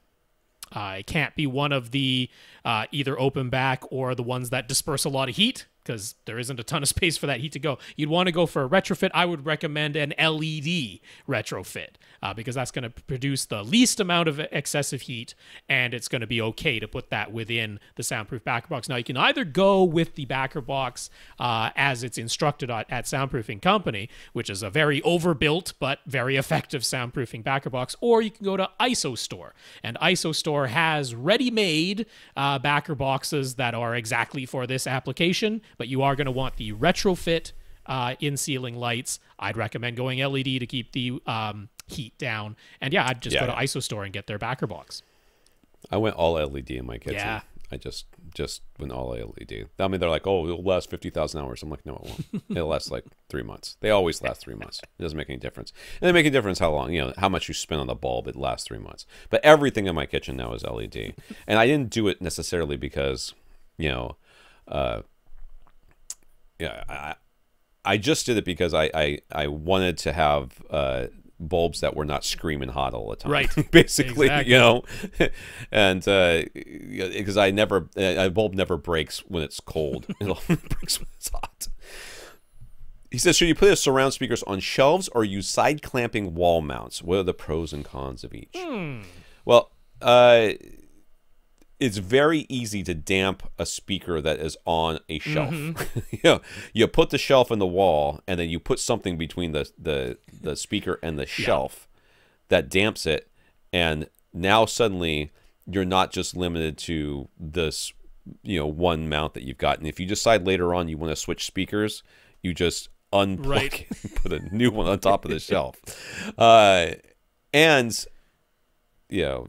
Uh, it can't be one of the uh, either open back or the ones that disperse a lot of heat because there isn't a ton of [LAUGHS] space for that heat to go. You'd want to go for a retrofit. I would recommend an LED retrofit uh, because that's going to produce the least amount of excessive heat and it's going to be okay to put that within the soundproof backer box. Now, you can either go with the backer box uh, as it's instructed at, at Soundproofing Company, which is a very overbuilt but very effective soundproofing backer box, or you can go to ISO Store. And ISO Store has ready made uh, backer boxes that are exactly for this application, but you are going to want the retrofit uh, in ceiling lights. I'd recommend going LED to keep the um, heat down. And yeah, I'd just Yeah, go to yeah. ISO Store and get their backer box. i went all led in my kitchen Yeah. i just just went all led i mean they're like oh it'll last 50000 hours i'm like no it won't [LAUGHS] it'll last like three months they always last three months it doesn't make any difference and they make a difference how long you know how much you spend on the bulb it lasts three months but everything in my kitchen now is led and i didn't do it necessarily because you know uh yeah i i just did it because i i, I wanted to have uh bulbs that were not screaming hot all the time Right. [LAUGHS] basically Exactly. you know? [LAUGHS] And uh because i never a bulb never breaks when it's cold. [LAUGHS] It only breaks when it's hot. He says should you put his surround speakers on shelves or use side clamping wall mounts? What are the pros and cons of each? Well uh it's very easy to damp a speaker that is on a shelf. [LAUGHS] you know, you put the shelf in the wall, and then you put something between the the, the speaker and the shelf that damps it, and now suddenly you're not just limited to this you know one mount that you've got and if you decide later on you want to switch speakers you just unplug Right. it and put a new one on top of the shelf uh, and you know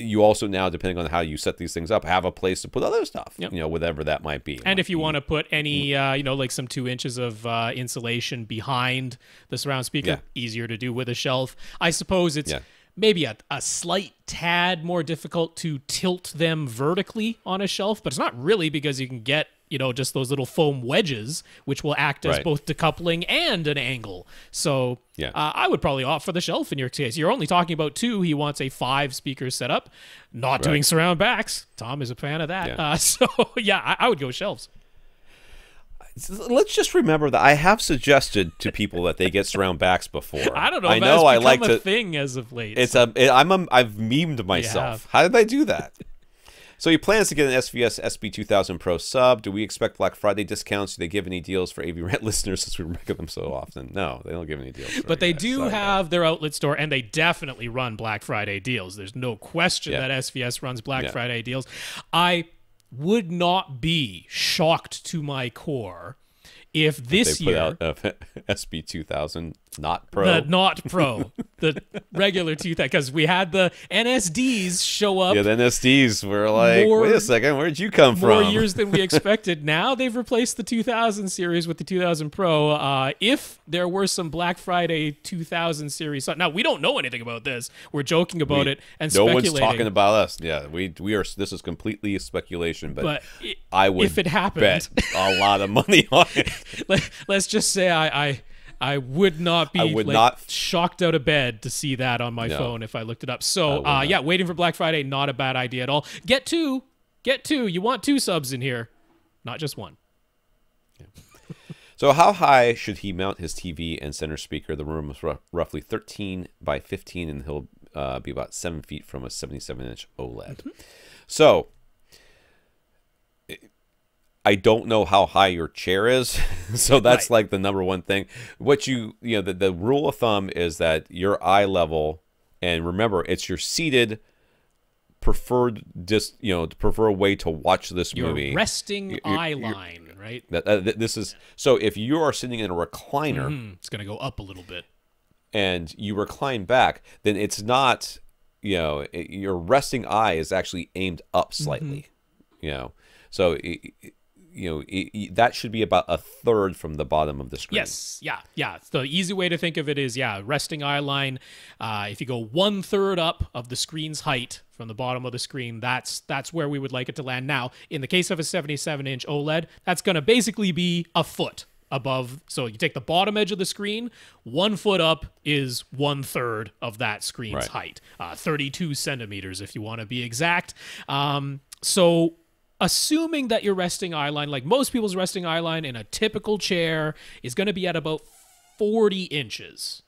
you also now depending on how you set these things up have a place to put other stuff Yep. you know whatever that might be And if you want to put any, uh, you know, like some two inches of uh, insulation behind the surround speaker, Yeah. easier to do with a shelf. I suppose it's Yeah. maybe a, a slight tad more difficult to tilt them vertically on a shelf, but it's not really because you can get, you know, just those little foam wedges, which will act as Right. both decoupling and an angle. So Yeah. uh, I would probably opt for the shelf in your case. You're only talking about two. He wants a five speaker setup, not doing surround backs. Tom is a fan of that. Yeah. Uh, [LAUGHS] so yeah, I, I would go shelves. let's just remember that I have suggested to people that they get surround backs before. I don't know. I know. I like a to. thing as of late. It's a. It, I'm. A, I've memed myself. How did I do that? So he plans to get an SVS SB2000 Pro sub. Do we expect Black Friday discounts? Do they give any deals for AV [LAUGHS] Rant listeners since we record them so often? No, they don't give any deals. but they guys. do Sorry, have their outlet store, and they definitely run Black Friday deals. There's no question Yeah. that SVS runs Black Yeah. Friday deals. I would not be shocked to my core if this put year out a [LAUGHS] SB2000 not Pro. the not pro, the regular 2000, because we had the NSDs show up yeah, the NSDs were like, More- wait a second, where'd you come more from? More years than we [LAUGHS] expected. now they've replaced the 2000 series with the 2000 Pro. Uh, if there were some Black Friday 2000 series, now we don't know anything about this. We're joking about We- it and no one's talking about us. Yeah, we we are. This is completely speculation, but, but i- I would if it happened, bet a lot of money on it. [LAUGHS] let, us just say I. I I would not be I would like, not- shocked out of bed to see that on my No. phone if I looked it up. So, uh, yeah, waiting for Black Friday, not a bad idea at all. Get two, get two. You want two subs in here, not just one. So, how high should he mount his TV and center speaker? The room is rough, roughly 13 by 15, and he'll uh, be about seven feet from a 77 inch OLED. Mm-hmm. So, I don't know how high your chair is, [LAUGHS] so that's Right. like the number one thing. What you you know the, the rule of thumb is that your eye level, and remember it's your seated preferred dis you know prefer way to watch this Your movie. resting you're- eye you're- line, right? That, uh, this is so if you are sitting in a recliner Hmm, it's gonna go up a little bit. and you recline back, then it's not, you know, it, your resting eye is actually aimed up slightly, you know. So, it- you know, it, it- that should be about a third from the bottom of the screen. Yes, yeah, yeah. The easy way to think of it is, yeah, resting eye line. Uh, if you go one third up of the screen's height from the bottom of the screen, that's that's where we would like it to land. Now, in the case of a 77 inch OLED, that's going to basically be a foot above. So you take the bottom edge of the screen, one foot up is one third of that screen's Right. height, uh, 32 centimeters if you want to be exact. Um, so assuming that your resting eye line, like most people's resting eye line in a typical chair, is going to be at about 40 inches.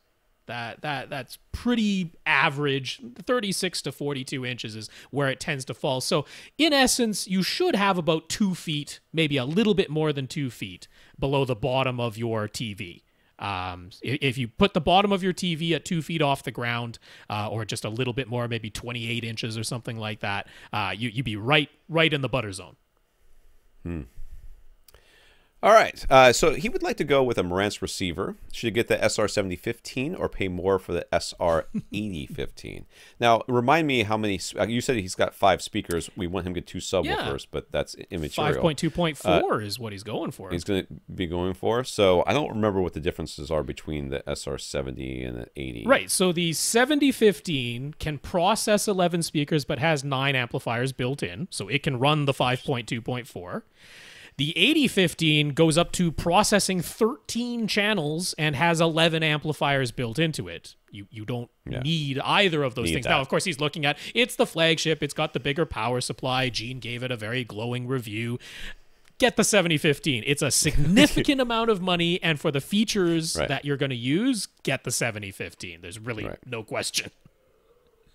That that that's pretty average. 36 to 42 inches is where it tends to fall. So in essence, you should have about two feet, maybe a little bit more than two feet below the bottom of your TV. Um, if you put the bottom of your TV at two feet off the ground, uh, or just a little bit more, maybe 28 inches or something like that, uh, you you'd be right right in the butter zone. All right. Uh, so he would like to go with a Marantz receiver. Should he get the SR7015 or pay more for the SR8015? now, remind me how many. uh, You said he's got five speakers. We want him to get two subwoofers, but that's immaterial. 5.2.4 is what he's going for. He's going to be going for. So I don't remember what the differences are between the SR70 and the 80. Right. So the 7015 can process 11 speakers but has 9 amplifiers built in. So it can run the 5.2.4. The 8015 goes up to processing 13 channels and has 11 amplifiers built into it. You you don't need either of those Need things. that. Now, of course, he's looking at it's the flagship. It's got the bigger power supply. Gene gave it a very glowing review get the 7015. It's a [LAUGHS] significant amount of money, and for the features Right. that you're going to use, get the 7015. There's really Right. no question.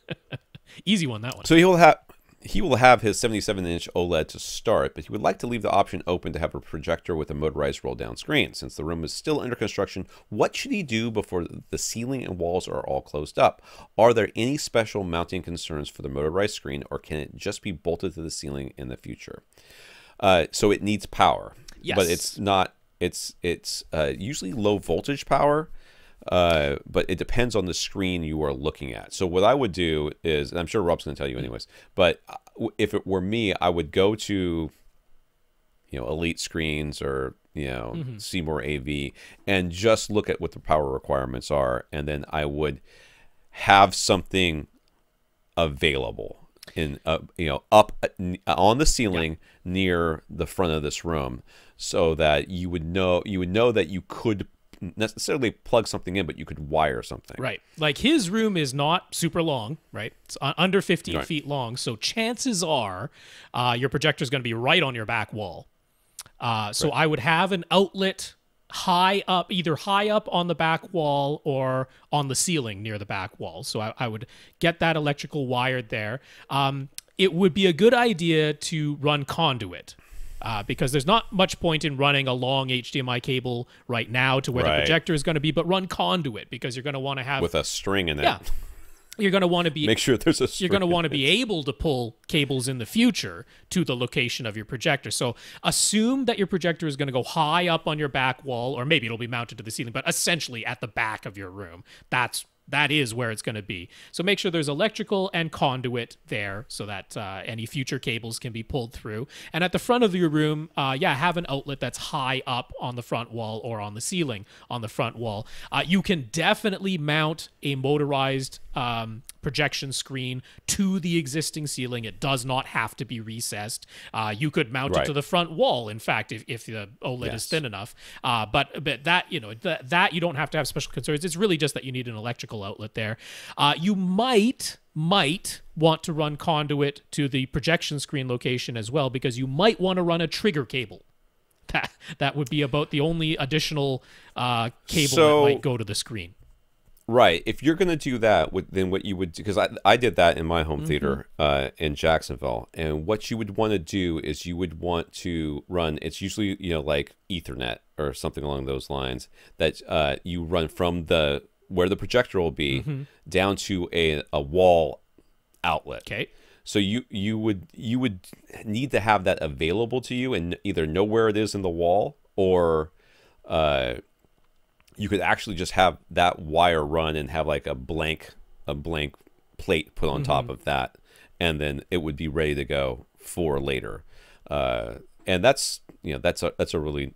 [LAUGHS] Easy one, that one. So he'll have he will have his 77 inch OLED to start, but he would like to leave the option open to have a projector with a motorized roll down screen. Since the room is still under construction, what should he do before the ceiling and walls are all closed up? Are there any special mounting concerns for the motorized screen, or can it just be bolted to the ceiling in the future? Uh, so it needs power, Yes. but it's not. It's it's uh, usually low voltage power, uh, but it depends on the screen you are looking at. So what I would do is, and I'm sure Rob's going to tell you anyways, but uh, if it were me, I would go to, you know, Elite Screens or you know Seymour AV and just look at what the power requirements are, and then I would have something available in uh, you know up uh, on the ceiling near the front of this room so that you would know you would know that you could necessarily plug something in but you could wire something Right. Like his room is not super long, right? It's under 15 Right. feet long. So chances are uh, your projector is going to be right on your back wall. Uh, so I would have an outlet high up, either high up on the back wall or on the ceiling near the back wall. So I, I would get that electrical wired there. Um, it would be a good idea to run conduit. Uh, because there's not much point in running a long HDMI cable right now to where the projector is going to be, but run conduit because you're going to want to have with a string in it yeah. You're going to want to be make sure there's a string you're going to want to be able to pull cables in the future to the location of your projector. So assume that your projector is going to go high up on your back wall or maybe it'll be mounted to the ceiling, but essentially at the back of your room. That's that is where it's going to be. So make sure there's electrical and conduit there so that uh, any future cables can be pulled through. And at the front of your room, uh, yeah, have an outlet that's high up on the front wall or on the ceiling on the front wall. Uh, you can definitely mount a motorized um, projection screen to the existing ceiling. It does not have to be recessed. Uh, you could mount it to the front wall, in fact, if, if the OLED is thin enough. Uh, but but that you know that that you don't have to have special concerns. It's really just that you need an electrical outlet there. Uh, you might might want to run conduit to the projection screen location as well because you might want to run a trigger cable. [LAUGHS] That that would be about the only additional uh, cable So- that might go to the screen. Right. If you're going to do that, then what you would do, because I, I did that in my home theater uh, in Jacksonville. And what you would want to do is you would want to run, it's usually, you know, like Ethernet or something along those lines, that uh, you run from the, where the projector will be down to a, a wall outlet. Okay. So you you would you would need to have that available to you and either know where it is in the wall or uh, you could actually just have that wire run and have like a blank a blank plate put on top of that and then it would be ready to go for later. Uh, and that's you know that's a that's a really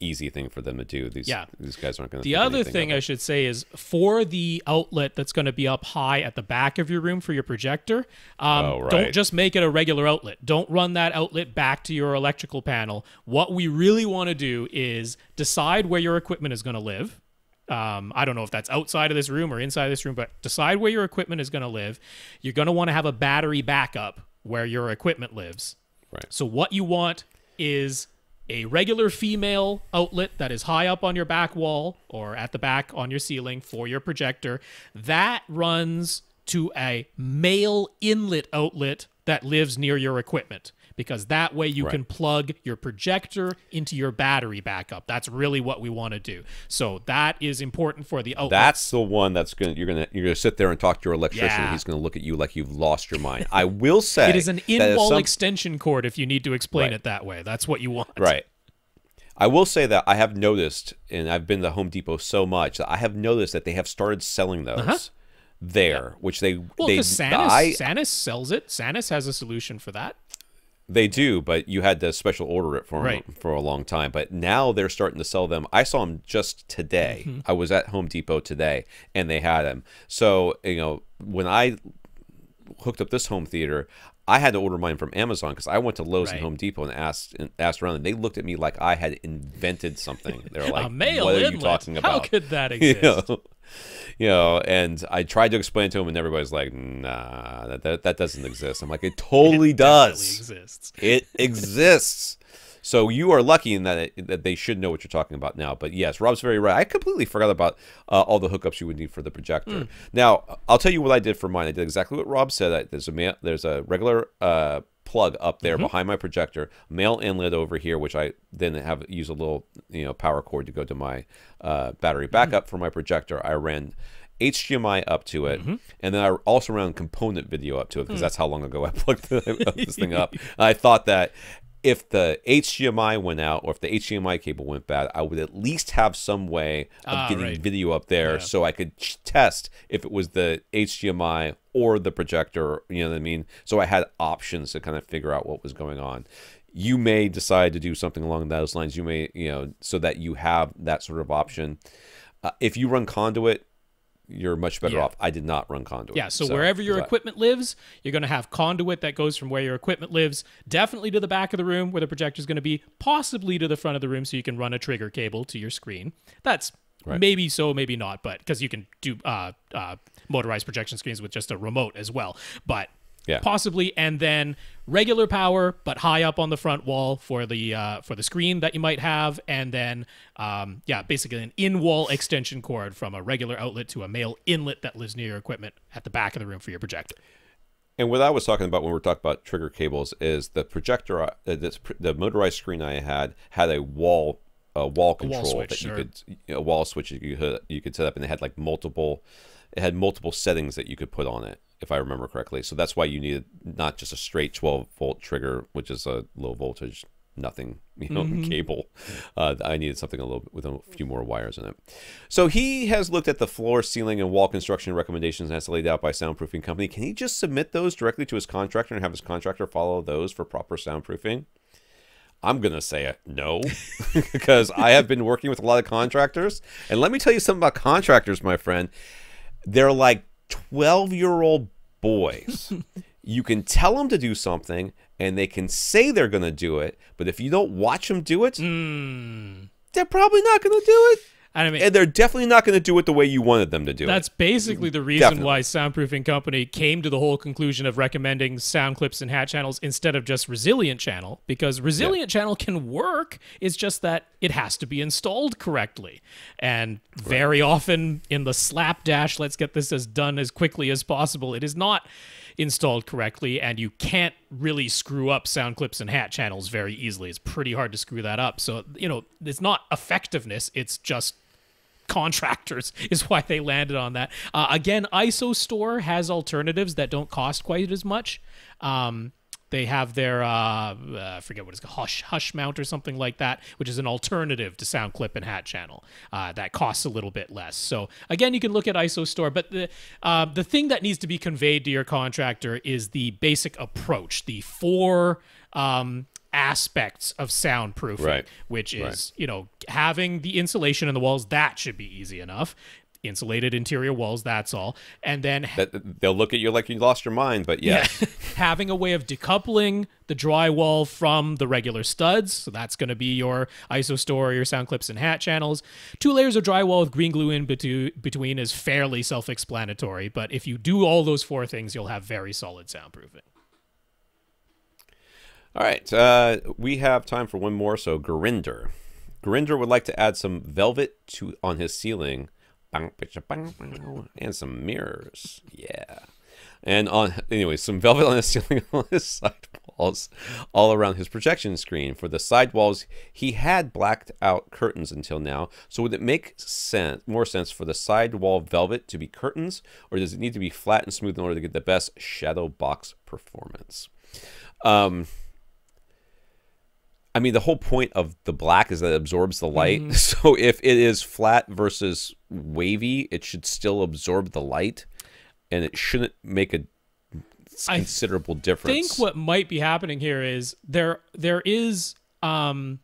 easy thing for them to do. These Yeah. these guys aren't going to The other thing I should say is for the outlet that's going to be up high at the back of your room for your projector, um, Oh, right. don't just make it a regular outlet. Don't run that outlet back to your electrical panel. What we really want to do is decide where your equipment is going to live. Um, I don't know if that's outside of this room or inside this room, but decide where your equipment is going to live. You're going to want to have a battery backup where your equipment lives. Right. So what you want is a regular female outlet that is high up on your back wall or at the back on your ceiling for your projector. That runs to a male inlet outlet that lives near your equipment because that way you Right. can plug your projector into your battery backup. That's really what we want to do. So that is important for the outlet. That's the one that's gonna you're gonna you're gonna sit there and talk to your electrician. Yeah. He's gonna look at you like you've lost your mind. I will say it is an in-wall some- extension cord if you need to explain Right. it that way. That's what you want. Right. I will say that I have noticed, and I've been to Home Depot so much that I have noticed that they have started selling those uh-huh. there, which they. Well, they because Sanus, I, Sanus sells it. Sanus has a solution for that. They do, but you had to special order it for Right. for a long time. But now they're starting to sell them. I saw them just today. Mm-hmm. I was at Home Depot today, and they had them. So you know when I hooked up this home theater. I had to order mine from Amazon because I went to Lowe's Right. and Home Depot and asked and asked around, and they looked at me like I had invented something. They're [LAUGHS] like, a male "What are inlet. you talking about?" How could that [LAUGHS] you exist? know, you know, and I tried to explain to him, and everybody's like, "Nah, that that, that doesn't exist." I'm like, "It totally Definitely does. exists. It [LAUGHS] exists." So you are lucky in that it, that they should know what you're talking about now. But yes, Rob's very right. I completely forgot about uh, all the hookups you would need for the projector. Now I'll tell you what I did for mine. I did exactly what Rob said. I, there's a there's a regular uh, plug up there behind my projector, male inlet over here, which I then have use a little you know power cord to go to my uh, battery backup for my projector. I ran. HDMI up to it, and then I also ran component video up to it because that's how long ago I [LAUGHS] plugged the, this thing up. [LAUGHS] I thought that if the HDMI went out or if the HDMI cable went bad, I would at least have some way of Ah, getting right. video up there Yeah. so I could ch- test if it was the HDMI or the projector, you know what I mean? So I had options to kind of figure out what was going on. You may decide to do something along those lines. You may, you know, so that you have that sort of option. Uh, if you run conduit, you're much better Yeah. off. I did not run conduit. Yeah, so, wherever your equipment lives, you're going to have conduit that goes from where your equipment lives, definitely to the back of the room where the projector is going to be, possibly to the front of the room so you can run a trigger cable to your screen. That's maybe so, maybe not, but because you can do uh, uh, motorized projection screens with just a remote as well. But Yeah. possibly, and then regular power, but high up on the front wall for the uh, for the screen that you might have, and then um, yeah, basically an in-wall extension cord from a regular outlet to a male inlet that lives near your equipment at the back of the room for your projector. And what I was talking about when we were talking about trigger cables is the projector, uh, this, the motorized screen I had had a wall, a wall control switch, that you could, a wall switch you could you could set up, and it had like multiple, it had multiple settings that you could put on it, if I remember correctly. So that's why you needed not just a straight 12 volt trigger, which is a low voltage, nothing, you know, Mm-hmm. cable. Uh, I needed something a little bit with a few more wires in it. So he has looked at the floor, ceiling, and wall construction recommendations as laid out by Soundproofing Company. Can he just submit those directly to his contractor and have his contractor follow those for proper soundproofing? I'm going to say it no, [LAUGHS] because I have been working with a lot of contractors. And let me tell you something about contractors, my friend. They're like 12 year old boys. [LAUGHS] you can tell them to do something and they can say they're going to do it, but if you don't watch them do it, hmm. they're probably not going to do it. And I mean, And they're definitely not going to do it the way you wanted them to do that's it. That's basically the reason Definitely. why Soundproofing Company came to the whole conclusion of recommending sound clips and hat channels instead of just Resilient Channel, because Resilient Channel can work. It's just that it has to be installed correctly. And very often in the slapdash, let's get this as done as quickly as possible, it is not installed correctly, and you can't really screw up sound clips and hat channels very easily. It's pretty hard to screw that up. So, you know, it's not effectiveness, it's just contractors is why they landed on that. Uh, again, ISO Store has alternatives that don't cost quite as much. Um, they have their uh, uh, forget what it's called, Hush Hush Mount or something like that, which is an alternative to Sound Clip and Hat Channel uh, that costs a little bit less. So again, you can look at ISO Store, but the uh, the thing that needs to be conveyed to your contractor is the basic approach, the four um, aspects of soundproofing Right. which is you know having the insulation in the walls that should be easy enough. Insulated interior walls that's all. And then That they'll look at you like you lost your mind, but yeah. [LAUGHS] having a way of decoupling the drywall from the regular studs so that's going to be your iso store your sound clips and hat channels. Two layers of drywall with green glue in between is fairly self-explanatory but if you do all those four things you'll have very solid soundproofing All right, uh, we have time for one more. So Gurinder, Gurinder would like to add some velvet to on his ceiling, and some mirrors. Yeah, and on anyway, some velvet on his [LAUGHS] ceiling on his side walls, all around his projection screen. For the side walls, he had blacked out curtains until now. So would it make sense, more sense for the side wall velvet to be curtains, or does it need to be flat and smooth in order to get the best shadow box performance? Um, I mean, the whole point of the black is that it absorbs the light. Mm-hmm. [LAUGHS] So if it is flat versus wavy, it should still absorb the light, and it shouldn't make a considerable think difference. I think what might be happening here is there there is um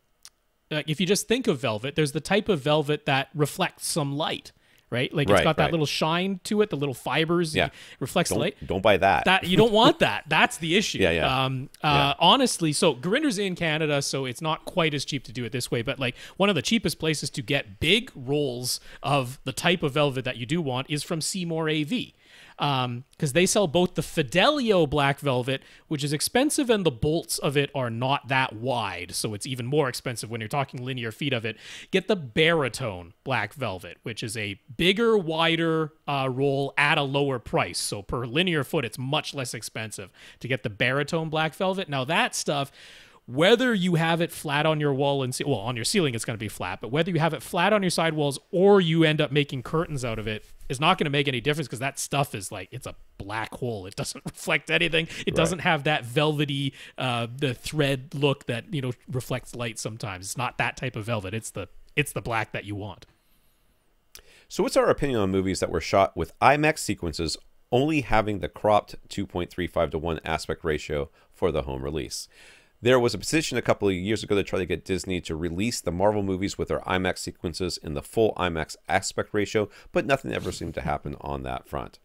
like if you just think of velvet there's the type of velvet that reflects some light right? Like it's got that right. little shine to it, the little fibers, Yeah. reflects Don't, light. don't buy that. That you don't want [LAUGHS] that. That's the issue. Yeah, yeah. Um, uh, Yeah. honestly, so Gurinder's in Canada, so it's not quite as cheap to do it this way. But like one of the cheapest places to get big rolls of the type of velvet that you do want is from Seymour AV. Because they sell both the Fidelio black velvet, which is expensive, and the bolts of it are not that wide, so it's even more expensive when you're talking linear feet of it. Get the baritone black velvet, which is a bigger, wider uh, roll at a lower price. So per linear foot, it's much less expensive to get the baritone black velvet. Now that stuff whether you have it flat on your wall and ce- well on your ceiling it's going to be flat but whether you have it flat on your sidewalls or you end up making curtains out of it is not going to make any difference because that stuff is like it's a black hole. It doesn't [LAUGHS] reflect anything. It doesn't have that velvety uh the thread look that you know reflects light sometimes. It's not that type of velvet. It's the it's the black that you want. So, what's our opinion on movies that were shot with IMAX sequences only having the cropped 2.35 to 1 aspect ratio for the home release? There was a petition a couple of years ago to try to get Disney to release the Marvel movies with their IMAX sequences in the full IMAX aspect ratio, but nothing ever seemed to happen on that front.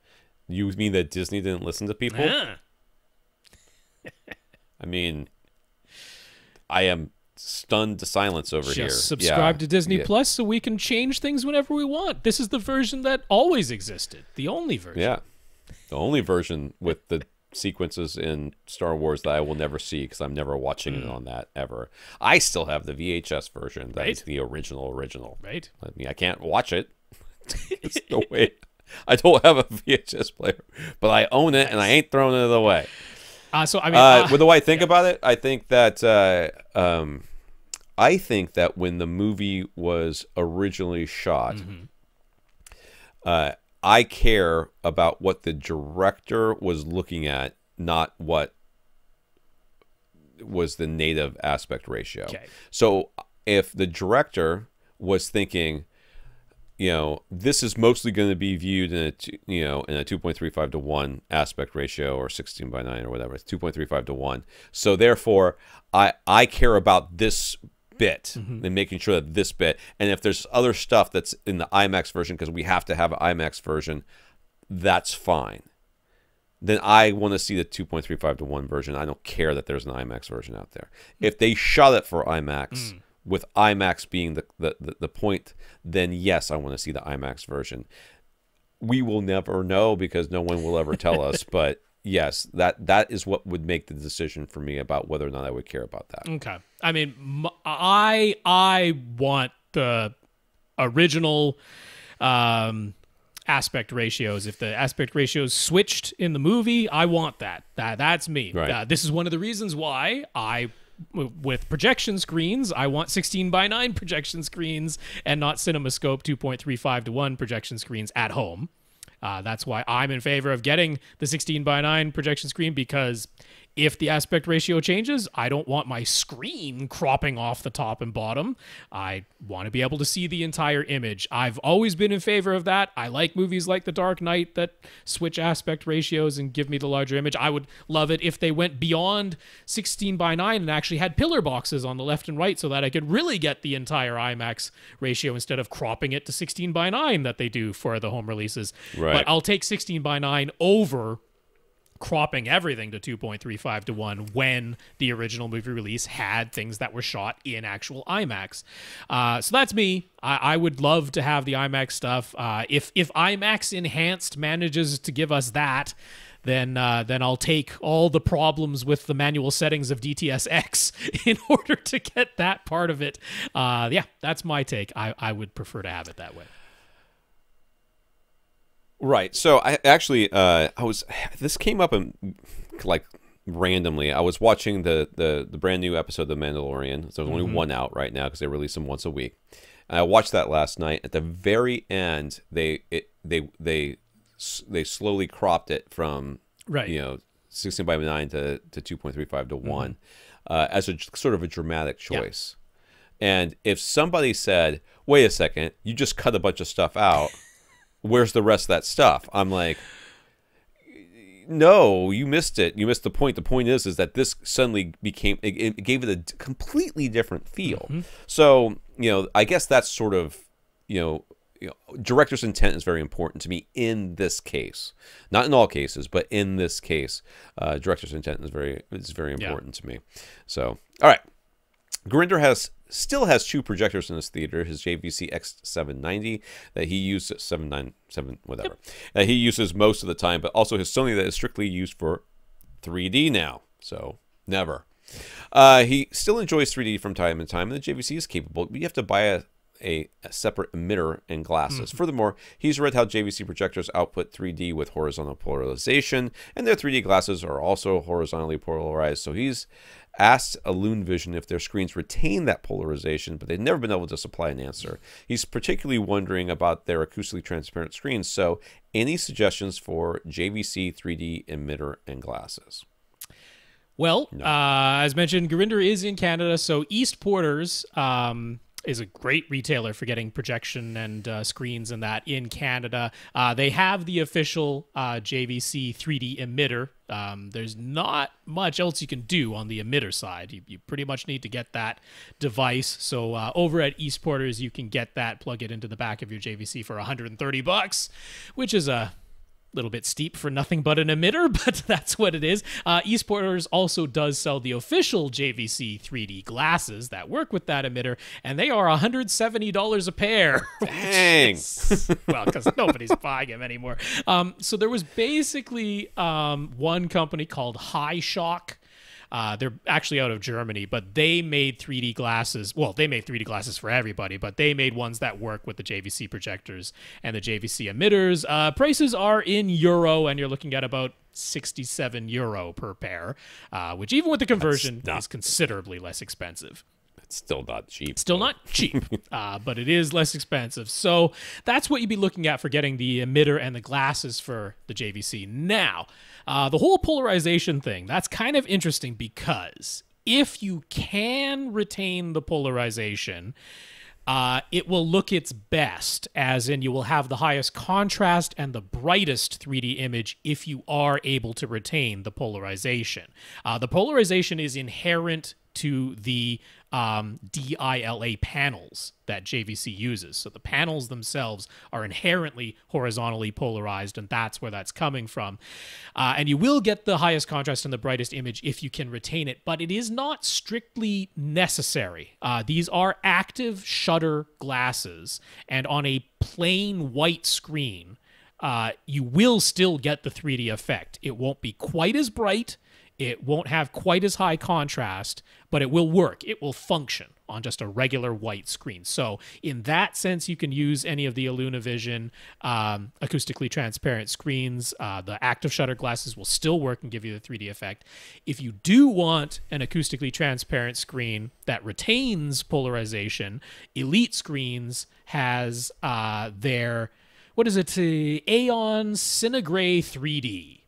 You mean that Disney didn't listen to people? Yeah. I mean, I am stunned to silence over just here. subscribe Yeah. to Disney Yeah. Plus so we can change things whenever we want. This is the version that always existed, the only version. Yeah. The only version with the sequences in Star Wars that I will never see because I'm never watching Hmm. it on that ever. I still have the VHS version. That is Right. the original original. Right? I mean, I can't watch it. [LAUGHS] There's no [LAUGHS] way. I don't have a VHS player, but I own it and I ain't throwing it away. Uh, so I mean, Uh, uh, with the way I think about it, I think that uh, um, I think that when the movie was originally shot, Mm-hmm. uh, I care about what the director was looking at, not what was the native aspect ratio. Okay. So if the director was thinking, you know, this is mostly going to be viewed in a you know in a two point three five to one aspect ratio or sixteen by nine or whatever. It's two point three five to one. So therefore, I I care about this bit mm-hmm. and making sure that this bit and if there's other stuff that's in the IMAX version because we have to have an IMAX version, that's fine. Then I want to see the 2.35 to 1 version. I don't care that there's an IMAX version out there. Mm. If they shot it for IMAX, mm. with IMAX being the, the, the, the point, then yes, I want to see the IMAX version. We will never know because no one will ever tell us. [LAUGHS] But yes, that that is what would make the decision for me about whether or not I would care about that. Okay. I mean, I I want the original um, aspect ratios. If the aspect ratios switched in the movie, I want that. That that's me. Right. Uh, this is one of the reasons why I with projection screens, I want 16 by 9 [LAUGHS] projection screens and not CinemaScope 2.35 to 1 projection screens at home. Uh, that's why I'm in favor of getting the 16 by 9 projection screen because if the aspect ratio changes, I don't want my screen cropping off the top and bottom. I want to be able to see the entire image. I've always been in favor of that. I like movies like The Dark Knight that switch aspect ratios and give me the larger image. I would love it if they went beyond 16 by 9 and actually had pillar boxes on the left and right so that I could really get the entire IMAX ratio instead of cropping it to 16 by 9 that they do for the home releases. Right. But I'll take 16 by 9 over cropping everything to 2.35 to 1 when the original movie release had things that were shot in actual IMAX. Uh, so that's me. I, I would love to have the IMAX stuff. Uh, if if IMAX Enhanced manages to give us that, then uh, then I'll take all the problems with the manual settings of DTS:X [LAUGHS] in order to get that part of it. Uh, yeah, that's my take. I, I would prefer to have it that way. Right. So I actually, uh, I was. This came up in like randomly. I was watching the the the brand new episode of The Mandalorian. So there's only one out right now because they release them once a week. And I watched that last night. At the very end, they it they they they slowly cropped it from Right. you know 16 by 9 to to 2.35 to one uh, as a sort of a dramatic choice. And if somebody said, "Wait a second, you just cut a bunch of stuff out," where's the rest of that stuff? I'm like, no, you missed it. You missed the point. The point is, is that this suddenly became it, it gave it a completely different feel. So you know, I guess that's sort of you know you know, director's intent is very important to me in this case. Not in all cases, but in this case, uh, director's intent is very is very important to me. So, all right, Gurinder has still has two projectors in his theater. His JVC X790 that he uses 797 whatever that he uses most of the time, but also his Sony that is strictly used for 3D now. So never. Uh, he still enjoys 3D from time to time, and the JVC is capable. But you have to buy a a, separate emitter and glasses. Mm-hmm. Furthermore, he's read how JVC projectors output 3D with horizontal polarization, and their 3D glasses are also horizontally polarized. So he's asked Vision if their screens retain that polarization, but they've never been able to supply an answer. He's particularly wondering about their acoustically transparent screens. So, any suggestions for JVC 3D emitter and glasses? Well, no. uh, as mentioned, Gurinder is in Canada, so Eastporters. Um, is a great retailer for getting projection and uh, screens and that in Canada. Uh, they have the official uh, JVC 3D emitter. Um, there's not much else you can do on the emitter side. You, you pretty much need to get that device. So uh, over at Eastporters, you can get that, plug it into the back of your JVC for 130 bucks, which is a little bit steep for nothing but an emitter, [LAUGHS] but that's what it is. Uh, Eastporters also does sell the official JVC 3D glasses that work with that emitter, and they are $170 a pair. [LAUGHS] Dang. Is, well, because nobody's [LAUGHS] buying them anymore. Um, so there was basically um, one company called Hi-Shock uh, they're actually out of Germany, but they made 3D glasses. Well, they made 3D glasses for everybody, but they made ones that work with the JVC projectors and the JVC emitters. Uh, prices are in euro, and you're looking at about 67 euro per pair, uh, which even with the conversion is considerably less expensive still not cheap. Still not cheap, [LAUGHS] uh, but it is less expensive. So that's what you'd be looking at for getting the emitter and the glasses for the JVC. Now, uh, the whole polarization thing, that's kind of interesting because if you can retain the polarization, uh, it will look its best, as in you will have the highest contrast and the brightest 3D image if you are able to retain the polarization. Uh, the polarization is inherent to the um, D-ILA panels that JVC uses. So the panels themselves are inherently horizontally polarized, and that's where that's coming from. Uh, and you will get the highest contrast and the brightest image if you can retain it, but it is not strictly necessary. Uh, these are active shutter glasses, and on a plain white screen, uh, you will still get the 3D effect. It won't be quite as bright it won't have quite as high contrast, but it will work. It will function on just a regular white screen. So, in that sense, you can use any of the Elunevision um, acoustically transparent screens. Uh, the active shutter glasses will still work and give you the 3D effect. If you do want an acoustically transparent screen that retains polarization, Elite Screens has uh, their what is it? Uh, Aeon CineGrey 3D.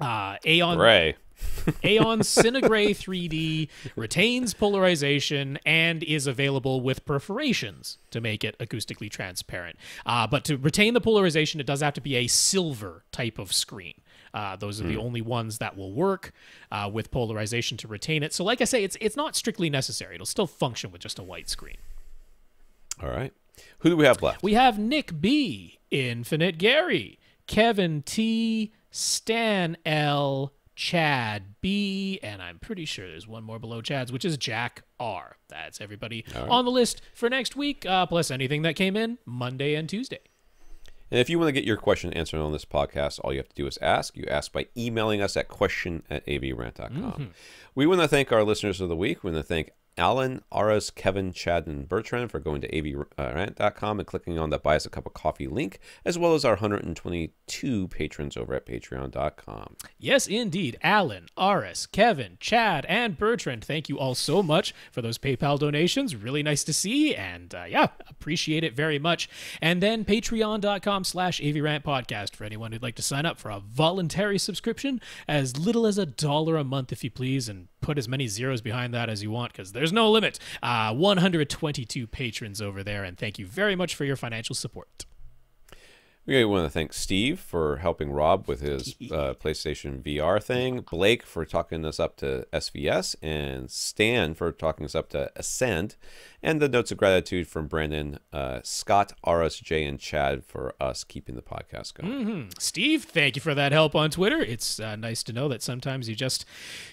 Uh, Aeon Ray. [LAUGHS] Aeon CineGrey 3D retains polarization and is available with perforations to make it acoustically transparent. Uh, but to retain the polarization, it does have to be a silver type of screen. Uh, those are mm. the hmm. only ones that will work uh, with polarization to retain it. So, like I say, it's it's not strictly necessary. It'll still function with just a white screen. All right. Who do we have left? We have Nick B, Infinite Gary, Kevin T, Stan L, Chad B, and I'm pretty sure there's one more below Chad's, which is Jack R. That's everybody right. on the list for next week, uh, plus anything that came in Monday and Tuesday. And if you want to get your question answered on this podcast, all you have to do is ask. You ask by emailing us at question at avrant.com. Mm-hmm. We want to thank our listeners of the week. We want to thank Alan, Aras, Kevin, Chad, and Bertrand for going to avrant.com and clicking on the Buy Us a Cup of Coffee link, as well as our 122 patrons over at patreon.com. Yes, indeed. Alan, Aras, Kevin, Chad, and Bertrand, thank you all so much for those PayPal donations. Really nice to see, and uh, yeah, appreciate it very much. And then patreon.com slash avrant podcast for anyone who'd like to sign up for a voluntary subscription, as little as a dollar a month, if you please, and put as many zeros behind that as you want because there's no limit. Uh, 122 patrons over there, and thank you very much for your financial support. We want to thank Steve for helping Rob with his [LAUGHS] uh, PlayStation VR thing, Blake for talking us up to SVS, and Stan for talking us up to Ascend, and the notes of gratitude from Brandon, uh, Scott, Aras Jay, and Chad for us keeping the podcast going. Steve, thank you for that help on Twitter. It's uh, nice to know that sometimes you just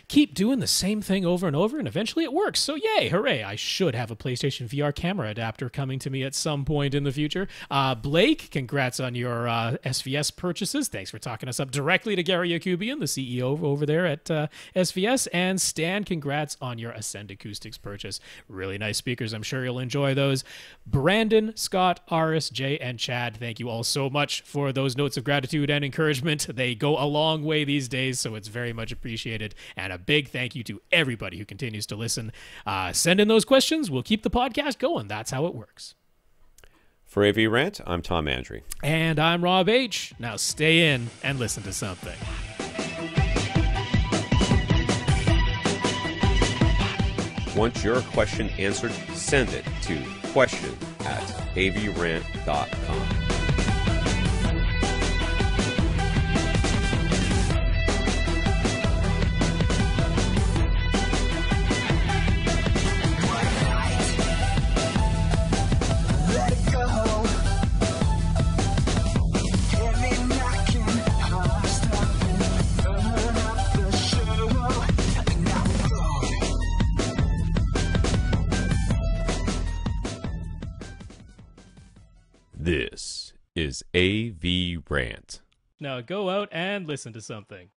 keep doing the same thing over and over, and eventually it works. So, yay, hooray! I should have a PlayStation VR camera adapter coming to me at some point in the future. Uh, Blake, congrats on your uh, SVS purchases. Thanks for talking us up directly to Gary Yacoubian, the CEO over there at uh, SVS. And Stan, congrats on your Ascend Acoustics purchase. Really nice speakers. I'm sure you'll enjoy those. Brandon, Scott, Aras, Jay, and Chad, thank you all so much for those notes of gratitude and encouragement. [LAUGHS] They go a long way these days, so it's very much appreciated. And a big thank you to everybody who continues to listen. Uh, send in those questions. We'll keep the podcast going. That's how it works. For AV Rant, I'm Tom Andry. And I'm Rob H. Now stay in and listen to something. Want your question answered? Send it to question at avrant.com. This is AV Rant. Now go out and listen to something.